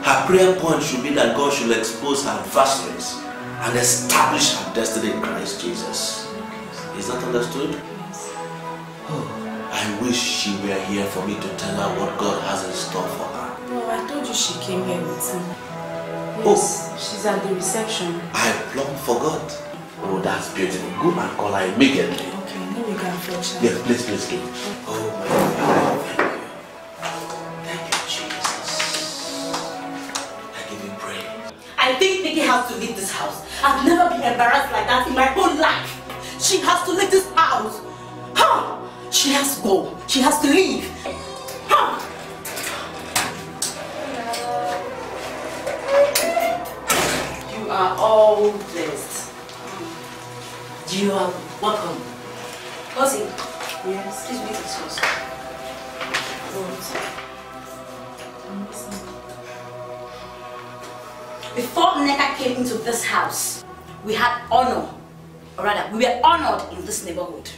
Her prayer point should be that God should expose her adversaries and establish her destiny in Christ Jesus. Is that understood? Oh, I wish she were here for me to tell her what God has in store for her. No, I told you she came here with me. Oh. Yes, she's at the reception. I plumb forgot. Oh, that's beautiful. Go and call her immediately. Okay, let me go and fetch her. Yes, please, please do. Oh my God, thank you. Thank you, Jesus. I give you praise. I think Nikki has to leave this house. I've never been embarrassed like that in my whole life. She has to leave this house. Huh? She has to go. She has to leave. Huh? You are all blessed. You are welcome. Ozzy, yes, please meet this house. Before Nneka came into this house, we had honor. Or rather, we were honored in this neighborhood.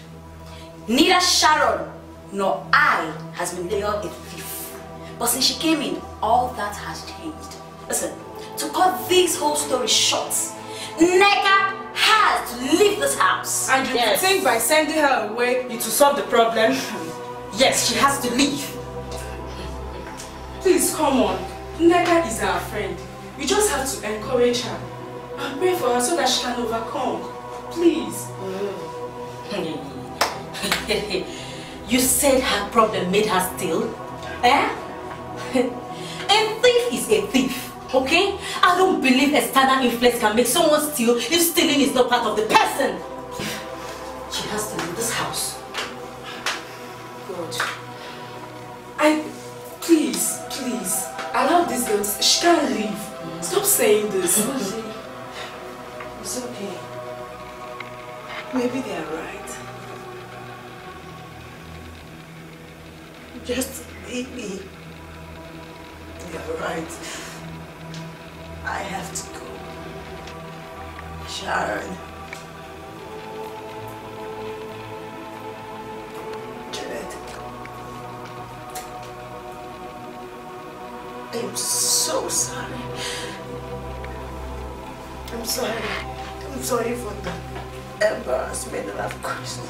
Neither Sharon nor I has been labeled a thief. But since she came in, all that has changed. Listen, to cut this whole story short, Nneka has to leave this house. And you think by sending her away, it will solve the problem? Yes, she has to leave. Please, come on. Nneka is our friend. We just have to encourage her and pray for her so that she can overcome. Please. Mm. you said her problem made her steal? Eh? a thief is a thief, okay? I don't believe external influence can make someone steal if stealing is not part of the person. She has to leave this house. God. I... Please, please. Allow this girl. She can't leave. Stop saying this. It's okay. Maybe they are right. Just leave me. You're right. I have to go. Sharon. I'm so sorry. I'm sorry. I'm sorry for the embarrassment that I've caused.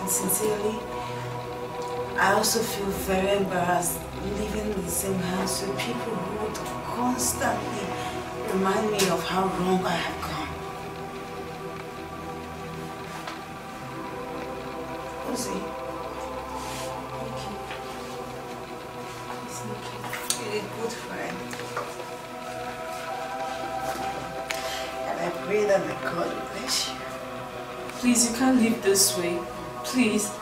And sincerely, I also feel very embarrassed living in the same house with people who would constantly remind me of how wrong I have gone. Ozzy, you're a good friend. And I pray that my God will bless you. Please, you can't leave this way. Please.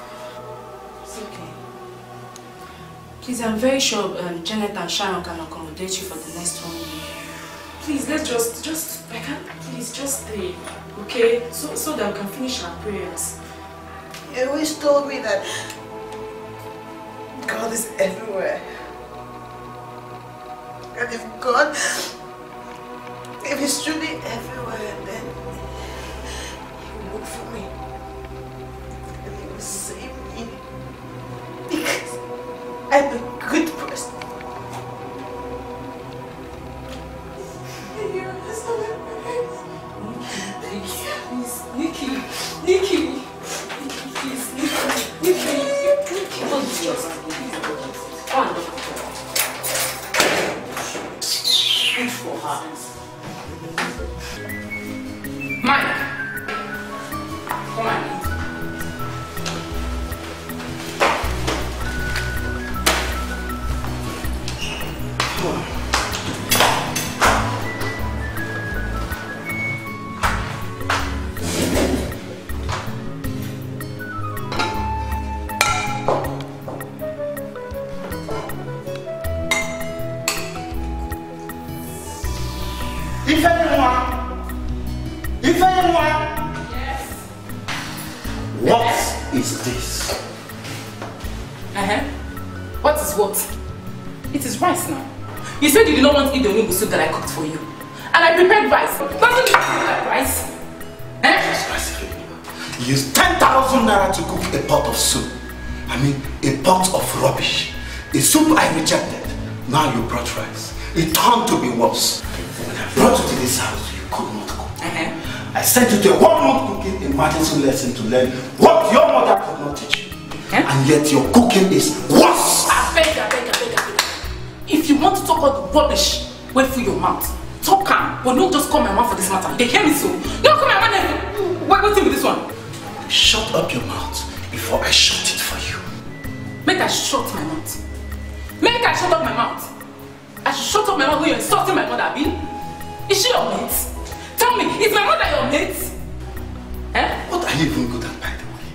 Please, I'm very sure um, Janet and Sharon can accommodate you for the next one week. Please, let's just, just, I can't, please, just stay, okay? So, so that we can finish our prayers. You always told me that God is everywhere. And if God, if He's truly everywhere, then He will look for me. And He will save me. Because I'm a good person. Please, Nikki, Nikki, please, Nikki, Nikki, Nikki, don't do just, Go soup that I cooked for you. And I prepared rice. Doesn't it taste like rice? Eh? You used 10,000 naira to cook a pot of soup. I mean, a pot of rubbish. A soup I rejected. Now you brought rice. It turned to be worse. When I brought you to this house, you could not cook. Uh-huh. I sent you to a one-month cooking emergency lesson to learn what your mother could not teach you. And yet your cooking is your mouth. Talk am, but don't just call my mouth for this matter. They hear me so. Don't call my mouth. and- Wait, till with this one. Shut up your mouth before I shut it for you. Make I shut my mouth. Make I shut up my mouth. I shut up my mouth when you're insulting my mother, Abi. Is she your mate? Tell me, is my mother your mate? Eh? What are you even good at, by the way?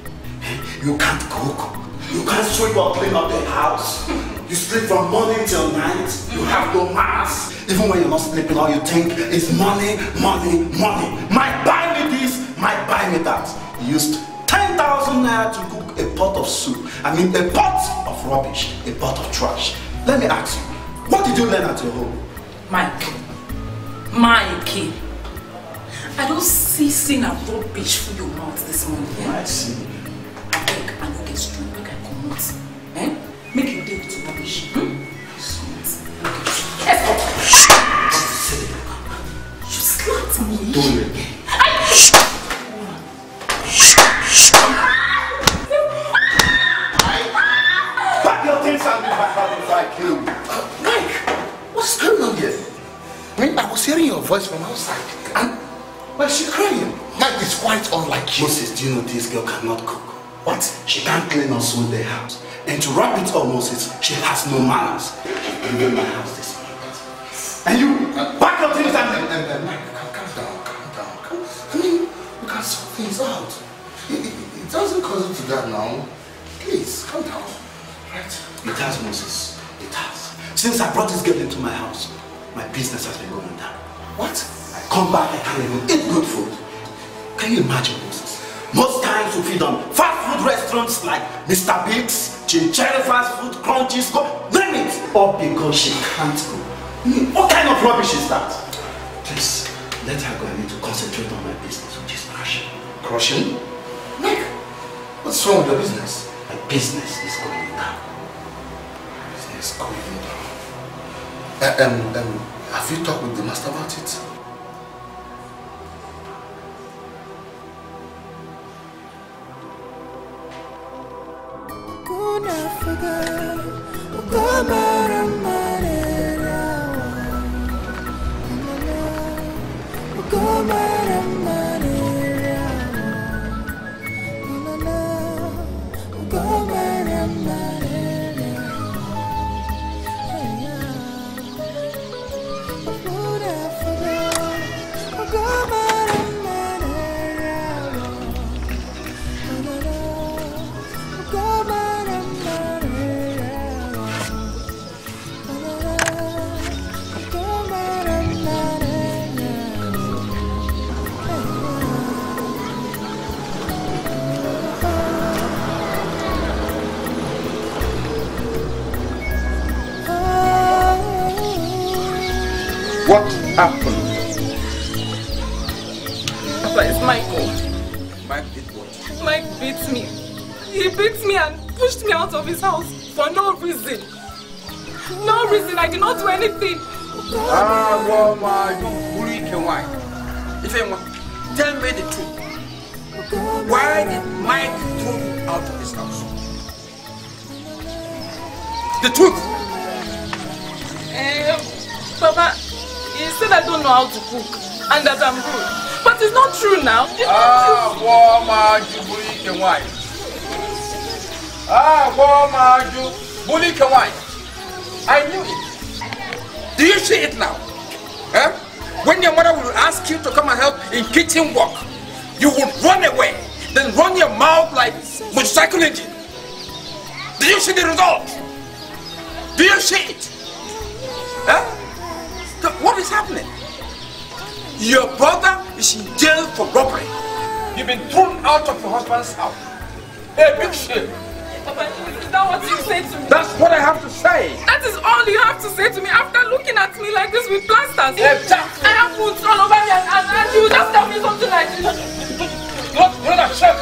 Eh? You can't cook. You can't sweep or clean up the house. You sleep from morning till night. You have no manners. Even when you're not sleeping, all you think is money, money, money. Might buy me this, might buy me that. You used 10,000 naira to cook a pot of soup. I mean, a pot of rubbish, a pot of trash. Let me ask you, what did you learn at your home? Mike. Mikey. I don't see sin and rubbish for your mouth this morning. Eh? I see. I beg, I no get strong, make I come out. Eh? Make you deal with rubbish. Hmm? Me. Do it again. Pack your things tell me about if I kill you. Mike, what's going on here? I mean, I was hearing your voice from outside. And why is she crying? Mike is quite unlike you. Moses, do you know this girl cannot cook? What? She can't clean or sweep the house. And to wrap it all, Moses, she has no manners. My house this. And you, uh, back up things and... And, and, and Mike, things out. It, it, it doesn't cause you to that now. Please, calm down. Right? It has, Moses. It has. Since I brought this girl into my house, my business has been going down. What? I come back, I can't even eat good food. Can you imagine, Moses? Most times we feed on fast food restaurants like Mr. Biggs, Chincheri Fast Food, Crunchies, go, name it. All because she can't go. I what kind of rubbish is that? Please, let her go. I need to concentrate on my business, crushing. Mike, what's wrong with your business? My business is going down. Business is going down. Uh, um, um, have you talked with the master about it? Beat me. He beat me and pushed me out of his house for no reason. No reason. I did not do anything. Ah, well, my Burike wine. If anyone, tell me the truth. Why did Mike throw you out of his house? The truth. Um, Papa, he said I don't know how to cook and that I'm rude. But it's not true now. It's Ah, well, my Burike wine. Ah, my Burike wine. I knew it. Do you see it now? Huh? When your mother will ask you to come and help in kitchen work, you would run away, then run your mouth like motorcycle engine. Do you see the result? Do you see it? Huh? What is happening? Your brother is in jail for robbery. You've been thrown out of your husband's house. A big shame. Papa, is that what you say to me? That's what I have to say. That is all you have to say to me after looking at me like this with plasters. Exactly. I have put all over me and, and, and you just tell me something like this. Look, you're not shame.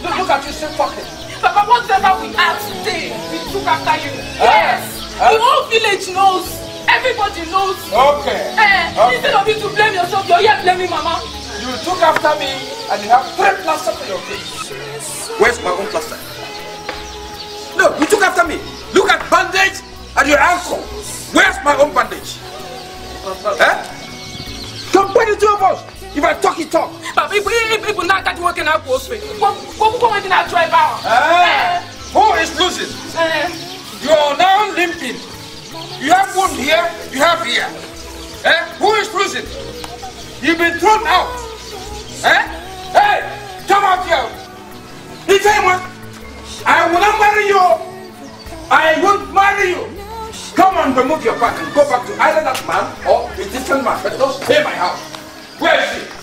Look, look at you still talking. Papa, whatever we are today, we took after you. Yes. Ah. The whole village knows. Everybody knows. Okay. Eh, Okay. Instead of you to blame yourself, you're here blaming Mama. You took after me and you have three plasters on your face. Where's my own plaster? No, you took after me. Look at bandage at your ankle. Where's my own bandage? Eh? Compare the two of us. If I talk, you talk. But if if people not that working out close fit, come come come in that drive out? Who is losing? You are now limping. You have wound here, you have here. Eh? Who is losing? You've been thrown out. Eh? Hey, come out here. You tell me? I will not marry you. I won't marry you. Come on, remove your back and go back to either that man or a different man. But don't stay in my house. Where is he?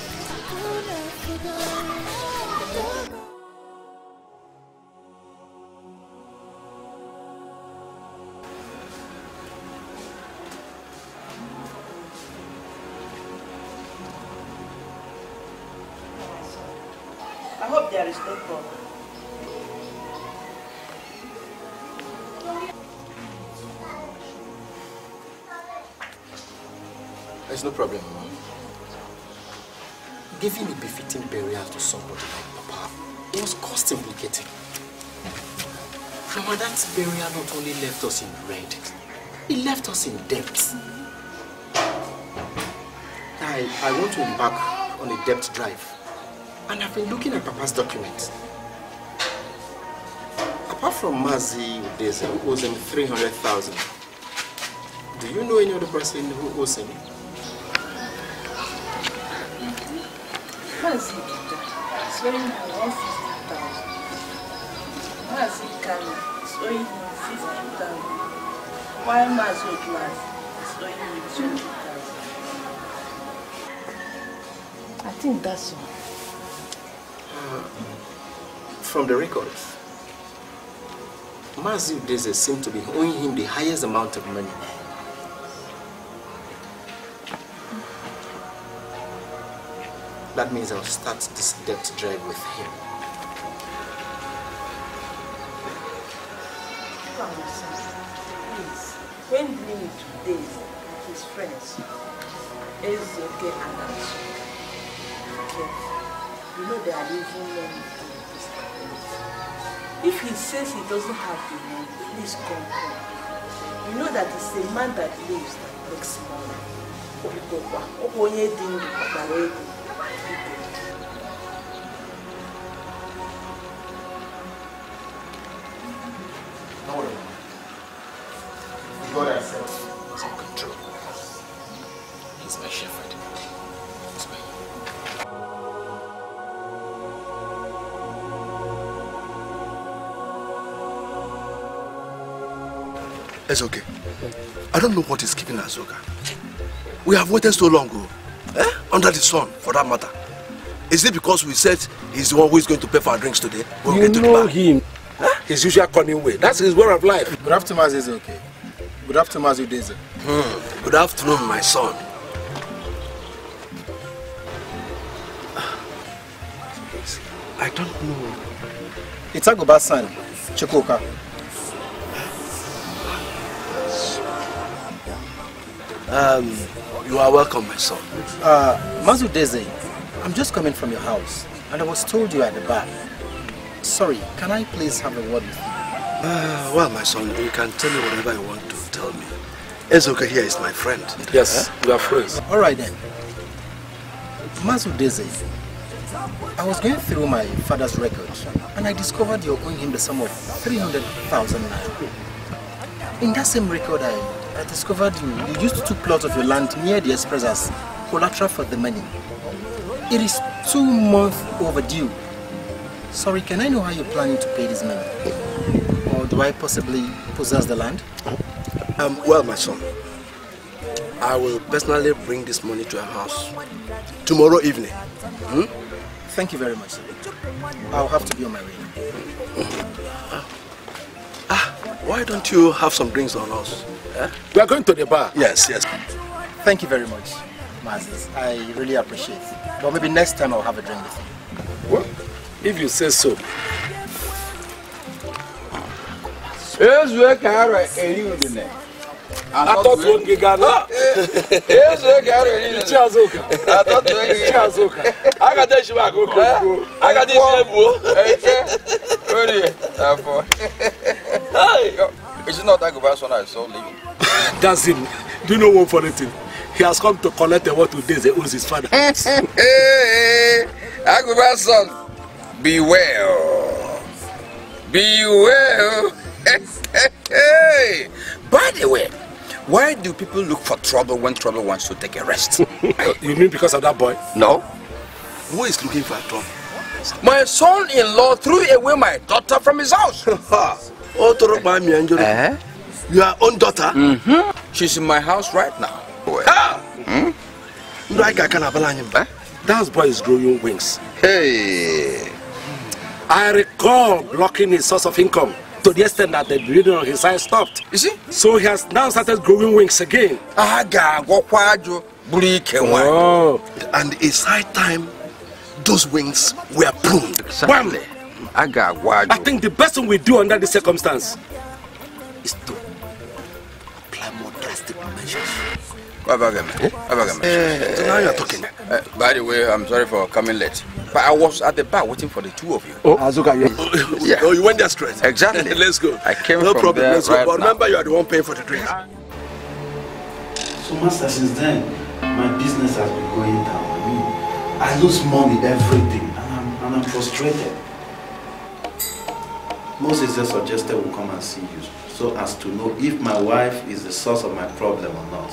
There's no problem, Mama. Giving a befitting burial to somebody like Papa, was cost implicating. That burial not only left us in red, it left us in debt. I, I want to embark on a debt drive. And I've been looking at Papa's documents. Apart from Mazi Udeze, who owes him 300,000, do you know any other person who owes him? Is owing him 50,000. While Mazi Odlas is owing him 20,000. I think that's all. Uh, from the records, Mazi Udeze seemed to be owing him the highest amount of money. That means I'll start this debt drive with him. Please, when dealing with today, his friends, Ezeoke and okay, you know they are. If he says he doesn't have the money, please come home. You know that it's a man that lives that makes money. It's okay. I don't know what is keeping Azuka. We have waited so long, oh, eh? under the sun, for that matter. Is it because we said he's the one who is going to pay for our drinks today? When we You get to the know bar? him. His usual cunning way. That's his way of life. Good afternoon, Mazi okay. Good afternoon, Mazi Hmm. Good afternoon, my son. I don't know. It's Agobasan, Chikoka. Um, you are welcome, my son. Uh, Mazi Udeze, I'm just coming from your house, and I was told you at the bar. Sorry, can I please have a word with you? Uh, well, my son, you can tell me whatever you want to tell me. Azuka here is my friend. Yes, we are friends. All right then. Mazi Udeze, I was going through my father's records, and I discovered you're owing him the sum of 300,000 naira. In that same record, I, I discovered you, you used two plots of your land near the express as collateral for the money. It is two months overdue. Sorry, can I know how you're planning to pay this money? Or do I possibly possess the land? Um, well, my son, I will personally bring this money to your house tomorrow evening. Hmm? Thank you very much. I'll have to be on my way. Ah, why don't you have some drinks on us? We are going to the bar. Yes, yes. Thank you very much, Mazis. I really appreciate it. But maybe next time I'll have a drink with you. Well, if you say so. ezue ka arọ eri udine Atọtuo gị gaa na. Ah! ezue ka arọ eri Ichi Azuka. atọtuo gị Ichi Azuka. Agada echi maka eh? oke ugbo. agadi isi ebuo eke orie afọ is it not Aguba son I saw leaving That's him. Do you know one funny thing? He has come to collect the what today they owes his father. hey son be well be well hey by the way why do people look for trouble when trouble wants to take a rest you mean because of that boy? no Who is looking for trouble? my son-in-law threw away my daughter from his house Oh, Toroba Mianjoro. Eh? Your own daughter? Mm-hmm. She's in my house right now. Hmm? That boy is growing wings. Hey. I recall blocking his source of income to the extent that the bleeding on his eye stopped. You see? So he has now started growing wings again. Oh. And it's high time those wings were pruned. Exactly. I got I think the best thing we do under the circumstance is to apply more drastic measures. Abagame. Abagame. Eh, so now you're talking. Uh, by the way, I'm sorry for coming late. But I was at the bar waiting for the two of you. Oh, Azuka, yeah. Yeah. Oh, you went there straight? Exactly. Let's go. I came no from problem. there Let's right go. But now. remember, you are the one paying for the drink. So, Master, since then, my business has been going down. I mean, I lose money, everything, and I'm, and I'm frustrated. Moses just suggested we come and see you so as to know if my wife is the source of my problem or not.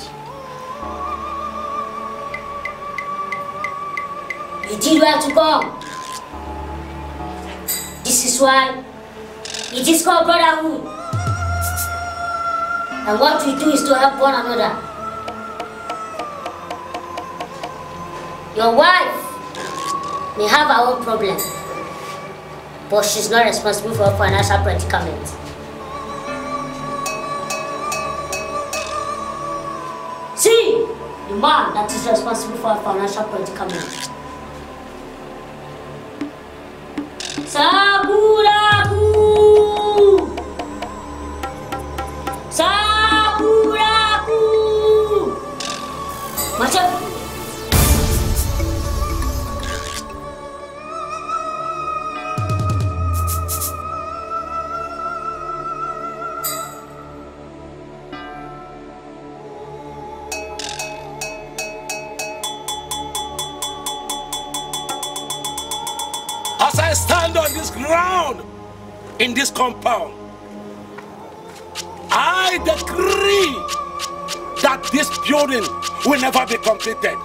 You did well to come. This is why it is called brotherhood. And what we do is to help one another. Your wife may have her own problem, but she's not responsible for financial predicament. See, the man that is responsible for financial predicament. Saburaku! Saburaku! Macam in this compound, I decree that this building will never be completed.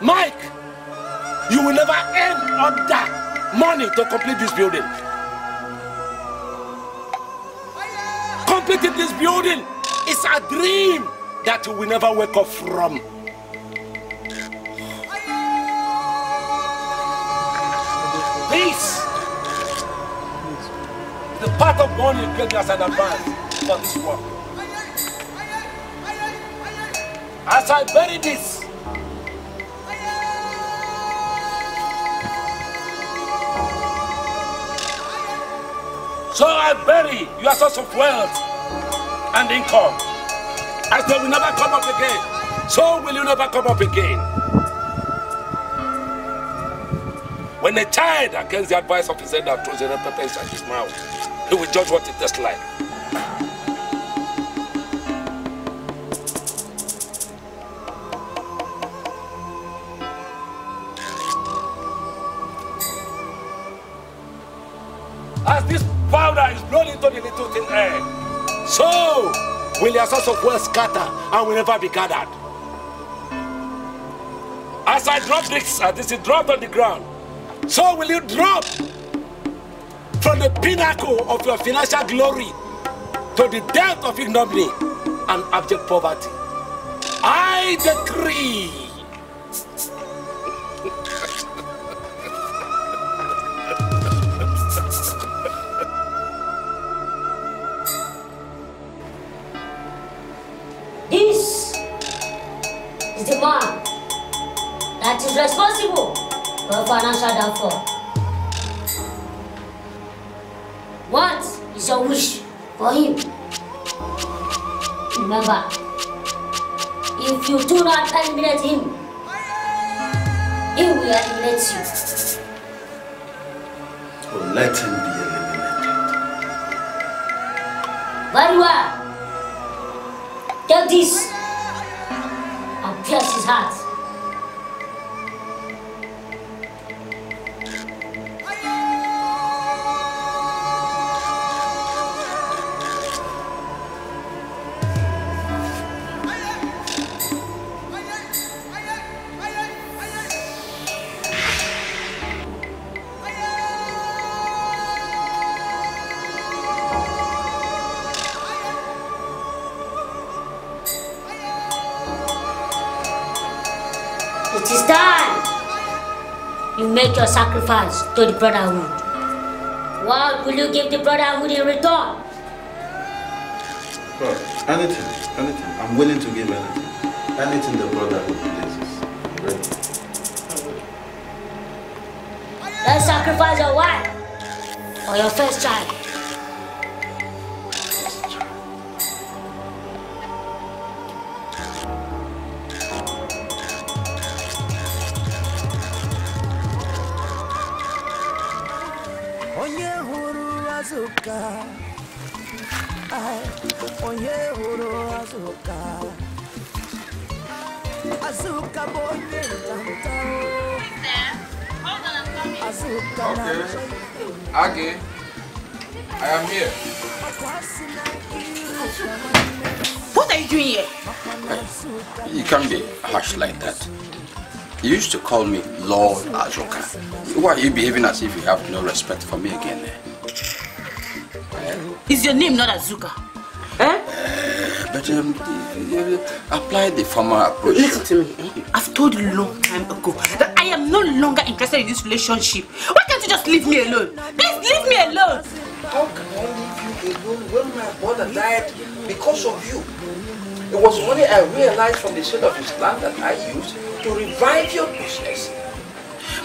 Mike, you will never earn under money to complete this building. Completing this building is a dream that you will never wake up from. The part of money you get as an advance for this work. As I bury this, so I bury your source of wealth and income. As they will never come up again, so will you never come up again. When a child against the advice of his elder throws a pepper inside his mouth, he will judge what it tastes like. As this powder is blown into the little thin air, eh, so will your source of wealth scatter and will never be gathered. As I drop this, as this is dropped on the ground, so will you drop the pinnacle of your financial glory to the depth of ignominy and abject poverty. I decree. To the brotherhood. What will you give the brotherhood in return? Anything, anything. I'm willing to give anything. Anything the brotherhood pleases. I'm ready. Let's sacrifice your wife or your first child. Azuka na-achọ I am here. What are you doing here? You can't be harsh like that. You used to call me Lord Azuka. Why are you behaving as if you have no respect for me again? eh? Is your name not Azuka? Eh? But um, apply the former approach. Listen to me. Eh? I've told you long time ago that I am no longer interested in this relationship. You just leave me alone? Please leave me alone. How can I leave you alone when my brother died because of you? It was only I realized from the state of his land that I used to revive your business.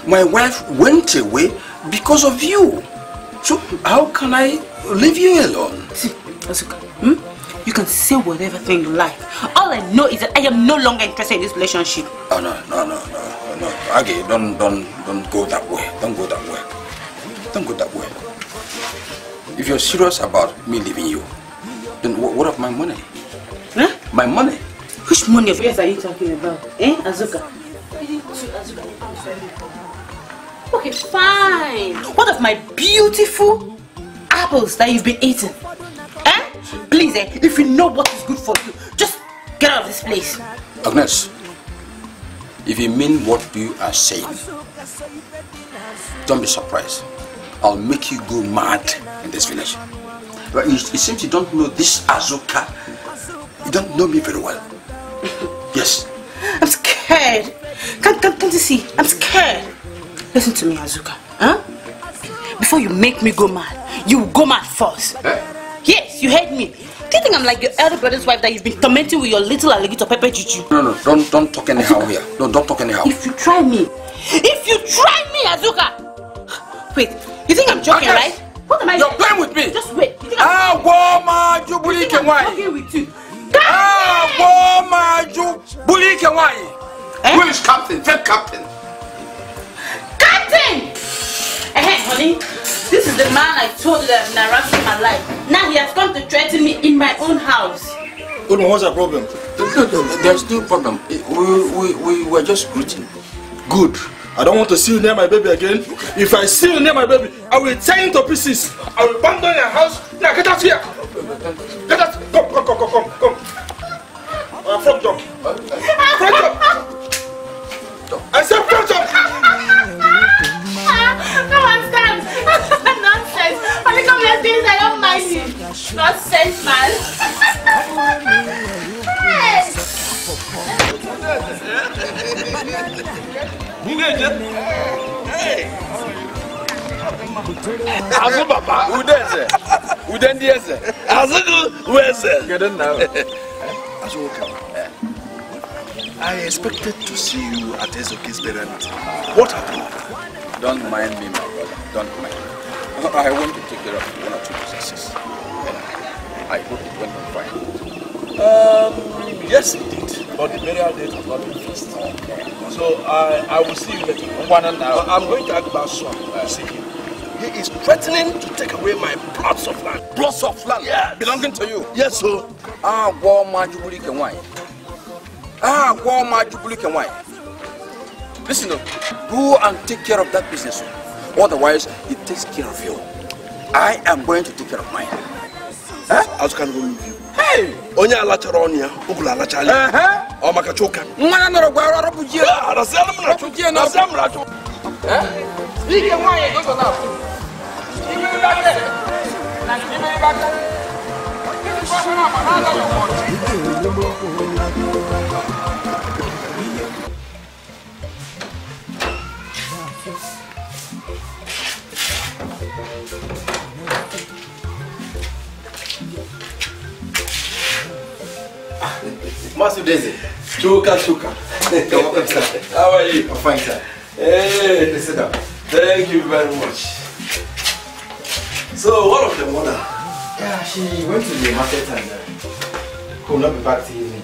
My wife went away because of you. So how can I leave you alone? See, Azuka, hmm? You can say whatever thing you like. All I know is that I am no longer interested in this relationship. Oh no, no, no, no, no. Agi, don't, don't, don't go that way. Don't go that way. Don't go that way. If you're serious about me leaving you, then what, what of my money? Huh? My money? Which money of yours are you talking about? Eh, Azuka? Okay, fine. What of my beautiful apples that you've been eating? Eh? Please, eh, if you know what is good for you, just get out of this place. Agnes, if you mean what you are saying, don't be surprised. I'll make you go mad in this village. But it, it seems you don't know this Azuka. You don't know me very well. Yes. I'm scared. Can't, can't, can't you see? I'm scared. Listen to me, Azuka. Huh? Before you make me go mad, you go mad first. Yes, you heard me. Do you think I'm like your elder brother's wife that you've been tormenting with your little alligator pepper juju? No, no, don't don't talk anyhow here. No, don't talk anyhow. If you try me, if you try me, Azuka! Wait, you think I'm joking, right? What am I You're playing with me. Just wait. You think I'm Ah, Woma, you bully can why? joking with you? Ah, Woma, you bully can why? Who is captain? Fed captain. Captain! Eh, honey, this is the man I told you that I've been harassing my life. Now he has come to threaten me in my own house. Hold on, what's the problem? There's no problem. We, we, we were just greeting. Good. I don't want to see you near my baby again. If I see you near my baby, I will tear you to pieces. I will abandon your house. Now get out here. Get out. Come, come, come, come, come, come. Uh, front jump. Front jump. I said front jump. Come here things I don't mind you. Nonsense, man. hey. Azụ papa, ude eze, ude ndị eze. Azụ gị wee eze. Kedu nna ahụ? Azuka, I expected to see you at Ezoki's burial. What happened? Don't mind me, my brother. Don't mind. I want to take care of one or two businesses. And I hope it went on fine. Um, yes, it did. But the burial date has not been fixed. So I, I will see you later. One and now. I'm going to Agba soon to see him. He is threatening to take away my plots of land. Plots of land belonging to you? Yes, sir. Ah, you bully can why? Ah, you bully can why? Listen, go and take care of that business. Otherwise, it takes care of you. I am going to take care of mine. Huh? I was going to go with you. Hey! Onye alachara ọnụ ya, ụgụrụ alachala ya. Ọ maka choka. Nwa ya nọrọ gwa ọrụ bụ jie. Arasịala m na chụ. Jie na Arasịala m na chụ. Ike nwaanyị gụgụ na afọ. Ike ndị aka na nke ime ebe aka. Gịnị ka ọ bụla ma ha agaghị ụmụ Master Daisy. Chuka, chuka. Welcome, sir. How are you? I'm fine, sir. Hey, please sit down. Thank you very much. So, what of the mother? Yeah, she went to the market and uh, will not be back till evening.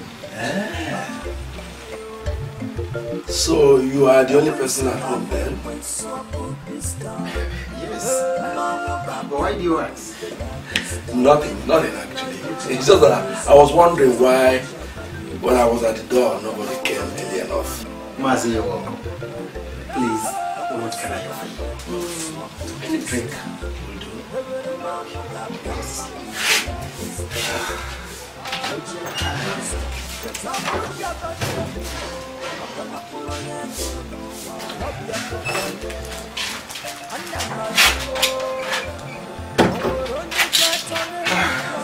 So you are the only person at home then? Yes. But why do you ask? Nothing, nothing actually. It's just that I was wondering why when I was at the door nobody came early enough. Mazi, you're welcome. Please, what can I offer you? Any drink will do.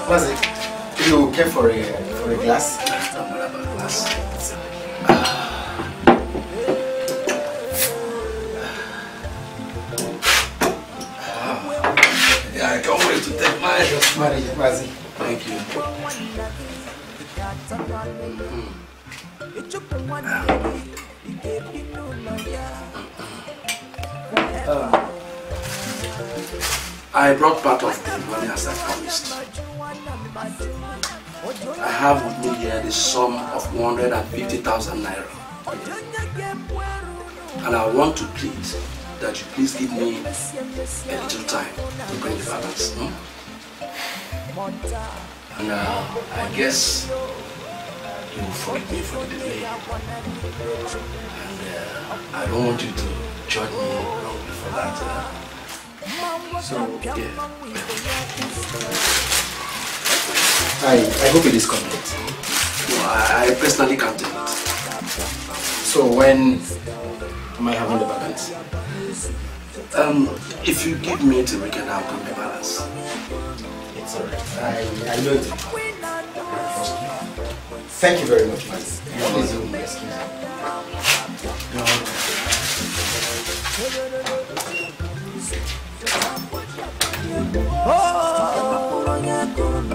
Mazi, you care for a, for a glass? Yeah, I can't wait to take mine. Just marry Mazi. Thank you. Uh, I brought part of the money as I promised. I have with me here the sum of 150,000 naira. And I want to plead that you please give me a little time to bring the balance. hmm? And uh, I guess you will forgive me for the delay. And uh, I don't want you to judge me wrongly for that. Uh, so, yeah. I, I hope it is convenient. No, I, I personally can't do it. So when am I having the balance? Um, if you give me till weekend, I'll bring the balance. It's alright. I, I know it. Thank you very much, Mazi. Please do excuse me.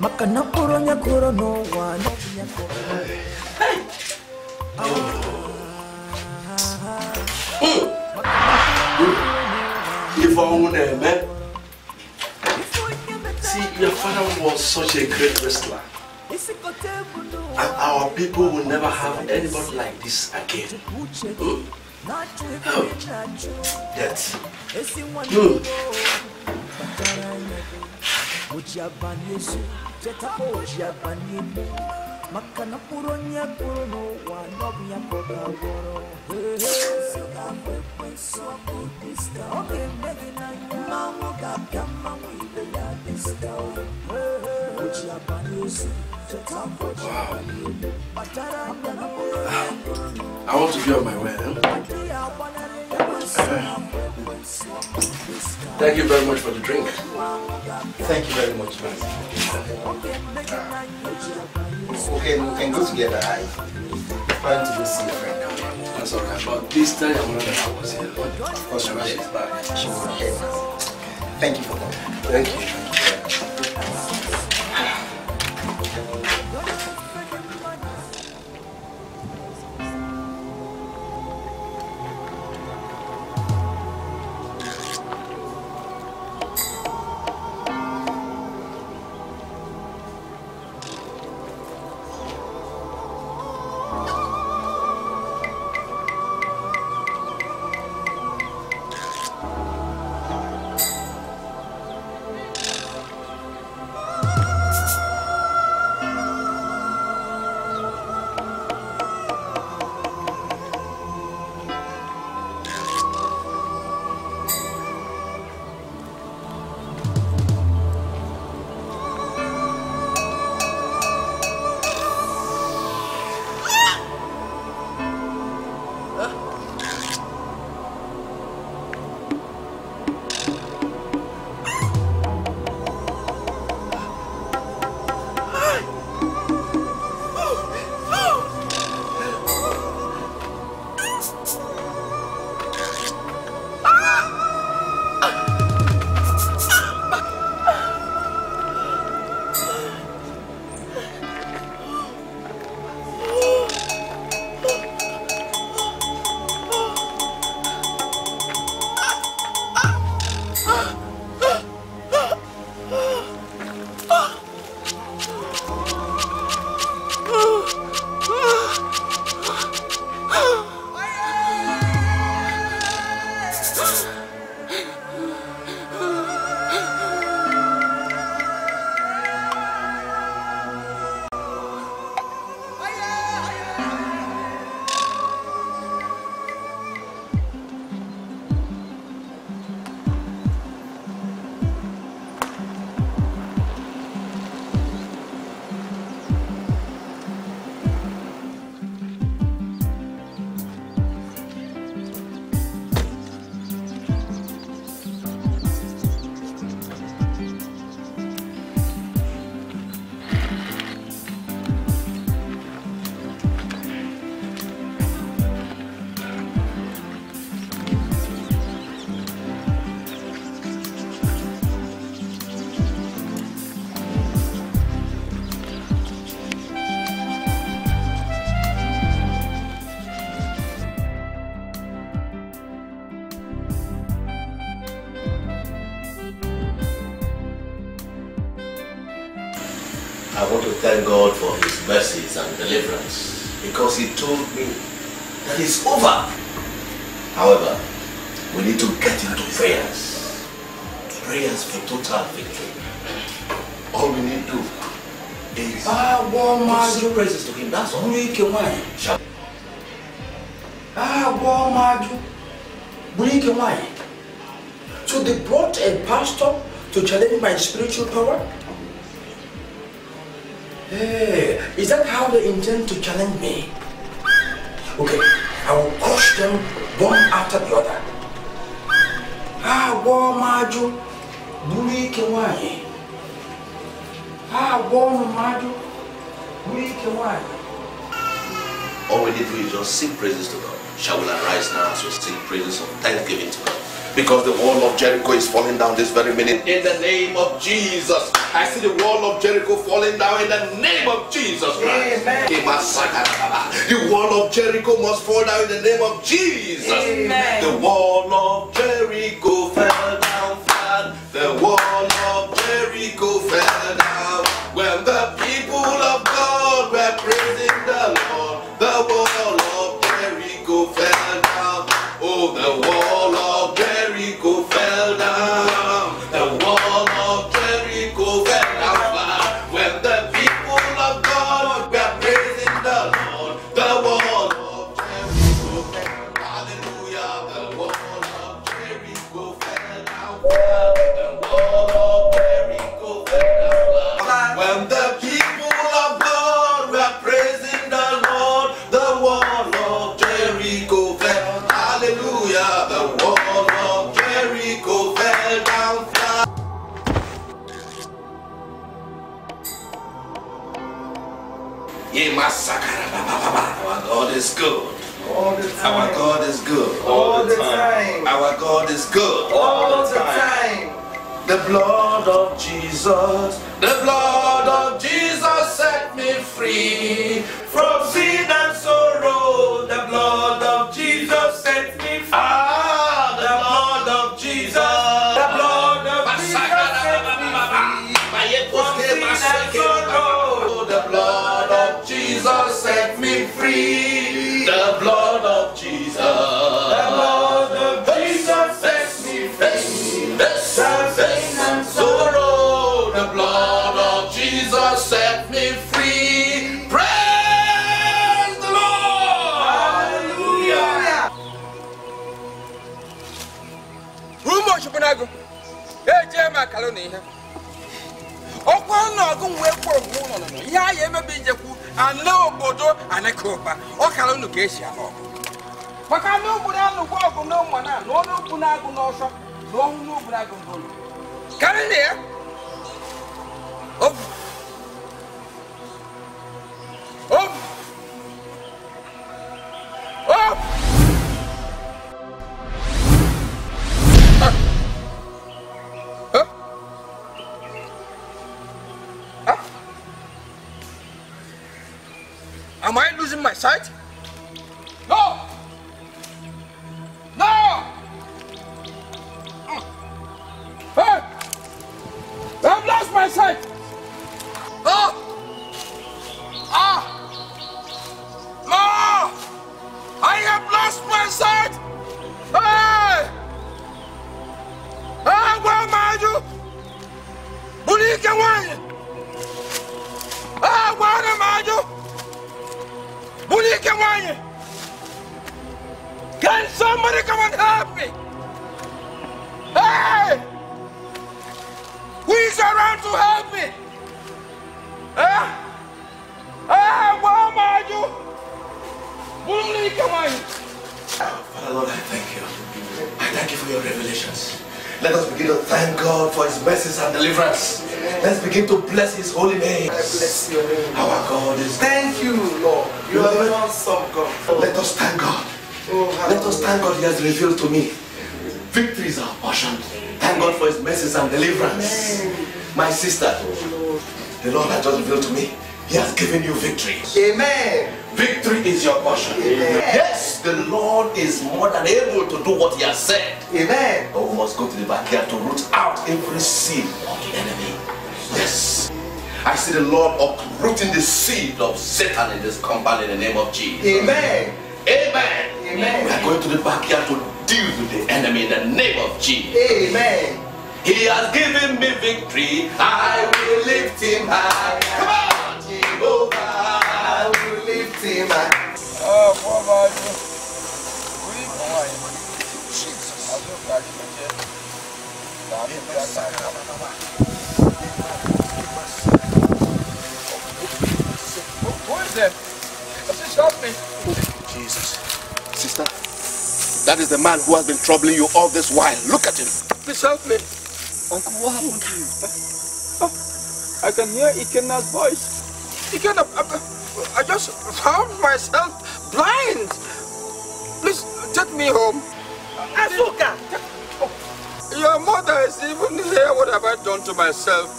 ọ If ọnwụ na-eme, see, your father was such a great wrestler. And our people will never have anybody like this again. Hmm? Oh. Hmm. Ojabani Yesu, cheta ojabani emu. Maka na mkpụrụ onye kụrụ n'ụwa n'ọbụ ya ka ọ ga-agwọrọ. Ọ ga-eme gị n'anya, mmanwụ ga-apịa mmanwụ ibe ya sika. Ojabani Yesu, cheta ojabani emu. Kpachara anya na mkpụrụ onye. I want to be on my way. Huh? Thank you very much for the drink. Thank you very much, Mazi. Okay, we can go together. I plan to go see a friend now. That's all right. But this time I'm not that I was here. Of course, Remember, she's back. She hear Thank you for coming. Thank you. I want thank God for his mercies and deliverance because he told me that it's over. However, we need to get into prayers. Prayers for total victory. All we need to do is ah, agwọ sing praises to him. That's all. bụrụ ike nwanyị Shout. agwọ ah, mmadụ bụrụ ike nwanyị so they brought a pastor to challenge my spiritual power is that how they intend to challenge me okay i will crush them one after the other agwọ mmadụ bụrụ ike nwanyị agwọ mmadụ bụrụ ike nwanyị All we need to do is just sing praises to God. Shall we arise now as we sing praises of thanksgiving to God? Because the wall of Jericho is falling down this very minute. In the name of Jesus. I see the wall of Jericho falling down in the name of Jesus Christ. Amen. The wall of Jericho must fall down in the name of Jesus. Amen. The wall of Jericho fell down flat. The Our God is good. All the time. Our God is good. all the time The blood of Jesus, the blood of Jesus set me free from sin and sorrow. The blood of Jesus set me free. Chupunago eje ma kalo na ihe ọkwa ọgụ wee kwuru mgbe ụlọ nọ ihe a ya emebi njekwu ana obodo anaka ụba ọ kara unu ka esi anọ ọgụ maka na obodo anụgwọ ọgụ na ụmụ na na ọnụ okwu na-agụ n'ọsọ na ọhụ n'ogbu na-agụ n'olu karị na ya Ofu. Ofu. Ofu. Am I losing my sight? No! No! Mm. Hey! I've lost my sight! Oh! Ah! No! I have lost my sight! Hey! Ah, where am you? Bulike wanye! Ah, where am you? Bulike wanye! Can somebody come and help me? Hey! Who is around to help me? Huh? Ah, where am you? Bulike wanye! Father Lord, I thank you. I thank you for your revelations. Let us begin to thank God for his mercies and deliverance. Let's begin to bless his holy name. I bless your name. Our God is Thank you, Lord. You are the awesome God. Let us thank God. Oh, let us thank God he has revealed to me. Victory is our portion. Thank God for his mercies and deliverance. My sister, the Lord has just revealed to me. He has given you victory. Amen. Victory is your portion. Amen. Yes, the Lord is more than able to do what he has said. Amen. But we must go to the backyard to root out every seed of the enemy. Yes. I see the Lord uprooting the seed of Satan in this compound in the name of Jesus. Amen. Amen. Amen. We are going to the backyard to deal with the enemy in the name of Jesus. Amen. He has given me victory. I will lift him high. Come on, Jehovah. I will lift him high. Oh, poor Bible. We boy. Jesus. I look like Who is there? Please help me. Jesus. Sister, that is the man who has been troubling you all this while. Look at him. Please help me. Uncle, what happened to you? Oh, I can hear Ikenna's voice. Ikenna, I, I just found myself blind. Please take me home. Azuka! Your mother is even here. What have I done to myself?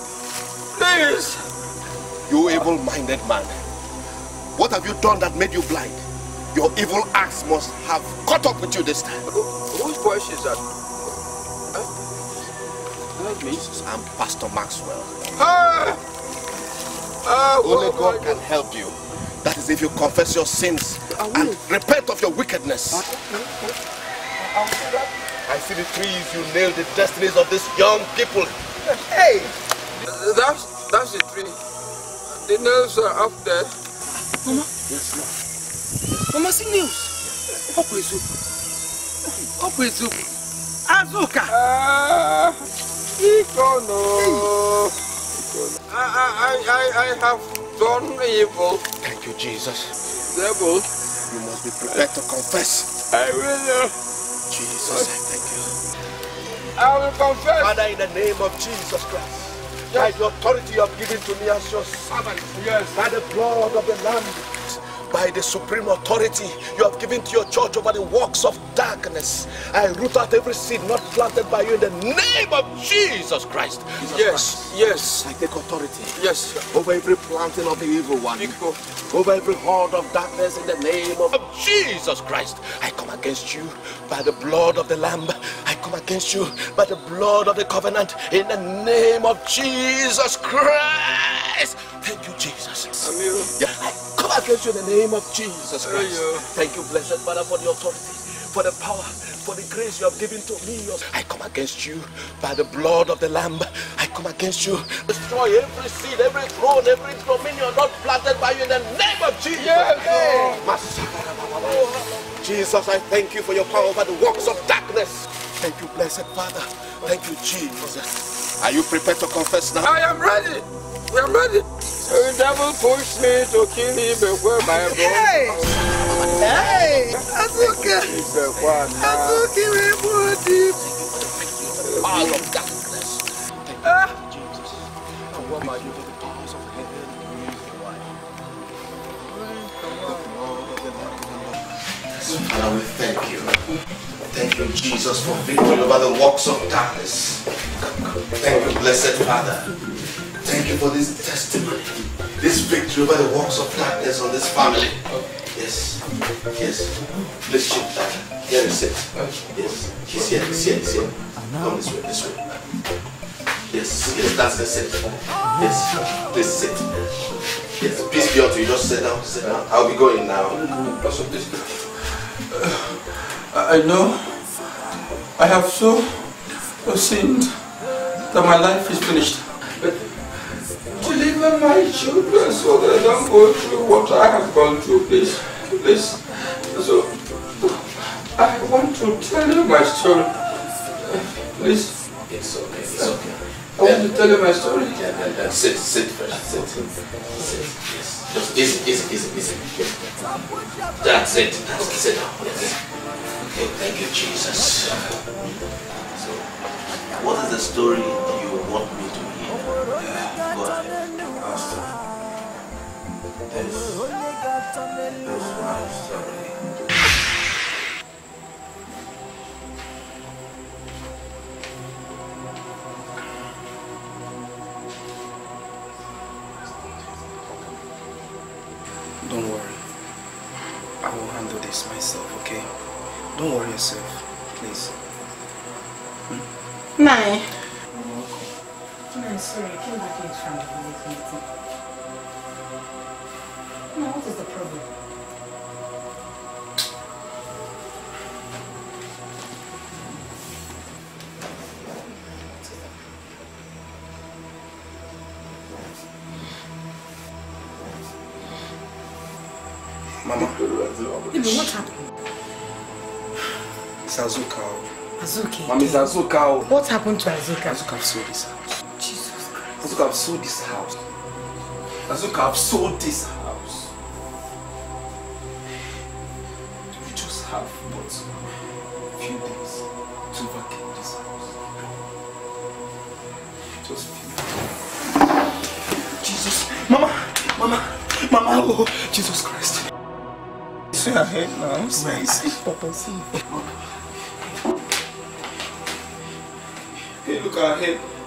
Please. You evil-minded man. What have you done that made you blind? Your evil acts must have caught up with you this time. Whose voice is that? Help me. I'm Pastor Maxwell. Ah! Ah, Only God can help you. That is if you confess your sins and repent of your wickedness. I see the trees you nailed the destinies of these young people. Hey! That's, that's the tree. The nails are up there. Mama? Yes, Lord. Mama, see nails. Up with you. Up with you. Azuka! Ah, Ikono. I, I, I, I have done evil. Thank you, Jesus. Devil. You must be prepared to confess. I will. Jesus, I thank you. I will confess. Father, in the name of Jesus Christ. By the authority you have given to me as your servant. Yes. By the blood of the Lamb. By the supreme authority you have given to your church over the works of darkness. I root out every seed not planted by you in the name of Jesus Christ. Jesus Yes, Christ. yes. I take authority. Yes. Over every planting of the evil one. Over every horde of darkness in the name of Jesus Christ. I come against you by the blood of the Lamb. I come against you by the blood of the covenant in the name of Jesus Christ. Thank you, Jesus. Yeah, I come against you in the name of Jesus Christ. Thank you, blessed Father, for the authority, for the power, for the grace you have given to me. I come against you by the blood of the Lamb. I come against you. Destroy every seed, every throne, every dominion not planted by you in the name of Jesus. Jesus, I thank you for your power over the works of darkness. Thank you, blessed Father. Thank you, Jesus. Are you prepared to confess now? I am ready. I am ready. The devil pushed me to kill him before my brother. Hey! Hey! Azuka! Azuka, everybody! All of darkness. Ah! Jesus. And what about you to the powers of heaven? Father, we thank you. Thank you, Jesus, for victory over the works of darkness. Thank you, blessed Father. Thank you for this testimony, this victory over the works of darkness on this family. Yes, yes. Please shift that. Here is it. Yes, he's here, he's here, he's here. Come this way, this way. Yes, yes, that's the sit. Yes, please sit. Yes, peace be unto you. Just sit down, sit down. I'll be going now. Also, this. Uh, I know I have so sinned that my life is finished. But deliver my children so that I don't go through what I have gone through, please. Please. So, I want to tell you my story. Please. It's okay, it's okay. I want to tell you my story. Yeah, then, then sit, sit first. Sit, sit. sit. Yes. Just easy, easy, easy, easy. That's it. That's it. Sit down. Yes. Okay, thank you, Jesus. So, what is the story you want me Don't worry. I will handle this myself, okay? Don't worry yourself, please. Hmm? I'm sorry, I came back from the village meeting. Now, what is the problem? Mama. Baby, what happened? It's Azuka. Azuki. Mama, it's Azuka. What happened to Azuka? Azuka sold this house. Jesus Christ. Azuka have sold this house. Azuka have sold this house. We just have but a few days to vacate this house. Just few Jesus. Mama, Mama, Mama, oh, Jesus Christ. See her head now. See, see, Papa, see. Hey, look at her head.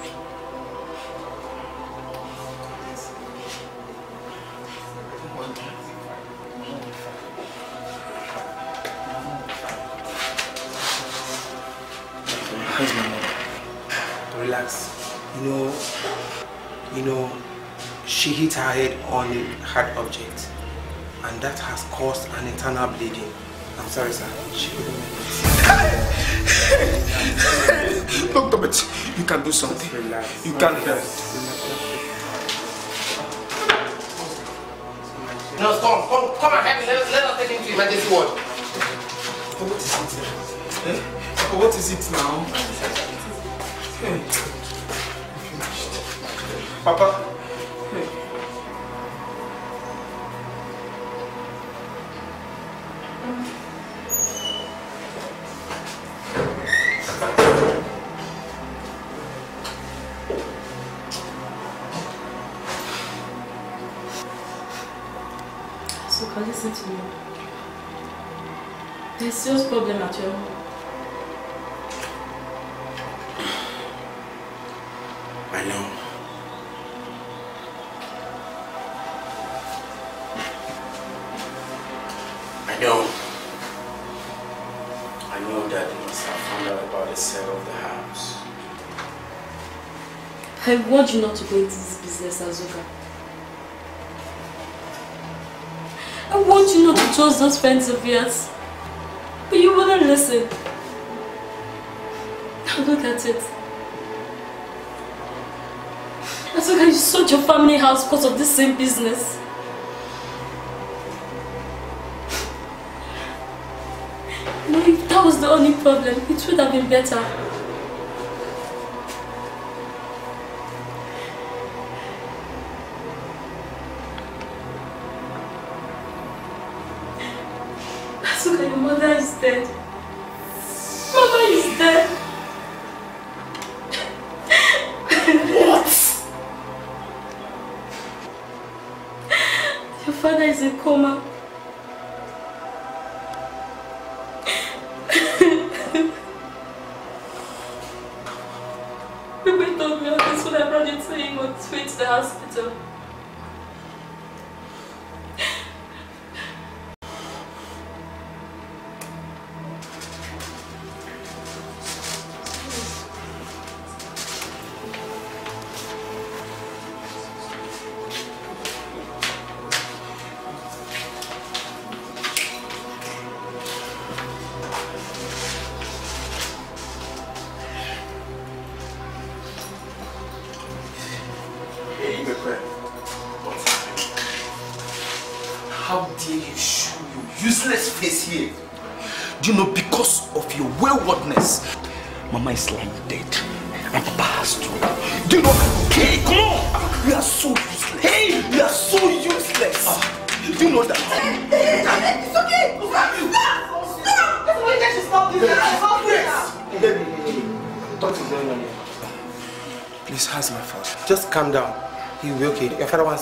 Relax. You know, you know, she hit her head on a hard object, and that has caused an internal bleeding. I'm sorry, sir. She couldn't make it. Doctor, but you can do something. You can help. No, come, come, come and help me. Let, let us take him to emergency ward. What is it? Eh? What is it now? Papa. So, listen to me. There's serious problem at your home. I know. I know. I know that they must have found out about the sale of the house. I want you not to go into this business, Azuka. I want you not to trust those friends of yours. But you wouldn't listen. Now look at it. Azuka, you sold your family house because of this same business. No, if that was the only problem, it would have been better.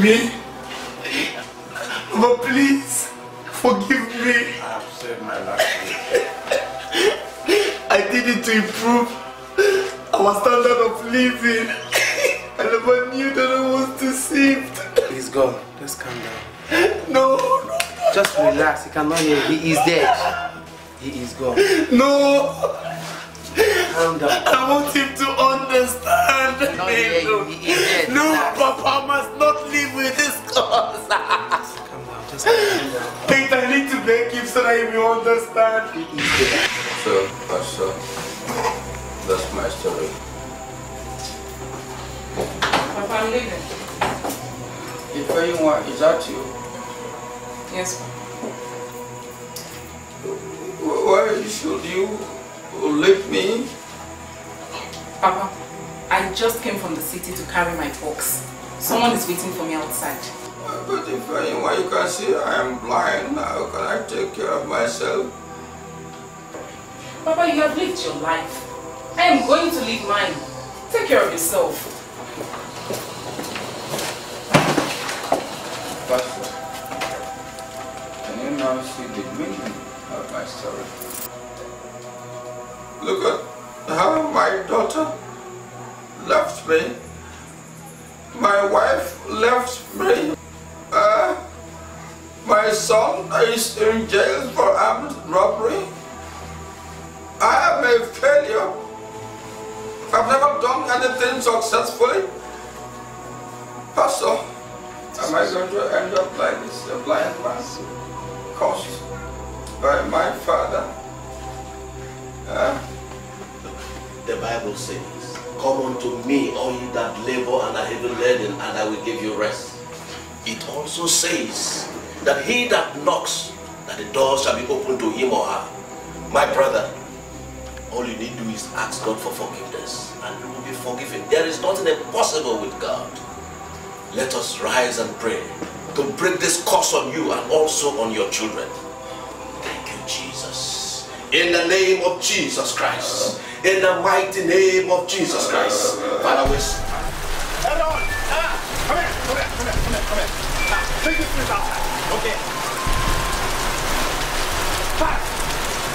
me. Papa, please forgive me. I have saved my life. I did it to improve our standard of living. I never knew that I was deceived. He's gone. Just calm down. No, no. Just relax. He cannot hear. He is dead. He is gone. No. Calm down. I want Calm down. Just calm down. Wait, I need to beg him so that he will understand. He is dead. So, Pastor, that's my story. Papa, I'm leaving. If anyone is that you, Yes. wh- why should you leave me? Papa, I just came from the city to carry my box. Someone is waiting for me outside. But if anyone you can see I am blind, how can I take care of myself? Papa, you have lived your life. I am going to live mine. Take care of yourself. Pastor, can you now see the meaning of my story? Look at how my daughter left me. My wife left me. Uh, my son is in jail for armed robbery. I am a failure. I've never done anything successfully. Pastor, am I going to end up like this, a blind man, caused by my father? Uh, The Bible says, Come unto me, all ye that labor and are heavy laden, and I will give you rest. It also says that he that knocks, that the door shall be opened to him or her. My brother, all you need to do is ask God for forgiveness, and you will be forgiven. There is nothing impossible with God. Let us rise and pray to break this curse on you and also on your children. Thank you, Jesus. In the name of Jesus Christ. In the mighty name of Jesus Christ. Father, we Hold on. Ah, come here, come here, come here, come here, come here. Now, take this place outside. Okay. Fast.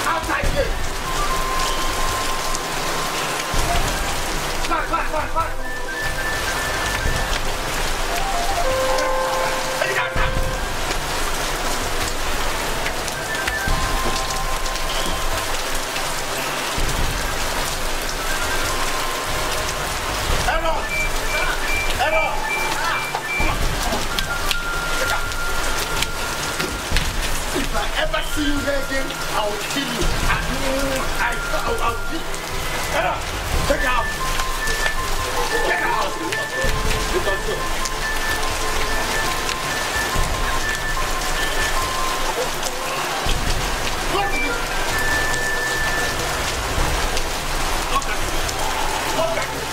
Outside here. Fast, fast, fast, fast. If I ever see you here again, I will kill you. I, I, I, I will kill you. Errol, take it out. It out. You. What is this? Look at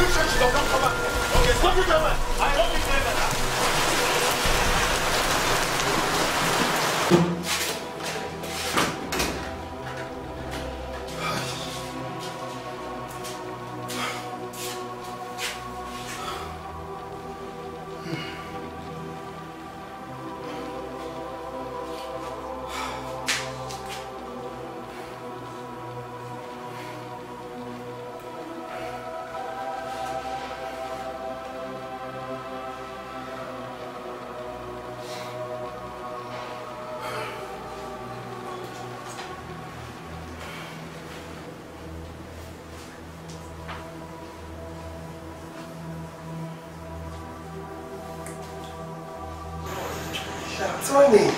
make sure she does not come back. Okay, stop. Tony,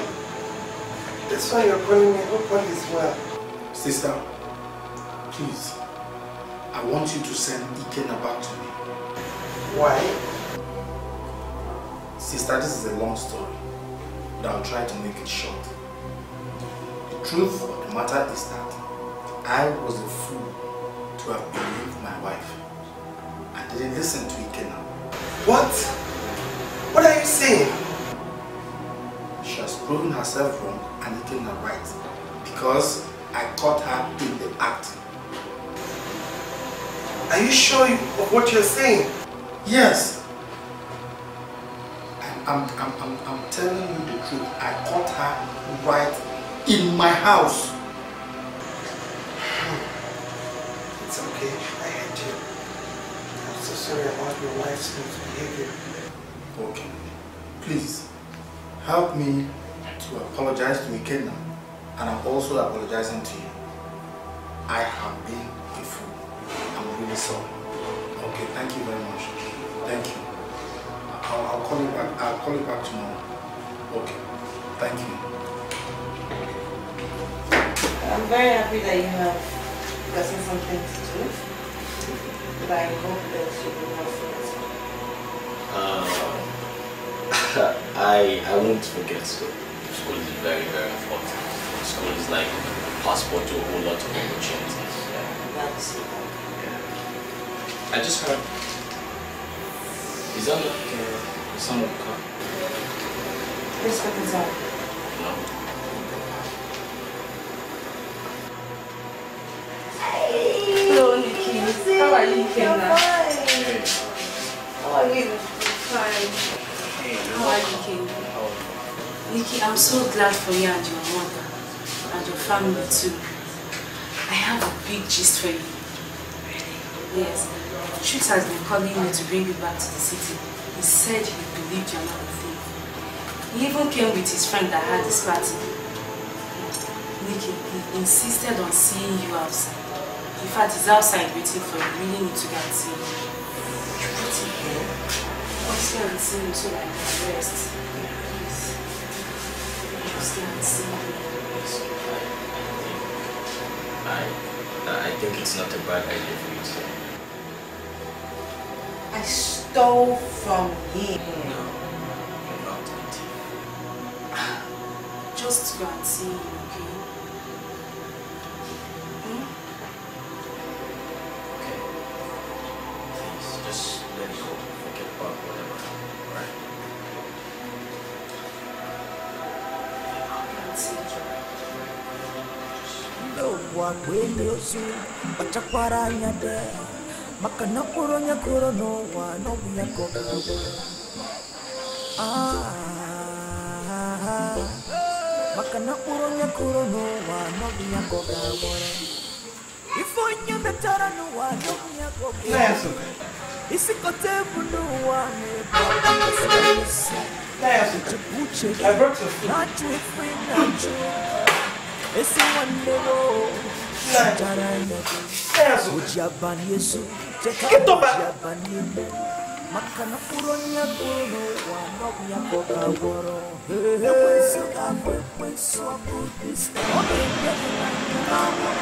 this one you're calling me, hope all is well. Sister, Please, I want you to send Ikenna back to me. Why? Sister, this is a long story, but I'll try to make it short. The truth of the matter is that I was a fool to have believed my wife. I didn't listen to Ikenna. What? What are you saying? Proven herself wrong and Ikenna right because I caught her in the act. Are you sure of what you're saying? Yes. I'm, I'm, I'm, I'm telling you the truth. I caught her right in my house. It's okay. I hate you. I'm so sorry about your wife's misbehavior. Okay. Please, help me to apologize to Ikenna. And I'm also apologizing to you. I have been a fool. I'm really sorry. Okay, thank you very much. Thank you. I'll, I'll call you back. I'll call you back tomorrow. Okay. Thank you. I'm very happy that you have gotten something to do. But I hope that you will not forget. Uh, I I won't forget school. School is very very important. School is like a passport to a whole lot of opportunities. That's I just heard. Is that like uh, some car? Let's get this out. No. Hello, Nikki. How are you, Kenna? Hey. How are you? Fine. How are you, Kenna? Nikki, I'm so glad for you and your mother and your family too. I have a big gist for you. Yes, Chooks has been calling me to bring you back to the city. He said he believed you're not a thief. He even came with his friend that had this party. Nikki, he insisted on seeing you outside. In fact, he's outside waiting for you. You really need to get see him. What's in here? Come stay and see him so I can rest. Please. Stay and see him. I I think it's not a bad idea for you to. I stole from him. No, you're not a thief. Just go and see n'ụwa kweli ozu kpachakwara anya de maka na mkpụrụ onye kụrụ n'ụwa n'ọbụ ya ka ọ ga-agwụ Ah, maka na mkpụrụ onye kụrụ n'ụwa n'ọbụ ya ka ọ ga-agwụ ife onye metara n'ụwa n'ọbụ ya ka ọ ga-agwụ isi kọta ebu n'ụwa na-ebu isi uche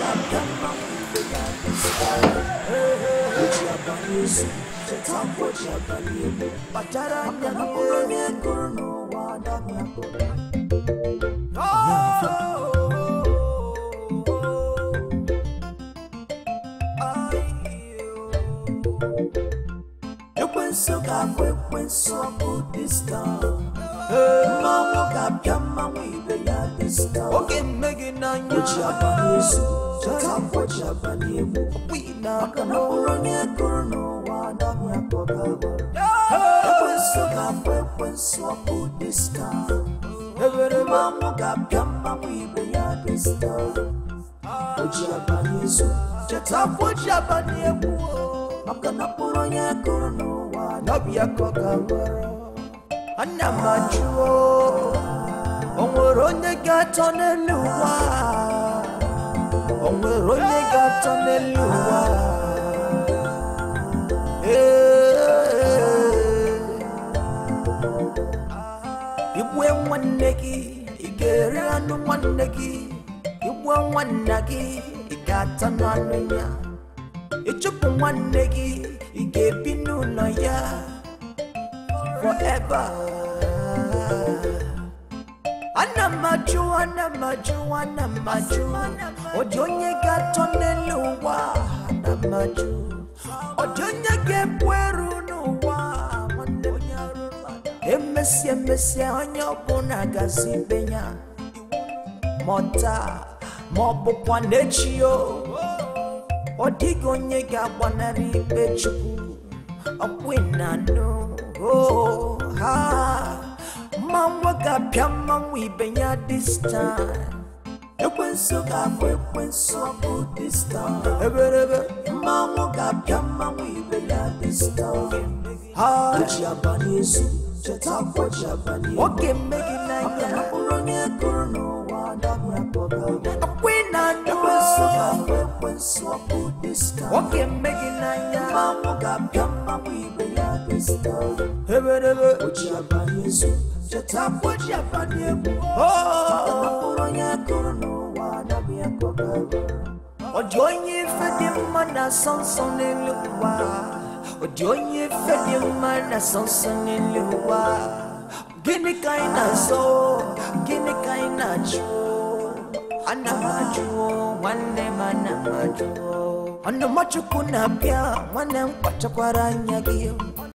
gị na-achụ ife na-achụ esi nwanne m chara anya gị oji abalị ezu cheta oji abalị elu maka na mkpụrụ onye kụrụ n'ụwa n'ọbụ ya ka ọ ga-agwọrọ ekwensu ga-abụ ekwensu ekwensu ga-abụ ekwensu ọkụ dista mmanwụ ga-abịa mmanwụ ibe ya dista oge mmegị n'anya. Oji abalị ezu cheta oji abalị egwu maka na mkpụrụ onye kụrụ n'ụwa anaghị akpọga ekwensu ga-abụ ekwensu ọkụ dista mmanwụ ga-abịa mmanwụ ibe ya dista oji abalị ezu cheta oji abalị egwu maka na mkpụrụ onye kụrụ n'ụwa n'ọbịa ka ọ ga-aghọrọ ana m ajụ o nwere onye ga-atọ n'elu ụwa o nwere ya ịchụpụ nwanne gị ị ga-ebi n'ụlọ ya forever. Ana m ajụ ana m ajụ ana m ajụ. Ọ dị onye ga-atọ n'elu ụwa ana m ajụ. Ọ dị onye ga-ebu eru n'ụwa nwanne m emesịa emesịa onye ọbụla gazi ibe ya. Ma ọ taa ma ọ bụkwa n'echi o ọ dịghị onye ga-agbanarị ikpe chukwu. Ọkwịnanụ o ha. Mmanwụ ga-apịa mmanwụ ibe ya this time ekwensu ga-abụ ekwensu ọbụ this time eberebe. Mmanwụ ga-apịa mmanwụ ibe ya this time ha. Ji abalị ezu cheta akwa ji abalị nwoke mmegị n'anya bụrụ onye gụrụ n'ụwa anaghị akpọga ga-abụ ekwensu ọbụ this time nwoke mmegị n'anya mmanwụ ibe ya this time eberebe o ji abalị ezu cheta akwa ji abalị egwu bụrụ onye gụrụ n'ụwa anaghị akpọga ọ dị onye ife dị mma na nsọ nsọ n'elu ụwa ọ dị onye ife dị mma na nsọ nsọ n'elu ụwa gịnị ka anyị na-azọ gịnị ka anyị na-ajụ ana m ajụ nwanne m